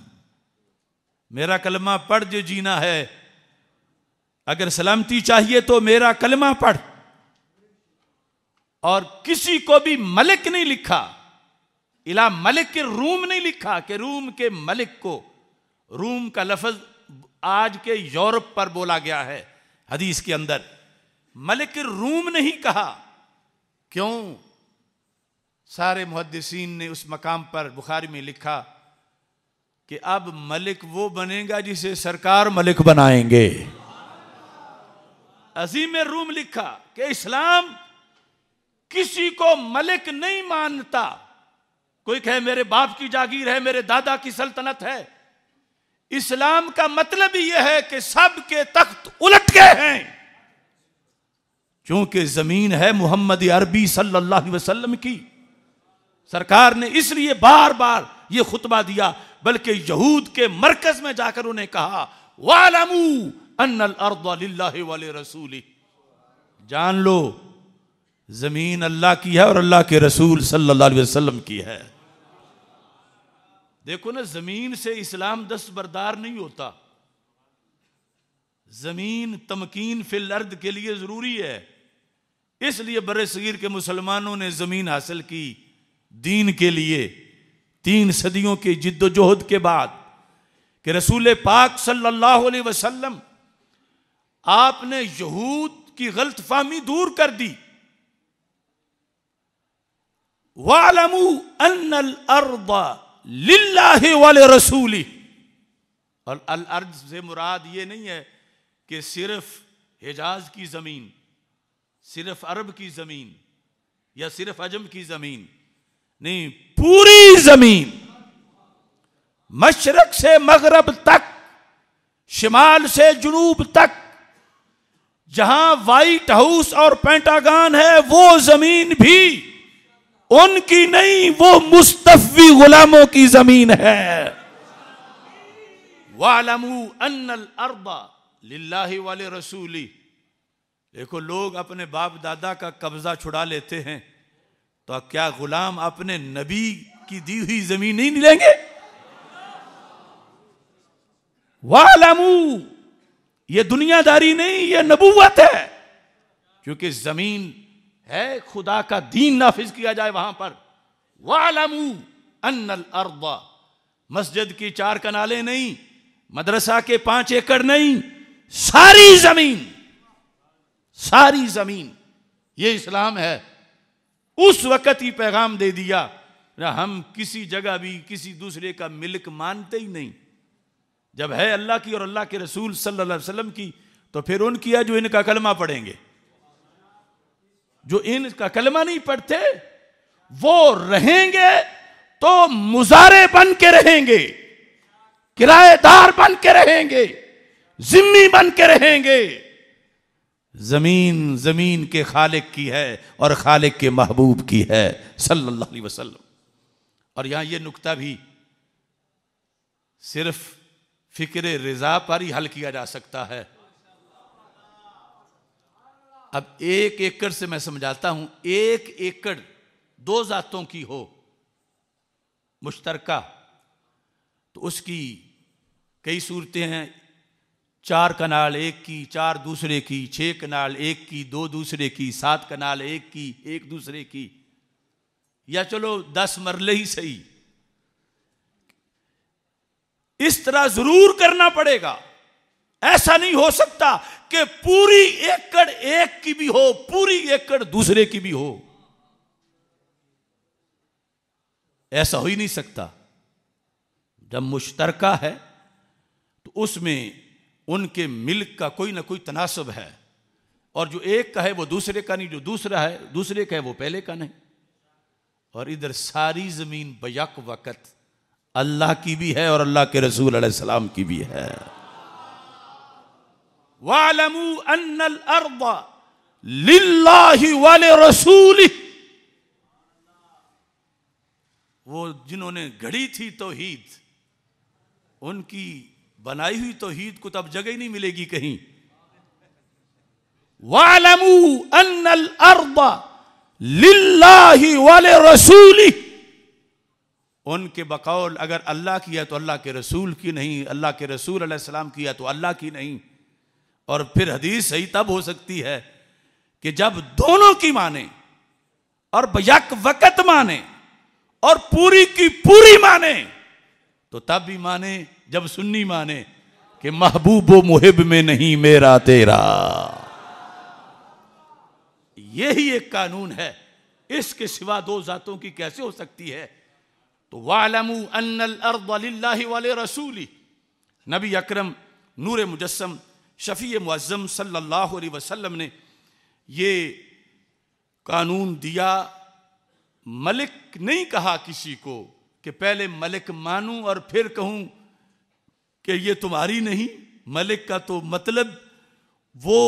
मेरा कलमा पढ़ जो जीना है। अगर सलामती चाहिए तो मेरा कलमा पढ़। और किसी को भी मलिक नहीं लिखा, इला मलिक के रूम नहीं लिखा कि रूम के मलिक को, रूम का लफज आज के यूरोप पर बोला गया है। हदीस के अंदर, मलिक रूम नहीं कहा, क्यों? सारे मुहदसिन ने उस मकाम पर बुखारी में लिखा कि अब मलिक वो बनेगा जिसे सरकार मलिक बनाएँगे। अजीम रूम लिखा कि इस्लाम किसी को मलिक नहीं मानता। कोई कहे, मेरे बाप की जागीर है, मेरे दादा की सल्तनत है इस्लाम का मतलब यह है कि सबके तख्त उलट गए हैं। क्योंकि ज़मीन है मोहम्मद अरबी सल्लल्लाहु अलैहि वसल्लम की, सरकार ने इसलिए बार बार यह खुतबा दिया, बल्कि यहूद के मरकज में जाकर उन्हें कहा, वालमू वाले रसूली जान लो, ज़मीन अल्लाह की है और अल्लाह के रसूल सल्लल्लाहु अलैहि वसल्लम की है। देखो ना, ज़मीन से इस्लाम दस्त बरदार नहीं होता। ज़मीन तमकीन फिल अर्द के लिए ज़रूरी है। इसलिए बर सगीर के मुसलमानों ने ज़मीन हासिल की दीन के लिए। तीन सदियों की जिद्दोजहद के बाद कि रसूल पाक सल्लल्लाहु अलैहि वसल्लम आपने यहूद की गलत फहमी दूर कर दी। वालमू अल अर्दा लिल्लाहि वाले रसूली। और अल अर्ज़ से मुराद ये नहीं है कि सिर्फ़ हिजाज की ज़मीन, सिर्फ़ अरब की ज़मीन या सिर्फ़ अजम की ज़मीन, नहीं, पूरी ज़मीन। मशरक से मगरब तक, शिमाल से जुनूब तक, जहाँ व्हाइट हाउस और पेंटागान है, वो ज़मीन भी उनकी नहीं, वो मुस्तफी गुलामों की ज़मीन है। वालमू अन्नल अरबा लिल्लाहि वाले रसूली। देखो, लोग अपने बाप दादा का कब्जा छुड़ा लेते हैं तो क्या गुलाम अपने नबी की दी हुई ज़मीन नहीं लेंगे वालमू, ये दुनियादारी नहीं, ये नबूवत है, क्योंकि ज़मीन है, खुदा का दीन नाफिज किया जाए वहाँ पर। वालमू अन्नल अर्दा। मस्जिद की चार कनाले नहीं, मदरसा के पाँच एकड़ नहीं, सारी ज़मीन सारी ज़मीन। ये इस्लाम है। उस वक्त ही पैगाम दे दिया हम किसी जगह भी किसी दूसरे का मिल्क मानते ही नहीं। जब है अल्लाह की और अल्लाह के रसूल सल्लल्लाहु अलैहि वसल्लम की तो फिर उनकी है जो इनका कलमा पढ़ेंगे। जो इनका कलमा नहीं पढ़ते, वो रहेंगे तो मुजारे बन के रहेंगे, किराएदार बन के रहेंगे, जिम्मी बन के रहेंगे। ज़मीन ज़मीन के खालिक की है और खालिक के महबूब की है, सल्लल्लाहु अलैहि वसल्लम। और यहाँ यह नुकता भी सिर्फ़ फ़िक्र रिजा पर ही हल किया जा सकता है। अब एक एकड़ से मैं समझाता हूँ, एक एकड़ दो जातों की हो, मुश्तरका। तो उसकी कई सूरतें हैं, चार कनाल एक की, चार दूसरे की, छह कनाल एक की, दो दूसरे की, सात कनाल एक की, एक दूसरे की। या चलो दस मरले ही सही। इस तरह ज़रूर करना पड़ेगा। ऐसा नहीं हो सकता कि पूरी एकड़ एक की भी हो, पूरी एकड़ दूसरे की भी हो। ऐसा हो ही नहीं सकता। जब मुश्तरका है तो उसमें उनके मिल्क का कोई ना कोई तनासब है। और जो एक का है, वो दूसरे का नहीं, जो दूसरा है, दूसरे का है, वो पहले का नहीं। और इधर सारी ज़मीन बयक वक़्त अल्लाह की भी है और अल्लाह के रसूल सलाम की भी है। वालमू अन्नल अर्दा लिल्लाहि वाले रसूल वो जिन्होंने घड़ी थी तोहीद उनकी बनाई हुई तोहीद को तब जगह ही नहीं मिलेगी कहीं। वालमू अन्नल अर्दा लिल्लाहि वाले रसूली उनके बकौल अगर अल्लाह की है तो अल्लाह के रसूल की नहीं, अल्लाह के रसूल सलाम की है तो अल्लाह की नहीं। और फिर हदीस सही तब हो सकती है कि जब दोनों की माने और बयक वक़्त माने और पूरी की पूरी माने तो तब भी माने, जब सुन्नी माने कि महबूब मुहिब में नहीं मेरा तेरा। यही एक कानून है। इसके सिवा दो जातों की कैसे हो सकती है? तो वालमू अन्नल अर्द वाले रसूली नबी अकरम नूर मुजस्सम शफ़ी मुज़म सल्लल्लाहु अलैहि वसल्लम ने ये कानून दिया, मलिक नहीं कहा किसी को कि पहले मलिक मानूं और फिर कहूँ कि ये तुम्हारी नहीं, मलिक का तो मतलब वो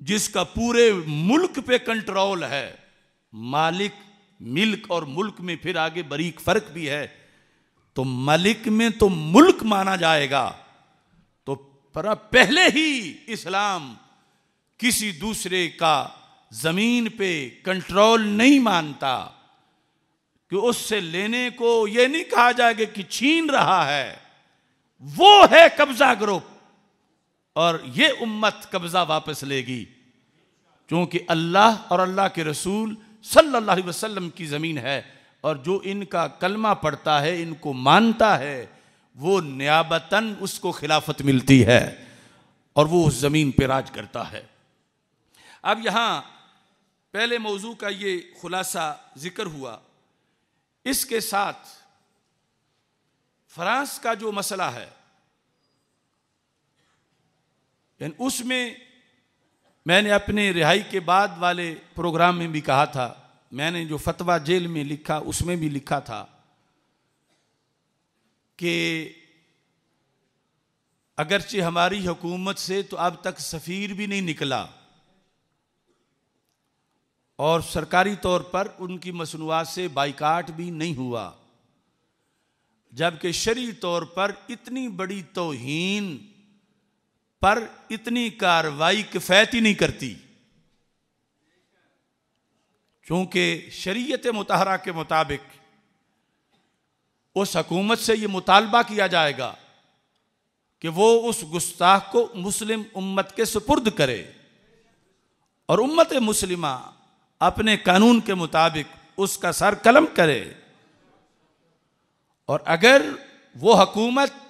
जिसका पूरे मुल्क पे कंट्रोल है, मालिक मिल्क और मुल्क में फिर आगे बरीक फ़र्क भी है तो मलिक में तो मुल्क माना जाएगा। पर पहले ही इस्लाम किसी दूसरे का ज़मीन पे कंट्रोल नहीं मानता कि उससे लेने को यह नहीं कहा जाएगा कि छीन रहा है। वो है कब्जा ग्रुप और ये उम्मत कब्जा वापस लेगी। क्योंकि अल्लाह और अल्लाह के रसूल सल्लल्लाहु अलैहि वसल्लम की ज़मीन है और जो इनका कलमा पड़ता है, इनको मानता है वो न्याबतन उसको खिलाफत मिलती है और वो उस ज़मीन पर राज करता है। अब यहाँ पहले मौजू का ये खुलासा ज़िक्र हुआ। इसके साथ फ्रांस का जो मसला है उसमें मैंने अपने रिहाई के बाद वाले प्रोग्राम में भी कहा था, मैंने जो फतवा जेल में लिखा, उसमें भी लिखा था कि अगरचे हमारी हुकूमत से तो अब तक सफ़ीर भी नहीं निकला। और सरकारी तौर पर उनकी मसनूआत से बाइकाट भी नहीं हुआ। जबकि शरी तौर पर इतनी बड़ी तोहीन पर इतनी कार्रवाई किफ़ैत ही नहीं करती। क्योंकि शरीयत मुतहरा के मुताबिक उस हकूमत से यह मुतालबा किया जाएगा कि वो उस गुस्ताख को मुस्लिम उम्मत के सुपुर्द करे। और उम्मत मुस्लिमा अपने कानून के मुताबिक उसका सर कलम करे। और अगर वो हकूमत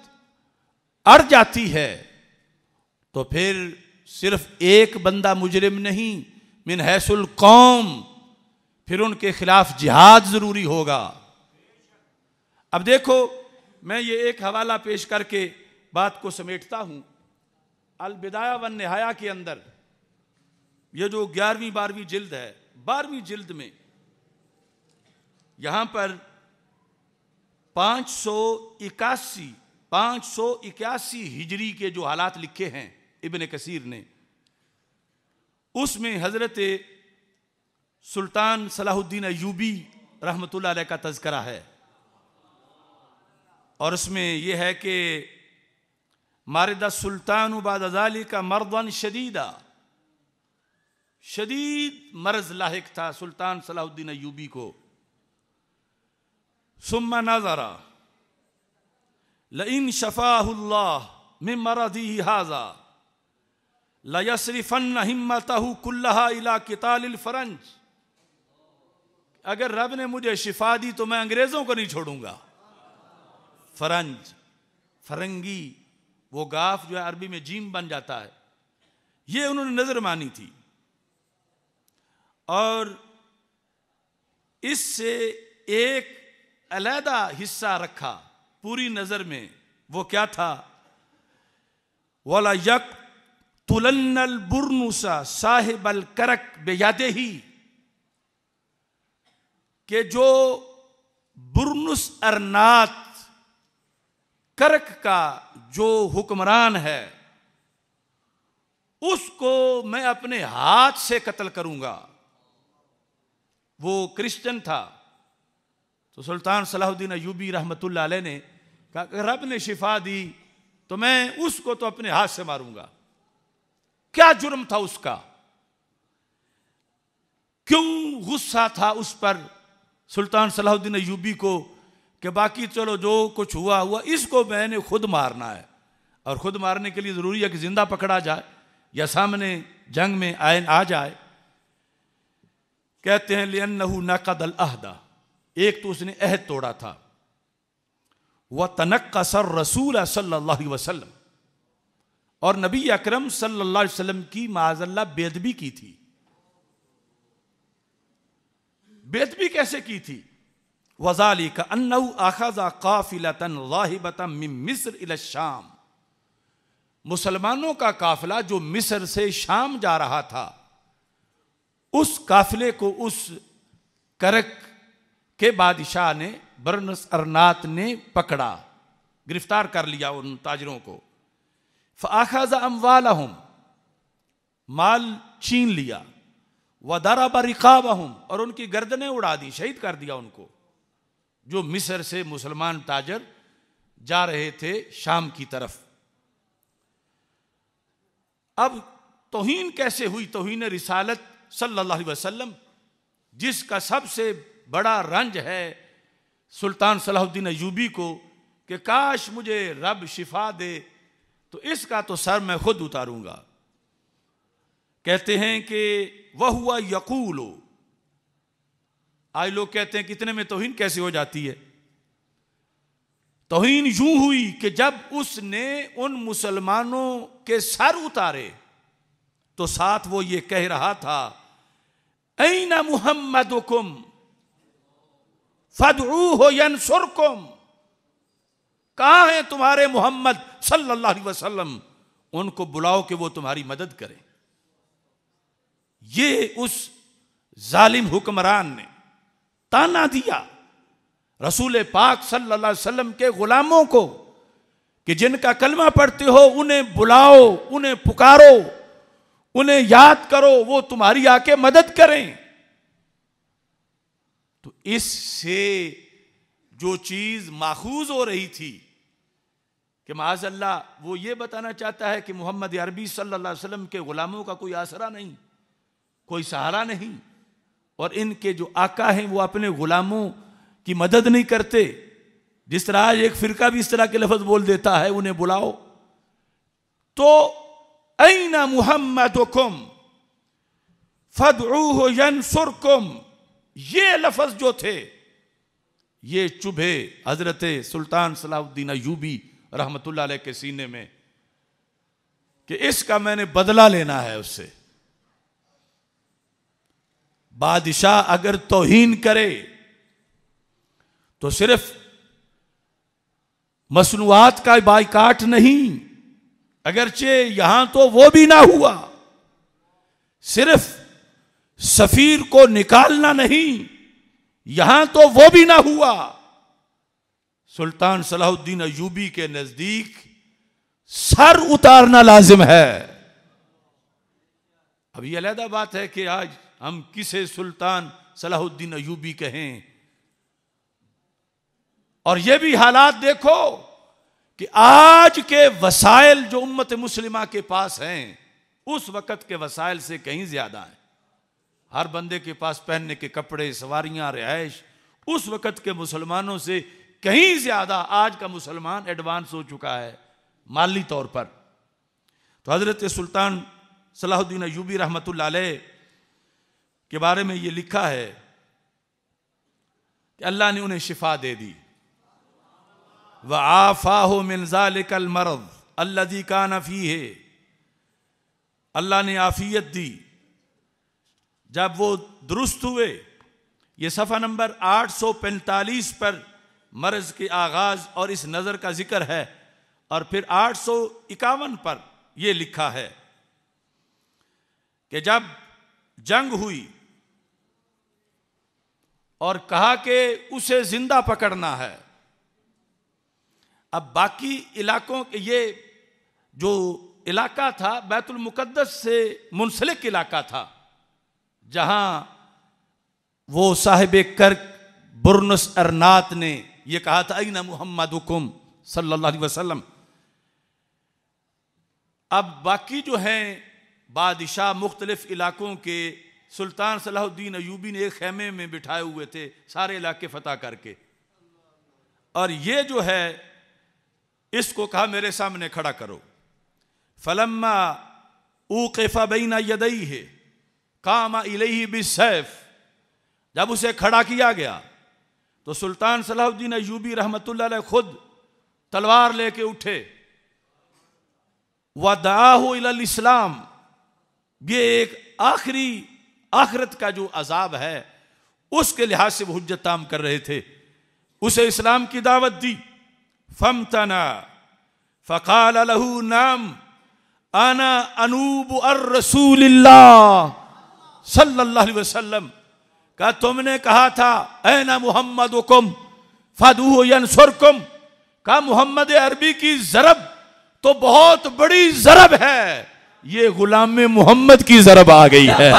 अड़ जाती है तो फिर सिर्फ़ एक बंदा मुजरिम नहीं मिन हैसुल कौम, फिर उनके खिलाफ जिहाद ज़रूरी होगा। अब देखो, मैं ये एक हवाला पेश करके बात को समेटता हूँ। अलबिदाया वन नहाया के अंदर, ये जो ग्यारहवीं, बारहवीं जिल्द है, बारहवीं जिल्द में यहाँ पर पाँच सौ इक्यासी, पाँच सौ इक्यासी हिजरी के जो हालात लिखे हैं इबन कसीर ने, उसमें हज़रत सुल्तान सलाहुद्दीन अयूबी रहमतुल्लाह का तस्करा है। और उसमें यह है कि मारदा सुल्तान उबादी का मर्दन शदीदा। शदीद मर्ज लाक था सुल्तान सलाहुद्दीन अयूबी को। सुम्मा नजरा इन शफाहुल्लाह में मरदी हाजा लयसरिफन हिम्मत कुल्ला इला किताल फरंज। अगर रब ने मुझे शिफा दी तो मैं अंग्रेज़ों को नहीं छोड़ूँगा। फरंज, फरंगी, वो गाफ जो है अरबी में जीम बन जाता है। ये उन्होंने नज़र मानी थी। और इससे एक अलहदा हिस्सा रखा पूरी नज़र में, वो क्या था? वाला यक तुलन्नल बुरनुसा साहिब अल करक बेयादे ही कि जो बुरनुस अरनात करक का जो हुक्मरान है, उसको मैं अपने हाथ से कत्ल करूँगा। वो क्रिश्चियन था। तो सुल्तान सलाहुद्दीन अयूबी रहमतुल्लाह ने कहा रब ने शिफा दी तो मैं उसको तो अपने हाथ से मारूँगा। क्या जुर्म था उसका? क्यों गुस्सा था उस पर? सुल्तान सलाहुद्दीन अयूबी को कि बाकी चलो जो कुछ हुआ हुआ, इसको मैंने खुद मारना है। और खुद मारने के लिए ज़रूरी है कि ज़िंदा पकड़ा जाए, या सामने जंग में आए, आ जाए। कहते हैं लियन नहू नकदल अहदा। एक तो उसने अहद तोड़ा था। वह तनक का सर रसूल वसल्लम। और नबी अकरम सल्लल्लाहु अलैहि वसल्लम की माजल्ला बेदबी की थी। बेदबी कैसे की थी? वजाली का अन्नऊ आखजा काफिलतन वाहिबतम मिस्र शाम मुसलमानों का काफिला जो मिस्र से शाम जा रहा था उस काफिले को उस करक के बादशाह ने बरनस अरनात ने पकड़ा गिरफ़्तार कर लिया उन ताजरों को फ़ाखजा अमवाल माल छीन लिया व दरा बरिकाब और उनकी गर्दनें उड़ा दी शहीद कर दिया उनको जो मिस्र से मुसलमान ताजर जा रहे थे शाम की तरफ़। अब तोहीन कैसे हुई? तोहीन रिसालत सल्लल्लाहु अलैहि वसल्लम, जिसका सबसे बड़ा रंज है सुल्तान सलाहुद्दीन अयूबी को कि काश मुझे रब शिफा दे तो इसका तो सर मैं खुद उतारूँगा। कहते हैं कि वह हुआ यकूल आज लोग कहते हैं कितने में तोहिन कैसे हो जाती है? तोहिन यूँ हुई कि जब उसने उन मुसलमानों के सर उतारे तो साथ वो ये कह रहा था, ऐना मोहम्मद कुम फदू हो यनसुरकुम। कहा है तुम्हारे मोहम्मद सल्लल्लाहु अलैहि वसल्लम? उनको बुलाओ कि वो तुम्हारी मदद करें। ये उस जालिम हुक्मरान ने ताना दिया। रसूल पाक सल्लल्लाहु अलैहि वसल्लम के गुलामों को कि जिनका कलमा पढ़ते हो, उन्हें बुलाओ, उन्हें पुकारो, उन्हें याद करो, वो तुम्हारी आके मदद करें। तो इससे जो चीज़ माखूज हो रही थी कि माजल्ला वो ये बताना चाहता है कि मोहम्मद अरबी सल्लल्लाहु अलैहि वसल्लम के गुलामों का कोई आसरा नहीं, कोई सहारा नहीं। और इनके जो आका हैं, वो अपने गुलामों की मदद नहीं करते। जिस तरह आज एक फिरका भी इस तरह के लफज बोल देता है, उन्हें बुलाओ। तो ऐना मोहम्मद कुम फदू यनसुरकुम, ये लफज जो थे, ये चुभे हज़रत सुल्तान सलाउद्दीन अयूबी रहमतुल्लाह के सीने में, कि इसका मैंने बदला लेना है उससे बादशाह अगर तोहीन करे तो सिर्फ़ मसनुआत का बाइकाट नहीं, अगरचे यहाँ तो वो भी ना हुआ। सिर्फ़ सफीर को निकालना नहीं, यहाँ तो वो भी ना हुआ। सुल्तान सलाहुद्दीन अयूबी के नज़दीक सर उतारना लाजिम है। अब यह अलहदा बात है कि आज हम किसे सुल्तान सलाहुद्दीन अयूबी कहें? और यह भी हालात देखो कि आज के वसाइल जो उम्मत मुस्लिमा के पास हैं, उस वक़्त के वसाइल से कहीं ज़्यादा है। हर बंदे के पास पहनने के कपड़े, सवारियाँ रिहाइश उस वक़्त के मुसलमानों से कहीं ज़्यादा आज का मुसलमान एडवांस हो चुका है, माली तौर पर। तो हज़रत सुल्तान सलाहुद्दीन अयूबी रहमत के बारे में ये लिखा है कि अल्लाह ने उन्हें शिफा दे दी। व आफा हो मिनजाल मरद अल्लाजी का नफ़ी है अल्लाह ने आफियत दी। जब वो दुरुस्त हुए, ये सफ़ा नंबर 845 पर मर्ज के आगाज़ और इस नज़र का ज़िक्र है और फिर आठ सौ इक्यावन पर यह लिखा है कि जब जंग हुई और कहा कि उसे ज़िंदा पकड़ना है। अब बाकी इलाकों के ये जो इलाका था, बैतुल मुकद्दस से मुंसलिक इलाका था, जहाँ वो साहिब कर्क बुरनस अरनात ने यह कहा था अना मोहम्मद हुकुम सल्लल्लाहु अलैहि वसल्लम। अब बाकी जो हैं, बादशाह मुख्तलिफ़ इलाकों के सुल्तान सलाहुद्दीन अयूबी ने एक खेमे में बिठाए हुए थे, सारे इलाके फतह करके। और ये जो है, इसको कहा, मेरे सामने खड़ा करो। फलम्मा ऊक़ा बीना यदई है कामा इलही बिसैफ। जब उसे खड़ा किया गया तो सुल्तान सलाहुद्दीन अयूबी रहमतुल्लाह खुद तलवार लेके उठे। वदाहो इस्लाम, ये एक आखिरी आखिरत का जो अजाब है, उसके लिहाज से वो हजत कर रहे थे। उसे इस्लाम की दावत दी। फमतना, फ़काल लहू नाम, आना अनूब अर रसूल सल्लल्लाहु अलैहि वसल्लम। का तुमने कहा था, ऐना मोहम्मद हुकुम फदू यनसुरकुम। का मोहम्मद अरबी की जरब तो बहुत बड़ी जरब है। ये गुलाम में मोहम्मद की जरब आ गई है।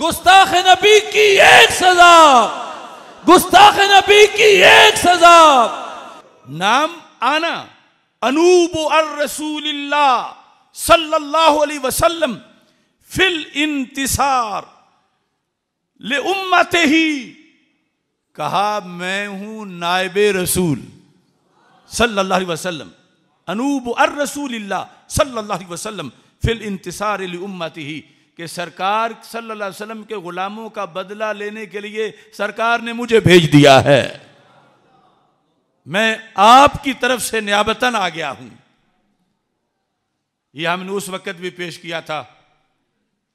गुस्ताख नबी की एक सजा। गुस्ताख नबी की एक सजा। नाम आना। अनूब अर रसूल वसल्लम फिल इंतिसार। ले उम्मत ही कहा, मैं हूँ नायब रसूल सल्लल्लाहु अलैहि वसल्लम। अनूब अर सल्लल्लाहु अलैहि वसल्लम फिल इंतिसार उम्मत ही कि सरकार सल्लल्लाहु अलैहि वसल्लम के गुलामों का बदला लेने के लिए सरकार ने मुझे भेज दिया है। मैं आपकी तरफ़ से न्याबतन आ गया हूँ। यह हमने उस वक्त भी पेश किया था,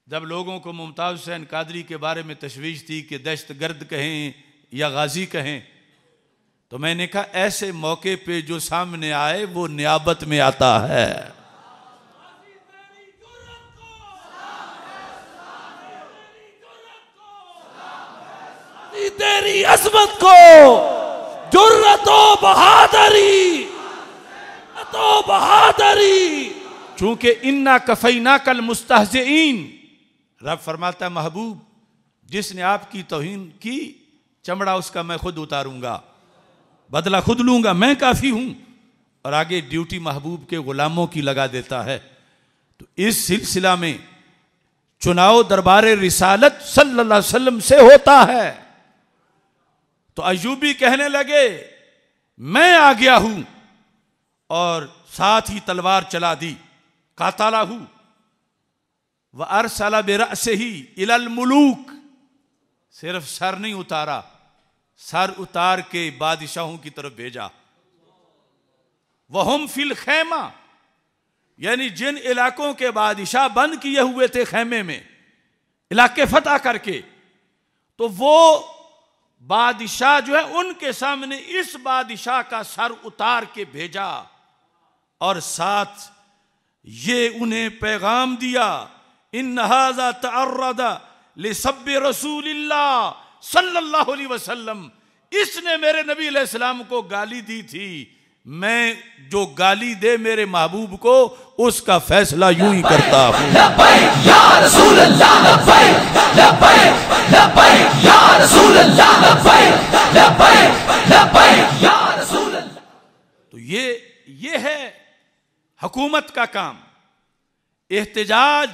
जब लोगों को मुमताज़ हुसैन कादरी के बारे में तशवीश थी कि दहशत गर्द कहें या गाजी कहें तो मैंने कहा, ऐसे मौके पे जो सामने आए, वो नियाबत में आता है। तेरी असमत को जुर्रतो बहादरी। तो बहादरी। चूँकि इन्ना कफईना कल मुस्तहजीन रब फरमाता महबूब जिसने आपकी तोहिन की चमड़ा उसका मैं खुद उतारूँगा। बदला खुद लूँगा मैं काफ़ी हूँ। और आगे ड्यूटी महबूब के गुलामों की लगा देता है। तो इस सिलसिला में चुनाव दरबार रिसालत सल्लल्लाहु अलैहि वसल्लम से होता है। तो अयूबी कहने लगे, मैं आ गया हूँ। और साथ ही तलवार चला दी, काताला हूँ। वह अरसला बेरा से ही इलल मुलूक। सिर्फ़ सर नहीं उतारा, सर उतार के बादशाहों की तरफ़ भेजा। वह हम फिल खैमा। यानी जिन इलाकों के बादशाह बंद किए हुए थे खैमे में, इलाके फतह करके तो वो बादशाह जो है, उनके सामने इस बादशाह का सर उतार के भेजा और साथ ये उन्हें पैगाम दिया इन नहाजा तर्रदा ले सब रसूल सल्लल्लाहु अलैहि वसल्लम, इसने मेरे नबी सलाम को गाली दी थी मैं जो गाली दे मेरे महबूब को उसका फैसला यूँ ही करता हूँ। तो ये ये है हुकूमत का काम। एहतजाज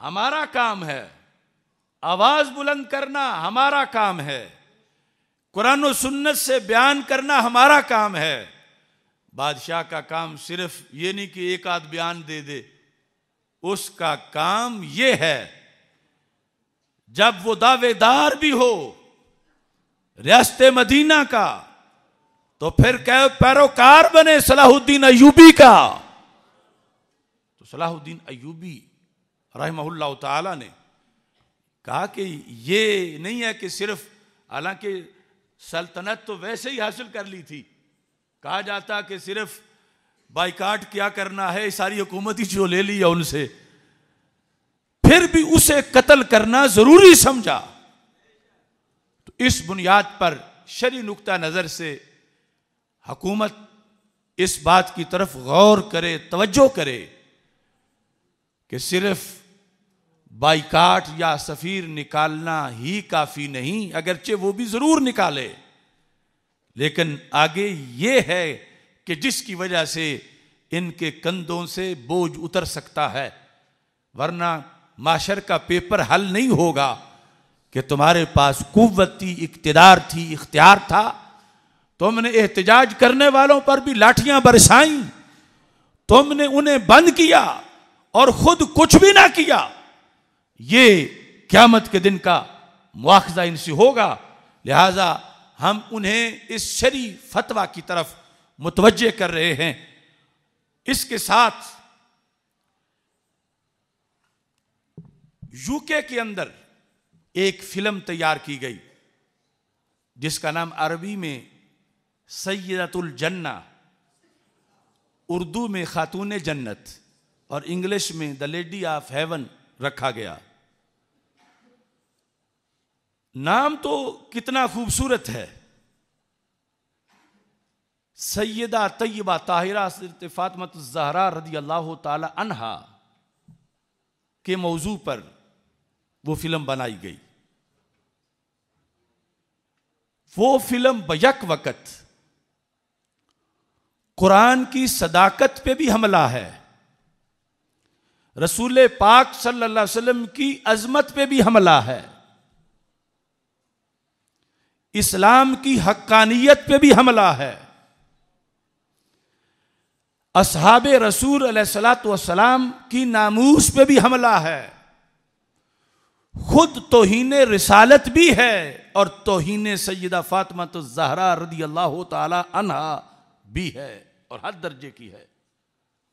हमारा काम है। आवाज़ बुलंद करना हमारा काम है। कुरान सुन्नत से बयान करना हमारा काम है। बादशाह का काम सिर्फ़ ये नहीं कि एक आध बयान दे दे, उसका काम ये है, जब वो दावेदार भी हो रियासत मदीना का तो फिर क्या पैरोकार बने सलाहुद्दीन अयूबी का। तो सलाहुद्दीन अयूबी रहमहुल्लाह ताला ने कहा कि ये नहीं है कि सिर्फ़, हालाँकि सल्तनत तो वैसे ही हासिल कर ली थी कहा जाता कि सिर्फ़ बाइकाट क्या करना है सारी हुकूमत ही जो ले ली है उनसे। फिर भी उसे कत्ल करना ज़रूरी समझा। तो इस बुनियाद पर शरी नुकता नज़र से हुकूमत इस बात की तरफ़ गौर करे, तवज्जो करे कि सिर्फ़ बाइकाट या सफीर निकालना ही काफ़ी नहीं, अगरचे वो भी ज़रूर निकाले। लेकिन आगे ये है कि जिसकी वजह से इनके कंधों से बोझ उतर सकता है, वरना माशर का पेपर हल नहीं होगा कि तुम्हारे पास कुत थी इकतदार थी, इख्तियार था। तुमने एहतजाज करने वालों पर भी लाठियाँ बरसाई, तुमने उन्हें बंद किया और खुद कुछ भी ना किया। ये क्यामत के दिन का मुआवजा इनसे होगा। लिहाजा हम उन्हें इस शरी फतवा की तरफ़ मुतवजह कर रहे हैं। इसके साथ यूके के अंदर एक फ़िल्म तैयार की गई, जिसका नाम अरबी में सैदतुल जन्ना, उर्दू में खातून जन्नत, और इंग्लिश में द लेडी ऑफ़ हेवन रखा गया। नाम तो कितना खूबसूरत है। सैदा तय्यबा ताहिरा फातमत जहरा रदी अल्लाह तहा के मौजू पर वो फ़िल्म बनाई गई। वो फ़िल्म बयक वक़्त कुरान की सदाकत पे भी हमला है। रसूल पाक सल्लल्लाहु अलैहि वसल्लम की अजमत पे भी हमला है। इस्लाम की हक्कानियत पे भी हमला है। असहाब रसूल सलाम की नामूस पे भी हमला है। खुद तोहीन रिसालत भी है और तोहीन सैदा फातमा तो जहरा रदी अल्लाह तहा भी है और हर दर्जे की है।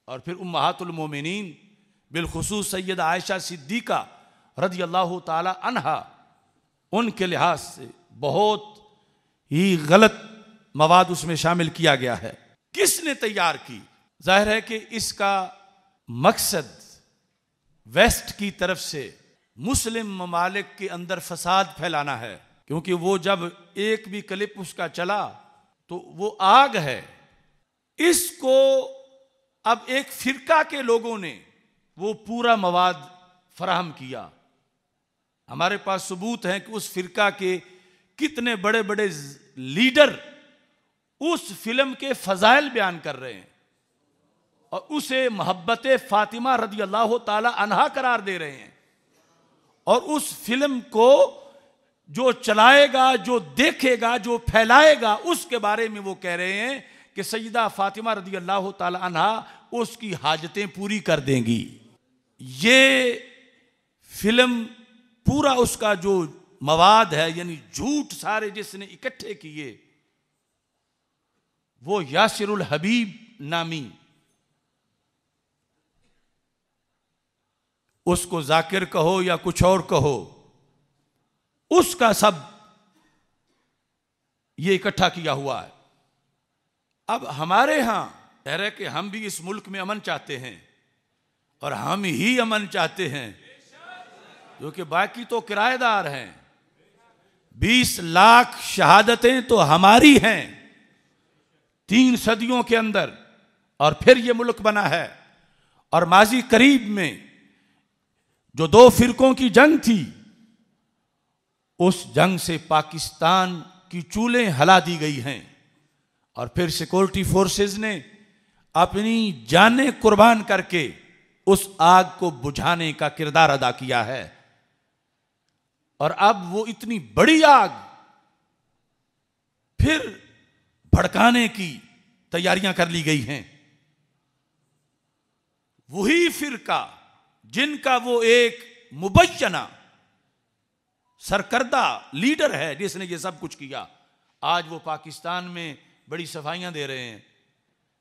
और फिर उम्मातुलमोमिन बिलखसूस सैद आयशा सिद्दीका रदी अल्लाह तहा उनके लिहाज से बहुत ही गलत मवाद उसमें शामिल किया गया है। किसने तैयार की? ज़ाहिर है कि इसका मकसद वेस्ट की तरफ़ से मुस्लिम ममालिक के अंदर फसाद फैलाना है, क्योंकि वो जब एक भी क्लिप उसका चला तो वो आग है। इसको अब एक फिरका के लोगों ने वो पूरा मवाद फराहम किया। हमारे पास सबूत है कि उस फिरका के कितने बड़े बड़े लीडर उस फ़िल्म के फजाइल बयान कर रहे हैं और उसे मोहब्बत फातिमा रदी अल्लाह तहा करार दे रहे हैं। और उस फ़िल्म को जो चलाएगा, जो देखेगा, जो फैलाएगा, उसके बारे में वो कह रहे हैं कि सईदा फातिमा रदी अल्लाह तहा उसकी हाजतें पूरी कर देंगी। ये फ़िल्म पूरा उसका जो मवाद है, यानी झूठ सारे जिसने इकट्ठे किए, वो यासिरुल हबीब नामी। उसको जाकिर कहो या कुछ और कहो, उसका सब ये इकट्ठा किया हुआ है। अब हमारे यहाँ कह रहे कि हम भी इस मुल्क में अमन चाहते हैं, और हम ही अमन चाहते हैं क्योंकि बाकी तो किराएदार हैं। बीस लाख शहादतें तो हमारी हैं, तीन सदियों के अंदर, और फिर यह मुल्क बना है। और माजी करीब में जो दो फिरकों की जंग थी, उस जंग से पाकिस्तान की चूलें हला दी गई हैं। और फिर सिक्योरिटी फोर्सेस ने अपनी जानें कुर्बान करके उस आग को बुझाने का किरदार अदा किया है। और अब वो इतनी बड़ी आग फिर भड़काने की तैयारियाँ कर ली गई हैं। वही फिरका जिनका वो एक मुबैना सरकर्दा लीडर है जिसने ये सब कुछ किया। आज वो पाकिस्तान में बड़ी सफाइयाँ दे रहे हैं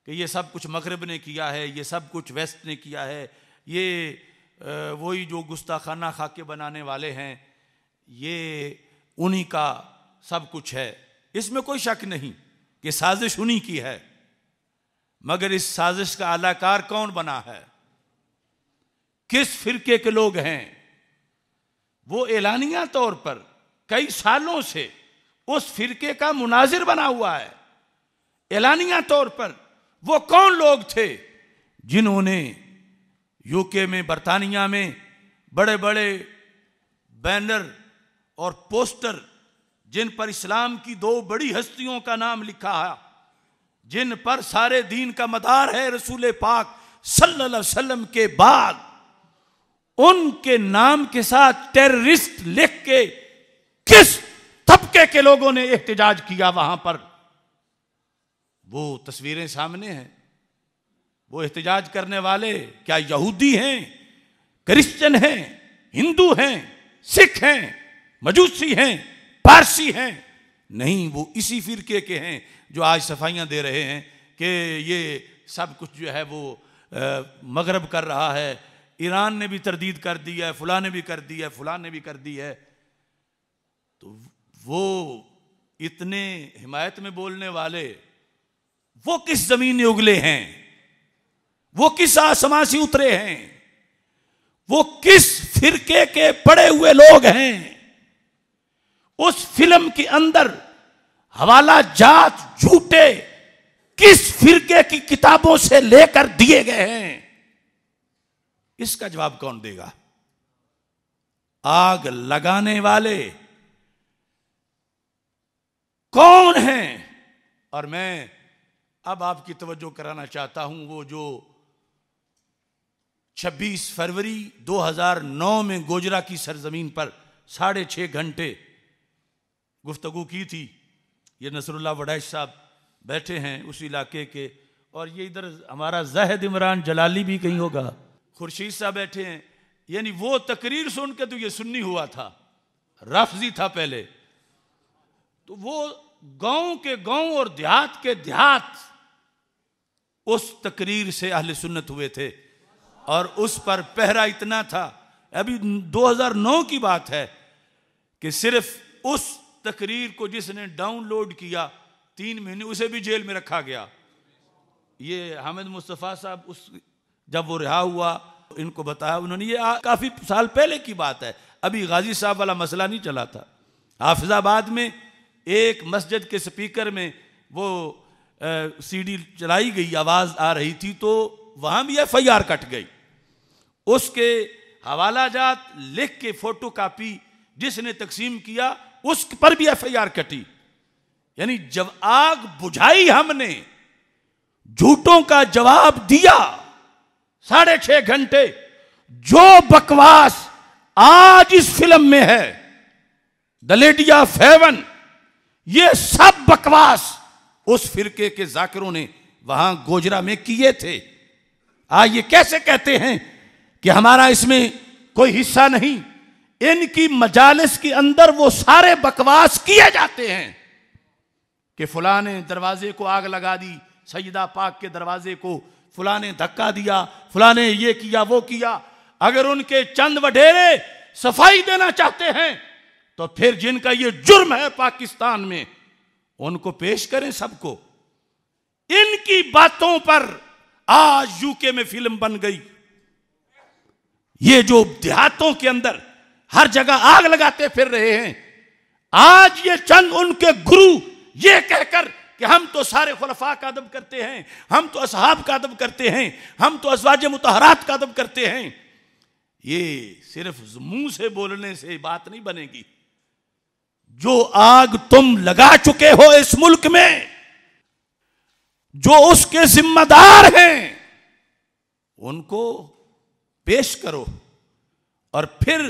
कि ये सब कुछ मगरब ने किया है, ये सब कुछ वेस्ट ने किया है, ये वही जो गुस्ताखाना खाके बनाने वाले हैं ये उन्हीं का सब कुछ है। इसमें कोई शक नहीं कि साजिश उन्हीं की है। मगर इस साजिश का अलाकार कौन बना है? किस फिरके के लोग हैं? वो एलानिया तौर पर कई सालों से उस फिरके का मुनाजिर बना हुआ है। एलानिया तौर पर वो कौन लोग थे जिन्होंने यूके में, बरतानिया में बड़े बड़े बैनर और पोस्टर जिन पर इस्लाम की दो बड़ी हस्तियों का नाम लिखा है, जिन पर सारे दीन का मदार है रसूल पाक सल्लल्लाहु अलैहि वसल्लम के बाद, उनके नाम के साथ टेररिस्ट लिख के किस तबके के लोगों ने एहतजाज किया वहाँ पर? वो तस्वीरें सामने हैं। वो एहतजाज करने वाले क्या यहूदी हैं, क्रिश्चियन हैं, हिंदू हैं, सिख हैं? मजूसी हैं, पारसी हैं। नहीं, वो इसी फिरके के हैं जो आज सफाइयाँ दे रहे हैं कि ये सब कुछ जो है वो मगरब कर रहा है। ईरान ने भी तरदीद कर दी है, फुला ने भी कर दी है, फुला ने भी कर दी है। तो वो इतने हिमायत में बोलने वाले, वो किस ज़मीन में उगले हैं? वो किस आसमां से उतरे हैं? वो किस फिरके के पड़े हुए लोग हैं? उस फ़िल्म के अंदर हवाला जात झूठे किस फिरके की किताबों से लेकर दिए गए हैं? इसका जवाब कौन देगा? आग लगाने वाले कौन हैं? और मैं अब आपकी तवज्जो कराना चाहता हूँ, वो जो 26 फरवरी 2009 में गोजरा की सरजमीन पर साढ़े छह घंटे गुफ्तगु की थी। ये नसरुल्ला वडैश साहब बैठे हैं उस इलाके के। और ये इधर हमारा जहद इमरान जलाली भी कहीं होगा। खुर्शीद साहब बैठे हैं। यानी वो तकरीर सुन के तो ये सुन्नी हुआ था। रफजी था पहले। तो वो गाँव के गाँव और देहात के देहात उस तकरीर से अहल सुन्नत हुए थे। और उस पर पहरा इतना था। अभी 2009 की बात है कि सिर्फ़ उस तकरीर को जिसने डाउनलोड किया, तीन महीने उसे भी जेल में रखा गया। ये हामिद मुस्तफ़ा साहब उस, जब वो रिहा हुआ, इनको बताया उन्होंने, ये काफ़ी साल पहले की बात है। अभी गाजी साहब वाला मसला नहीं चला था। हाफिजाबाद में एक मस्जिद के स्पीकर में वो सीडी चलाई गई, आवाज़ आ रही थी तो वहाँ भी एफ़ आई आर कट गई। उसके हवाला जात लिख के फ़ोटो कापी जिसने तकसीम किया उस पर भी एफ़ आई आर कटी। यानी जब आग बुझाई हमने, झूठों का जवाब दिया, साढ़े छह घंटे, जो बकवास आज इस फ़िल्म में है दलेडिया फेवन ये सब बकवास उस फिरके के जाकिरों ने वहाँ गोजरा में किए थे। आ ये कैसे कहते हैं कि हमारा इसमें कोई हिस्सा नहीं इनकी मजालिस के अंदर वो सारे बकवास किए जाते हैं कि फुला ने दरवाजे को आग लगा दी, सईदा पाक के दरवाजे को फुला ने धक्का दिया फुला ने ये किया, वो किया। अगर उनके चंद वडेरे सफ़ाई देना चाहते हैं तो फिर जिनका ये जुर्म है पाकिस्तान में, उनको पेश करें सबको। इनकी बातों पर आज यूके में फ़िल्म बन गई। ये जो देहातों के अंदर हर जगह आग लगाते फिर रहे हैं। आज ये चंद उनके गुरु ये कहकर कि हम तो सारे खुलफा का अदब करते हैं, हम तो असहाब का अदब करते हैं, हम तो असवाज मुतहरात का अदब करते हैं। ये सिर्फ़ मुँह से बोलने से बात नहीं बनेगी। जो आग तुम लगा चुके हो इस मुल्क में, जो उसके जिम्मेदार हैं, उनको पेश करो और फिर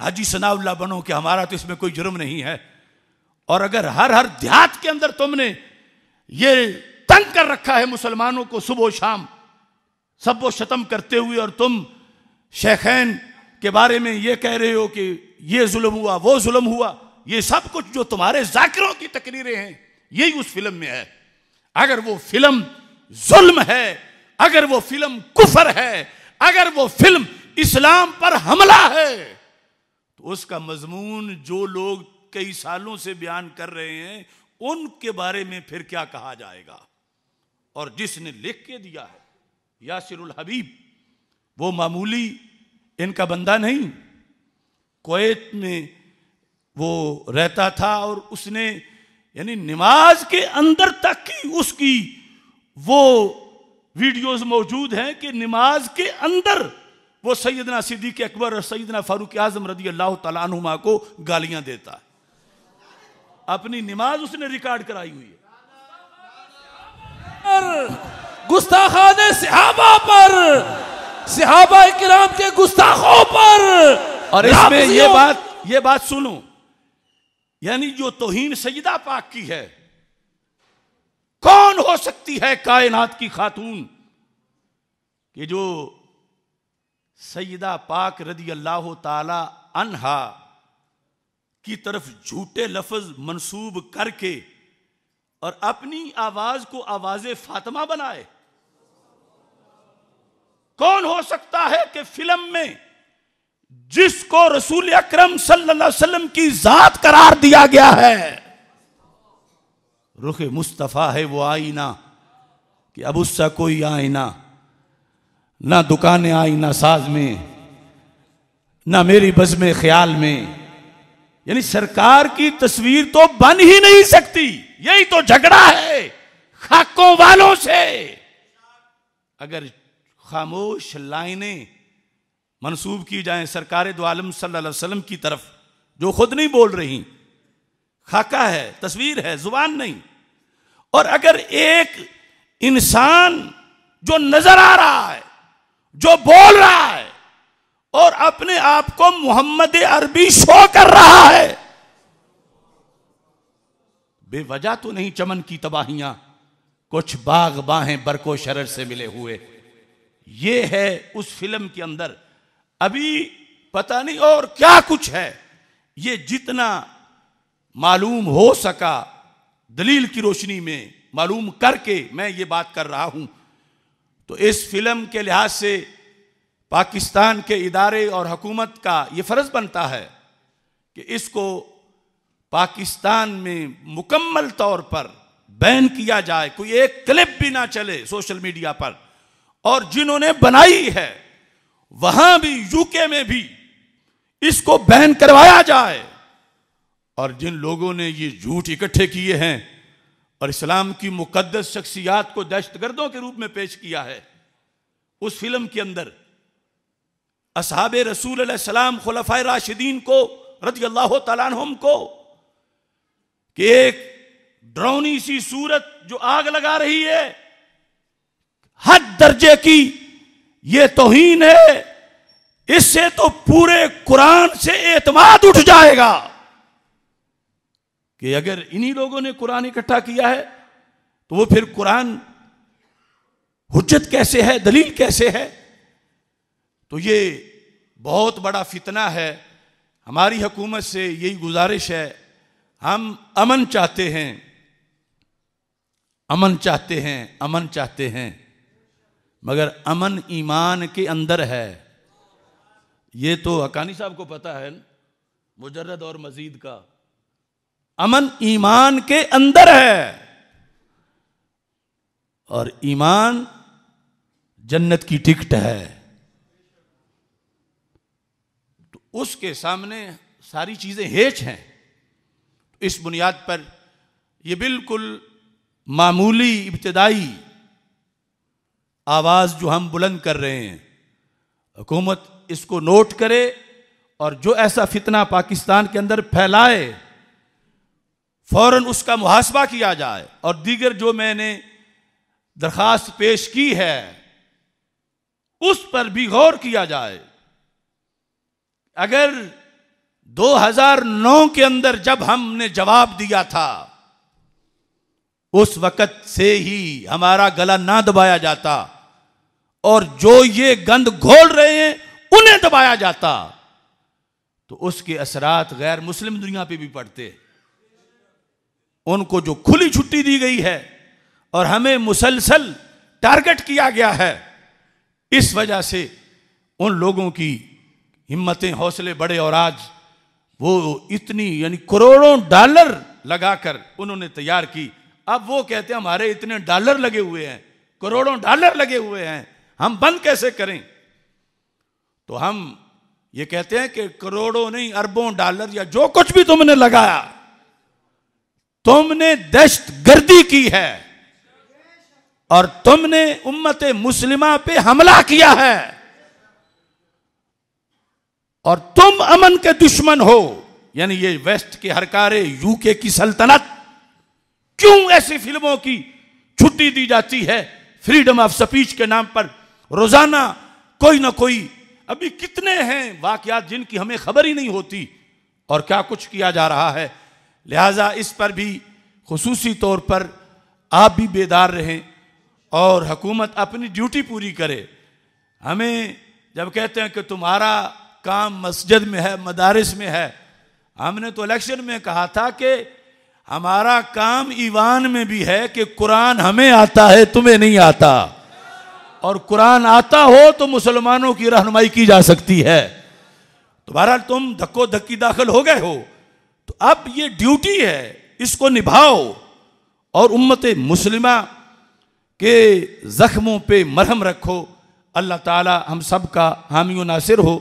हाजी सनाउल्ला बनो कि हमारा तो इसमें कोई जुर्म नहीं है। और अगर हर हर देहात के अंदर तुमने ये तंग कर रखा है मुसलमानों को सुबह शाम, सब वो शतम करते हुए और तुम शेखैन के बारे में ये कह रहे हो कि ये जुल्म हुआ, वो जुल्म हुआ, ये सब कुछ जो तुम्हारे जाकिरों की तकरीरें हैं यही उस फ़िल्म में है। अगर वो फ़िल्म जुल्म है, अगर वो फ़िल्म कुफर है, अगर वो फ़िल्म इस्लाम पर हमला है तो उसका मजमून जो लोग कई सालों से बयान कर रहे हैं, उनके बारे में फिर क्या कहा जाएगा? और जिसने लिख के दिया है, यासिरुल हबीब, वो मामूली, इनका बंदा नहीं। कोयत में वो रहता था और उसने, यानी नमाज़ के अंदर तक की उसकी वो वीडियोस मौजूद हैं कि नमाज़ के अंदर वो सैदना सिद्दीक अकबर और सैदना फारूक आज़म रदी अल्लाह तुमा को गालियाँ देता है। अपनी नमाज़ उसने रिकॉर्ड कराई हुई है। गुस्ताखान सिहाबा पर सिहाबा किराम के गुस्ताखों पर। और इसमें ये बात ये बात सुनो। यानी जो तोहीन सईदा पाक की है कौन हो सकती है कायनात की खातून? कि जो सईदा पाक रदी अल्लाह ताला अनहा की तरफ़ झूठे लफ्ज मंसूब करके और अपनी आवाज़ को आवाज़ फातिमा बनाए। कौन हो सकता है कि फ़िल्म में जिसको रसूल अक्रम वसल्लम की जात करार दिया गया है, रुख मुस्तफ़ा है वो आईना कि अब उसका कोई आईना ना दुकानें आई, ना साज में, ना मेरी बज़म ख्याल में। यानी सरकार की तस्वीर तो बन ही नहीं सकती। यही तो झगड़ा है खाकों वालों से। अगर खामोश लाइनें मनसूब की जाएँ सरकार दो आलम सल्लल्लाहु अलैहि वसल्लम की तरफ़, जो खुद नहीं बोल रही, खाका है, तस्वीर है, ज़ुबान नहीं। और अगर एक इंसान जो नज़र आ रहा है जो बोल रहा है और अपने आप को मोहम्मद अरबी शो कर रहा है। बेवजह तो नहीं चमन की तबाहियाँ, कुछ बाग बाहें बरको शरर से मिले हुए। ये है उस फ़िल्म के अंदर। अभी पता नहीं और क्या कुछ है। ये जितना मालूम हो सका, दलील की रोशनी में मालूम करके मैं ये बात कर रहा हूँ। तो इस फ़िल्म के लिहाज से पाकिस्तान के इदारे और हुकूमत का ये फ़र्ज़ बनता है कि इसको पाकिस्तान में मुकम्मल तौर पर बैन किया जाए, कोई एक क्लिप भी ना चले सोशल मीडिया पर। और जिन्होंने बनाई है, वहाँ भी यूके में भी इसको बैन करवाया जाए। और जिन लोगों ने ये झूठ इकट्ठे किए हैं और इस्लाम की मुकदस शख्सियात को दहशतगर्दों के रूप में पेश किया है। उस फ़िल्म के अंदर असहाब रसूल खुलफा राशिदीन को रज़ी अल्लाह तलाम को, कि एक ड्रोनी सी सूरत जो आग लगा रही है, हद दर्जे की ये तोहीन है, इससे तो पूरे कुरान से एतमाद उठ जाएगा। कि अगर इन्हीं लोगों ने कुरान इकट्ठा किया है तो वो फिर कुरान हुज्जत कैसे है, दलील कैसे है? तो ये बहुत बड़ा फितना है। हमारी हुकूमत से यही गुजारिश है। हम अमन चाहते हैं। अमन चाहते हैं, अमन चाहते हैं। मगर अमन ईमान के अंदर है। ये तो हकानी साहब को पता है, मुजर्रद और मजीद का। अमन ईमान के अंदर है। और ईमान जन्नत की टिकट है। तो उसके सामने सारी चीज़ें हेच हैं। इस बुनियाद पर यह बिल्कुल मामूली इब्तदाई आवाज़ जो हम बुलंद कर रहे हैं। हुकूमत इसको नोट करे और जो ऐसा फितना पाकिस्तान के अंदर फैलाए फ़ौरन उसका मुहासबा किया जाए और दीगर जो मैंने दरखास्त पेश की है, उस पर भी गौर किया जाए। अगर 2009 के अंदर जब हमने जवाब दिया था, उस वक़्त से ही हमारा गला ना दबाया जाता और जो ये गंद घोल रहे हैं, उन्हें दबाया जाता। तो उसके असरात गैर मुस्लिम दुनिया पे भी पड़ते। उनको जो खुली छुट्टी दी गई है और हमें मुसलसल टारगेट किया गया है, इस वजह से उन लोगों की हिम्मतें, हौसले बड़े और आज वो इतनी, यानी करोड़ों डॉलर लगाकर उन्होंने तैयार की। अब वो कहते हैं, हमारे इतने डॉलर लगे हुए हैं, करोड़ों डॉलर लगे हुए हैं, हम बंद कैसे करें? तो हम ये कहते हैं कि करोड़ों नहीं, अरबों डॉलर या जो कुछ भी तुमने लगाया तुमने दहशत गर्दी की है और तुमने उम्मत मुस्लिमा पे हमला किया है और तुम अमन के दुश्मन हो। यानी ये वेस्ट के हरकारे यूके की सल्तनत। क्यों ऐसी फ़िल्मों की छुट्टी दी जाती है? फ्रीडम ऑफ़ स्पीच के नाम पर रोज़ाना कोई ना कोई, अभी कितने हैं वाकयात जिनकी हमें खबर ही नहीं होती? और क्या कुछ किया जा रहा है? लिहाजा इस पर भी खसूसी तौर पर आप भी बेदार रहें और हुकूमत अपनी ड्यूटी पूरी करे। हमें जब कहते हैं कि तुम्हारा काम मस्जिद में है, मदारस में है, हमने तो इलेक्शन में कहा था कि हमारा काम ईवान में भी है कि कुरान हमें आता है, तुम्हें नहीं आता। और कुरान आता हो तो मुसलमानों की रहनुमाई की जा सकती है। तो बहरहाल तुम धक्को धक्की दाखिल हो गए हो। तो अब ये ड्यूटी है, इसको निभाओ। और उम्मत मुस्लिमा के जख्मों पे मरहम रखो। अल्लाह ताला हम सब का हामी नासिर हो।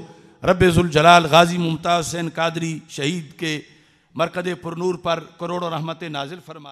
जलाल गाजी मुमताज़, हुसैन कादरी, शहीद के मरकद पुरनूर पर करोड़ों रहमत नाजिल फरमा